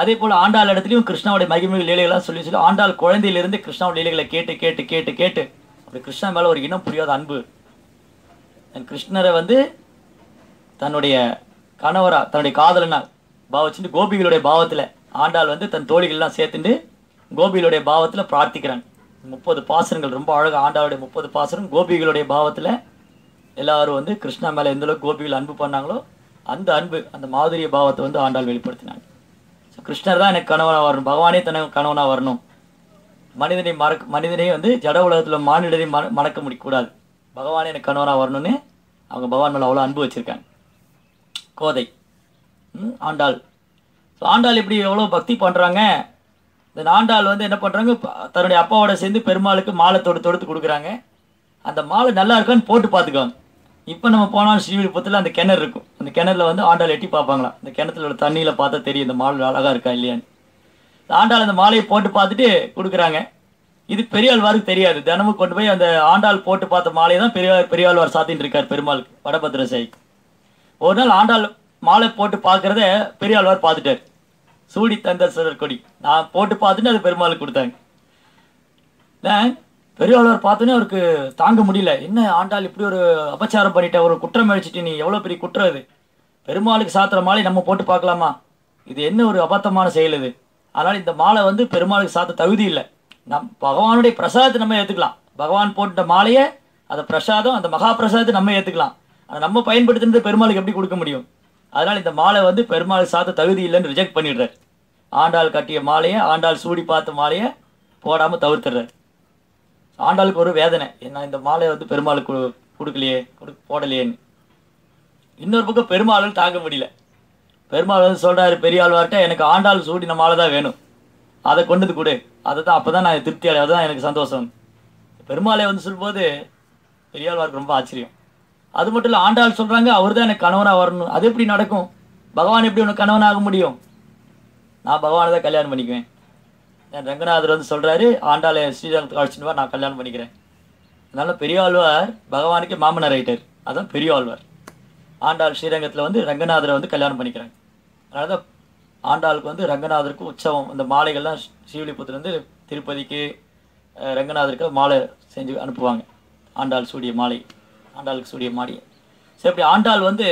அதே போல் ஆண்டாள் இடத்துலையும் கிருஷ்ணாவுடைய மகிமை லீலைகள்லாம் சொல்லி சொல்லி ஆண்டாள் குழந்தையிலிருந்து கிருஷ்ணாவுடைய லீலைகளை கேட்டு கேட்டு கேட்டு கேட்டு அப்படி கிருஷ்ணா மேலே ஒரு இனம் புரியாத அன்பு. கிருஷ்ணரை வந்து தன்னுடைய கணவரா தன்னுடைய காதலனால் பாவச்சுட்டு கோபிகளுடைய பாவத்தில் ஆண்டாள் வந்து தன் தோழிகள்லாம் சேர்த்துட்டு கோபிகளுடைய பாவத்தில் பிரார்த்திக்கிறாங்க. முப்பது பாசனங்கள் ரொம்ப அழகாக ஆண்டாளுடைய முப்பது பாசனம் கோபிகளுடைய பாவத்தில் எல்லாரும் வந்து கிருஷ்ணா மேலே எந்தளவுக்கு கோபிகள் அன்பு பண்ணாங்களோ அந்த அன்பு அந்த மாதுரிய பாவத்தை வந்து ஆண்டாள் வெளிப்படுத்தினாங்க. ஸோ கிருஷ்ணர் தான் எனக்கு கணவனாக வரணும். பகவானே தனக்கு கணவனாக வரணும். மனிதனை மறக்க மனிதனை வந்து ஜட உலகத்தில் மானிடரை மற மணக்க முடியக்கூடாது பகவானே எனக்கு கணவனாக வரணும்னு அவங்க பகவான் மேலே அவ்வளோ அன்பு வச்சுருக்காங்க. கோதை. ஆண்டாள். ஸோ ஆண்டாள் இப்படி எவ்வளோ பக்தி பண்ணுறாங்க இந்த ஆண்டாள் வந்து என்ன பண்ணுறாங்க தன்னுடைய அப்பாவோட சேர்ந்து பெருமாளுக்கு மாலை தொடு தொடுத்து கொடுக்குறாங்க. அந்த மாலை நல்லா இருக்கான்னு போட்டு பார்த்துக்குவாங்க இப்போ நம்ம போனாலும் ஸ்ரீவில்பத்தில் அந்த கிணறு இருக்கும். அந்த கிணறுல வந்து ஆண்டாள் எட்டி பார்ப்பாங்களாம். அந்த கிணத்துல உள்ள தண்ணியில் பார்த்தா தெரியும் இந்த மாலை அழகாக இருக்கா இல்லையான்னு. ஆண்டாள் அந்த மாலையை போட்டு பார்த்துட்டு கொடுக்குறாங்க. இது பெரியாழ்வாருக்கு தெரியாது. தினமும் கொண்டு போய் அந்த ஆண்டாள் போட்டு பார்த்த மாலையை தான் பெரியார் பெரியாழ்வார் சாத்தின்னு இருக்கார் பெருமாளுக்கு வடபத்திர சாய்க்கு ஒரு நாள் ஆண்டாள் மாலை போட்டு பார்க்குறத பெரியாழ்வார் பார்த்துட்டார். சூடி தந்த சதர் கொடி. நான் போட்டு பார்த்துட்டு அது பெருமாளுக்கு கொடுத்தாங்க. பெரியாளர் பார்த்தோன்னே அவருக்கு தாங்க முடியல. என்ன ஆண்டாள் இப்படி ஒரு அபச்சாரம் பண்ணிட்ட? ஒரு குற்றம் அழிச்சிட்டு நீ எவ்வளோ பெரிய குற்றம் இது? பெருமாளுக்கு சாத்துற மாலை நம்ம போட்டு பார்க்கலாமா? இது என்ன ஒரு அபத்தமான செயல் இது? அதனால் இந்த மாலை வந்து பெருமாளுக்கு சாத்த தகுதி இல்லை. நம் பகவானுடைய பிரசாதத்தை நம்ம ஏற்றுக்கலாம் பகவான் போட்ட மாலையை அந்த பிரசாதம் அந்த மகா பிரசாதத்தை நம்ம ஏற்றுக்கலாம் அதை நம்ம பயன்படுத்துனது பெருமாளுக்கு எப்படி கொடுக்க முடியும்? அதனால் இந்த மாலை வந்து பெருமாளுக்கு சாத்த தகுதி இல்லைன்னு ரிஜெக்ட் பண்ணிடுறார். ஆண்டாள் கட்டிய மாலையை ஆண்டாள் சூடி பார்த்த மாலையை போடாமல் தவிர்த்துடுறார். ஆண்டாளுக்கு ஒரு வேதனை. என்ன இந்த மாலையை வந்து பெருமாளுக்கு கொடு- கொடுக்கலையே கொடு போடலையேன்னு. இன்னொரு பக்கம் பெருமாளும் தாங்க முடியல. பெருமாள் வந்து சொல்றாரு பெரியாழ்வார்ட்ட எனக்கு ஆண்டாள் சூடின மாலை தான் வேணும். அதை கொண்டு வந்து கொடு. அதை தான் அப்போ தான் நான் திருப்தி அடைய அதுதான் எனக்கு சந்தோஷம். பெருமாளை வந்து சொல்லும்போது பெரியாழ்வாருக்கு ரொம்ப ஆச்சரியம். அது மட்டும் இல்லை ஆண்டாள் சொல்கிறாங்க அவர் தான் எனக்கு கணவனாக வரணும். அது எப்படி நடக்கும்? பகவான் எப்படி உனக்கு கணவனாக முடியும்? நான் பகவானை தான் கல்யாணம் பண்ணிக்குவேன். ரங்கநாதர் வந்து சொல்கிறாரு ஆண்டாளை ஸ்ரீரங்கத்துக்கு அழைச்சிட்டு நான் கல்யாணம் பண்ணிக்கிறேன். அதனால் பெரியாழ்வார் பகவானுக்கு மாமனார் ஆயிட்டார். அதான் பெரியாழ்வார். ஆண்டாள் ஸ்ரீரங்கத்தில் வந்து ரங்கநாதரை வந்து கல்யாணம் பண்ணிக்கிறாங்க. அதனால தான் ஆண்டாளுக்கு வந்து ரங்கநாதருக்கு உற்சவம் இந்த மாலைகள்லாம் ஸ்ரீவில்லிபுத்தூர்லேருந்து திருப்பதிக்கு ரங்கநாதருக்கு மாலை செஞ்சு அனுப்புவாங்க. ஆண்டாள் சூடிய மாலை ஆண்டாளுக்கு சூடிய மாலை. சரி அப்படி ஆண்டாள் வந்து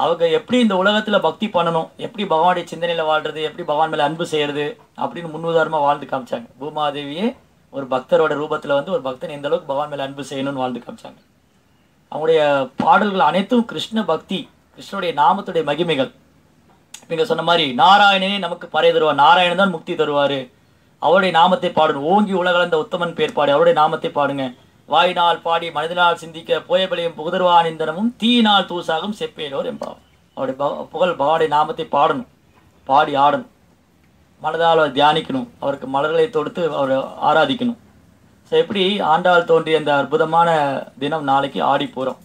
அவங்க எப்படி இந்த உலகத்தில் பக்தி பண்ணணும்? எப்படி பகவானுடைய சிந்தனையில் வாழ்றது? எப்படி பகவான் மேலே அன்பு செய்கிறது அப்படின்னு முன்னுதாரணமாக வாழ்ந்து காமிச்சாங்க. பூமாதேவியே ஒரு பக்தரோட ரூபத்தில் வந்து ஒரு பக்தன் எந்த அளவுக்கு பகவான் மேலே அன்பு செய்யணும்னு வாழ்ந்து காமிச்சாங்க. அவங்களுடைய பாடல்கள் அனைத்தும் கிருஷ்ண பக்தி கிருஷ்ணனுடைய நாமத்துடைய மகிமைகள். நீங்கள் சொன்ன மாதிரி நாராயணனே நமக்கு பறை தருவார். நாராயணன் தான் முக்தி தருவார். அவருடைய நாமத்தை பாடணும் ஓங்கி உலகளந்த உத்தமன் பேர் பாடு. அவருடைய நாமத்தை பாடுங்க. வாயினால் பாடி மனிதனால் சிந்திக்க போயபலியும் புகுதர்வானிந்தனமும் தீயினால் தூசாகும் செப்பேலோர் என்பார். அவருடைய புகழ் பகவானுடைய நாமத்தை பாடணும். பாடி ஆடணும். மனதால் அவர் தியானிக்கணும். அவருக்கு மலர்களை தொடுத்து அவரை ஆராதிக்கணும். ஸோ எப்படி ஆண்டாள் தோன்றிய இந்த அற்புதமான தினம் நாளைக்கு ஆடிப்பூரம்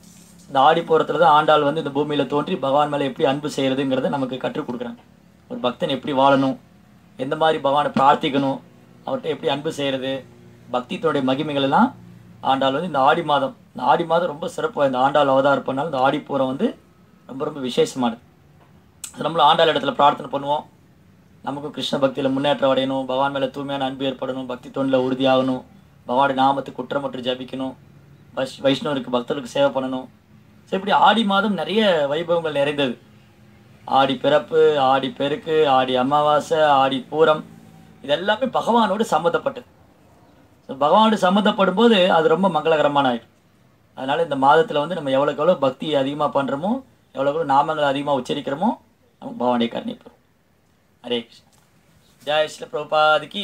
இந்த ஆடிப்பூரத்தில் தான் ஆண்டாள் வந்து இந்த பூமியில் தோன்றி பகவான் மேலே எப்படி அன்பு செய்கிறதுங்கிறத நமக்கு கற்றுக் கொடுக்குறாங்க. ஒரு பக்தன் எப்படி வாழணும்? எந்த மாதிரி பகவானை பிரார்த்திக்கணும்? அவர்கிட்ட எப்படி அன்பு செய்கிறது பக்தித்தோடைய மகிமைகள் எல்லாம் ஆண்டாள் வந்து இந்த ஆடி மாதம். இந்த ஆடி மாதம் ரொம்ப சிறப்பாக இந்த ஆண்டாள் அவதாரம் பண்ணால் இந்த ஆடிப்பூரம் வந்து ரொம்ப ரொம்ப விசேஷமானது. அது நம்மளும் ஆண்டாள் இடத்துல பிரார்த்தனை பண்ணுவோம். நமக்கும் கிருஷ்ண பக்தியில் முன்னேற்றம் அடையணும். பகவான் மேலே தூய்மையான அன்பு ஏற்படணும். பக்தி தொண்டில் உறுதியாகணும் பகவானுடைய நாமத்தை குற்றமற்று ஜபிக்கணும். வைஷ் வைஷ்ணவருக்கு பக்தர்களுக்கு சேவை பண்ணணும். ஸோ இப்படி ஆடி மாதம் நிறைய வைபவங்கள் நிறைந்தது. ஆடி பிறப்பு ஆடி பெருக்கு ஆடி அமாவாசை ஆடி பூரம் இது எல்லாமே பகவானோடு சம்மந்தப்பட்டது ஸோ பகவானோடு சம்மந்தப்படும் போது அது ரொம்ப மங்களகரமான ஆயிடும் அதனால் இந்த மாதத்தில் வந்து நம்ம எவ்வளோக்கு எவ்வளோ பக்தி அதிகமாக பண்ணுறோமோ எவ்வளோக்கு எவ்வளோ நாமங்களை அதிகமாக உச்சரிக்கிறோமோ நம்ம பகவானுடைய கருணை பெறும் ஹரே கிருஷ்ணா. ஜெய் ஸ்ரீ பிரபாதிக்கு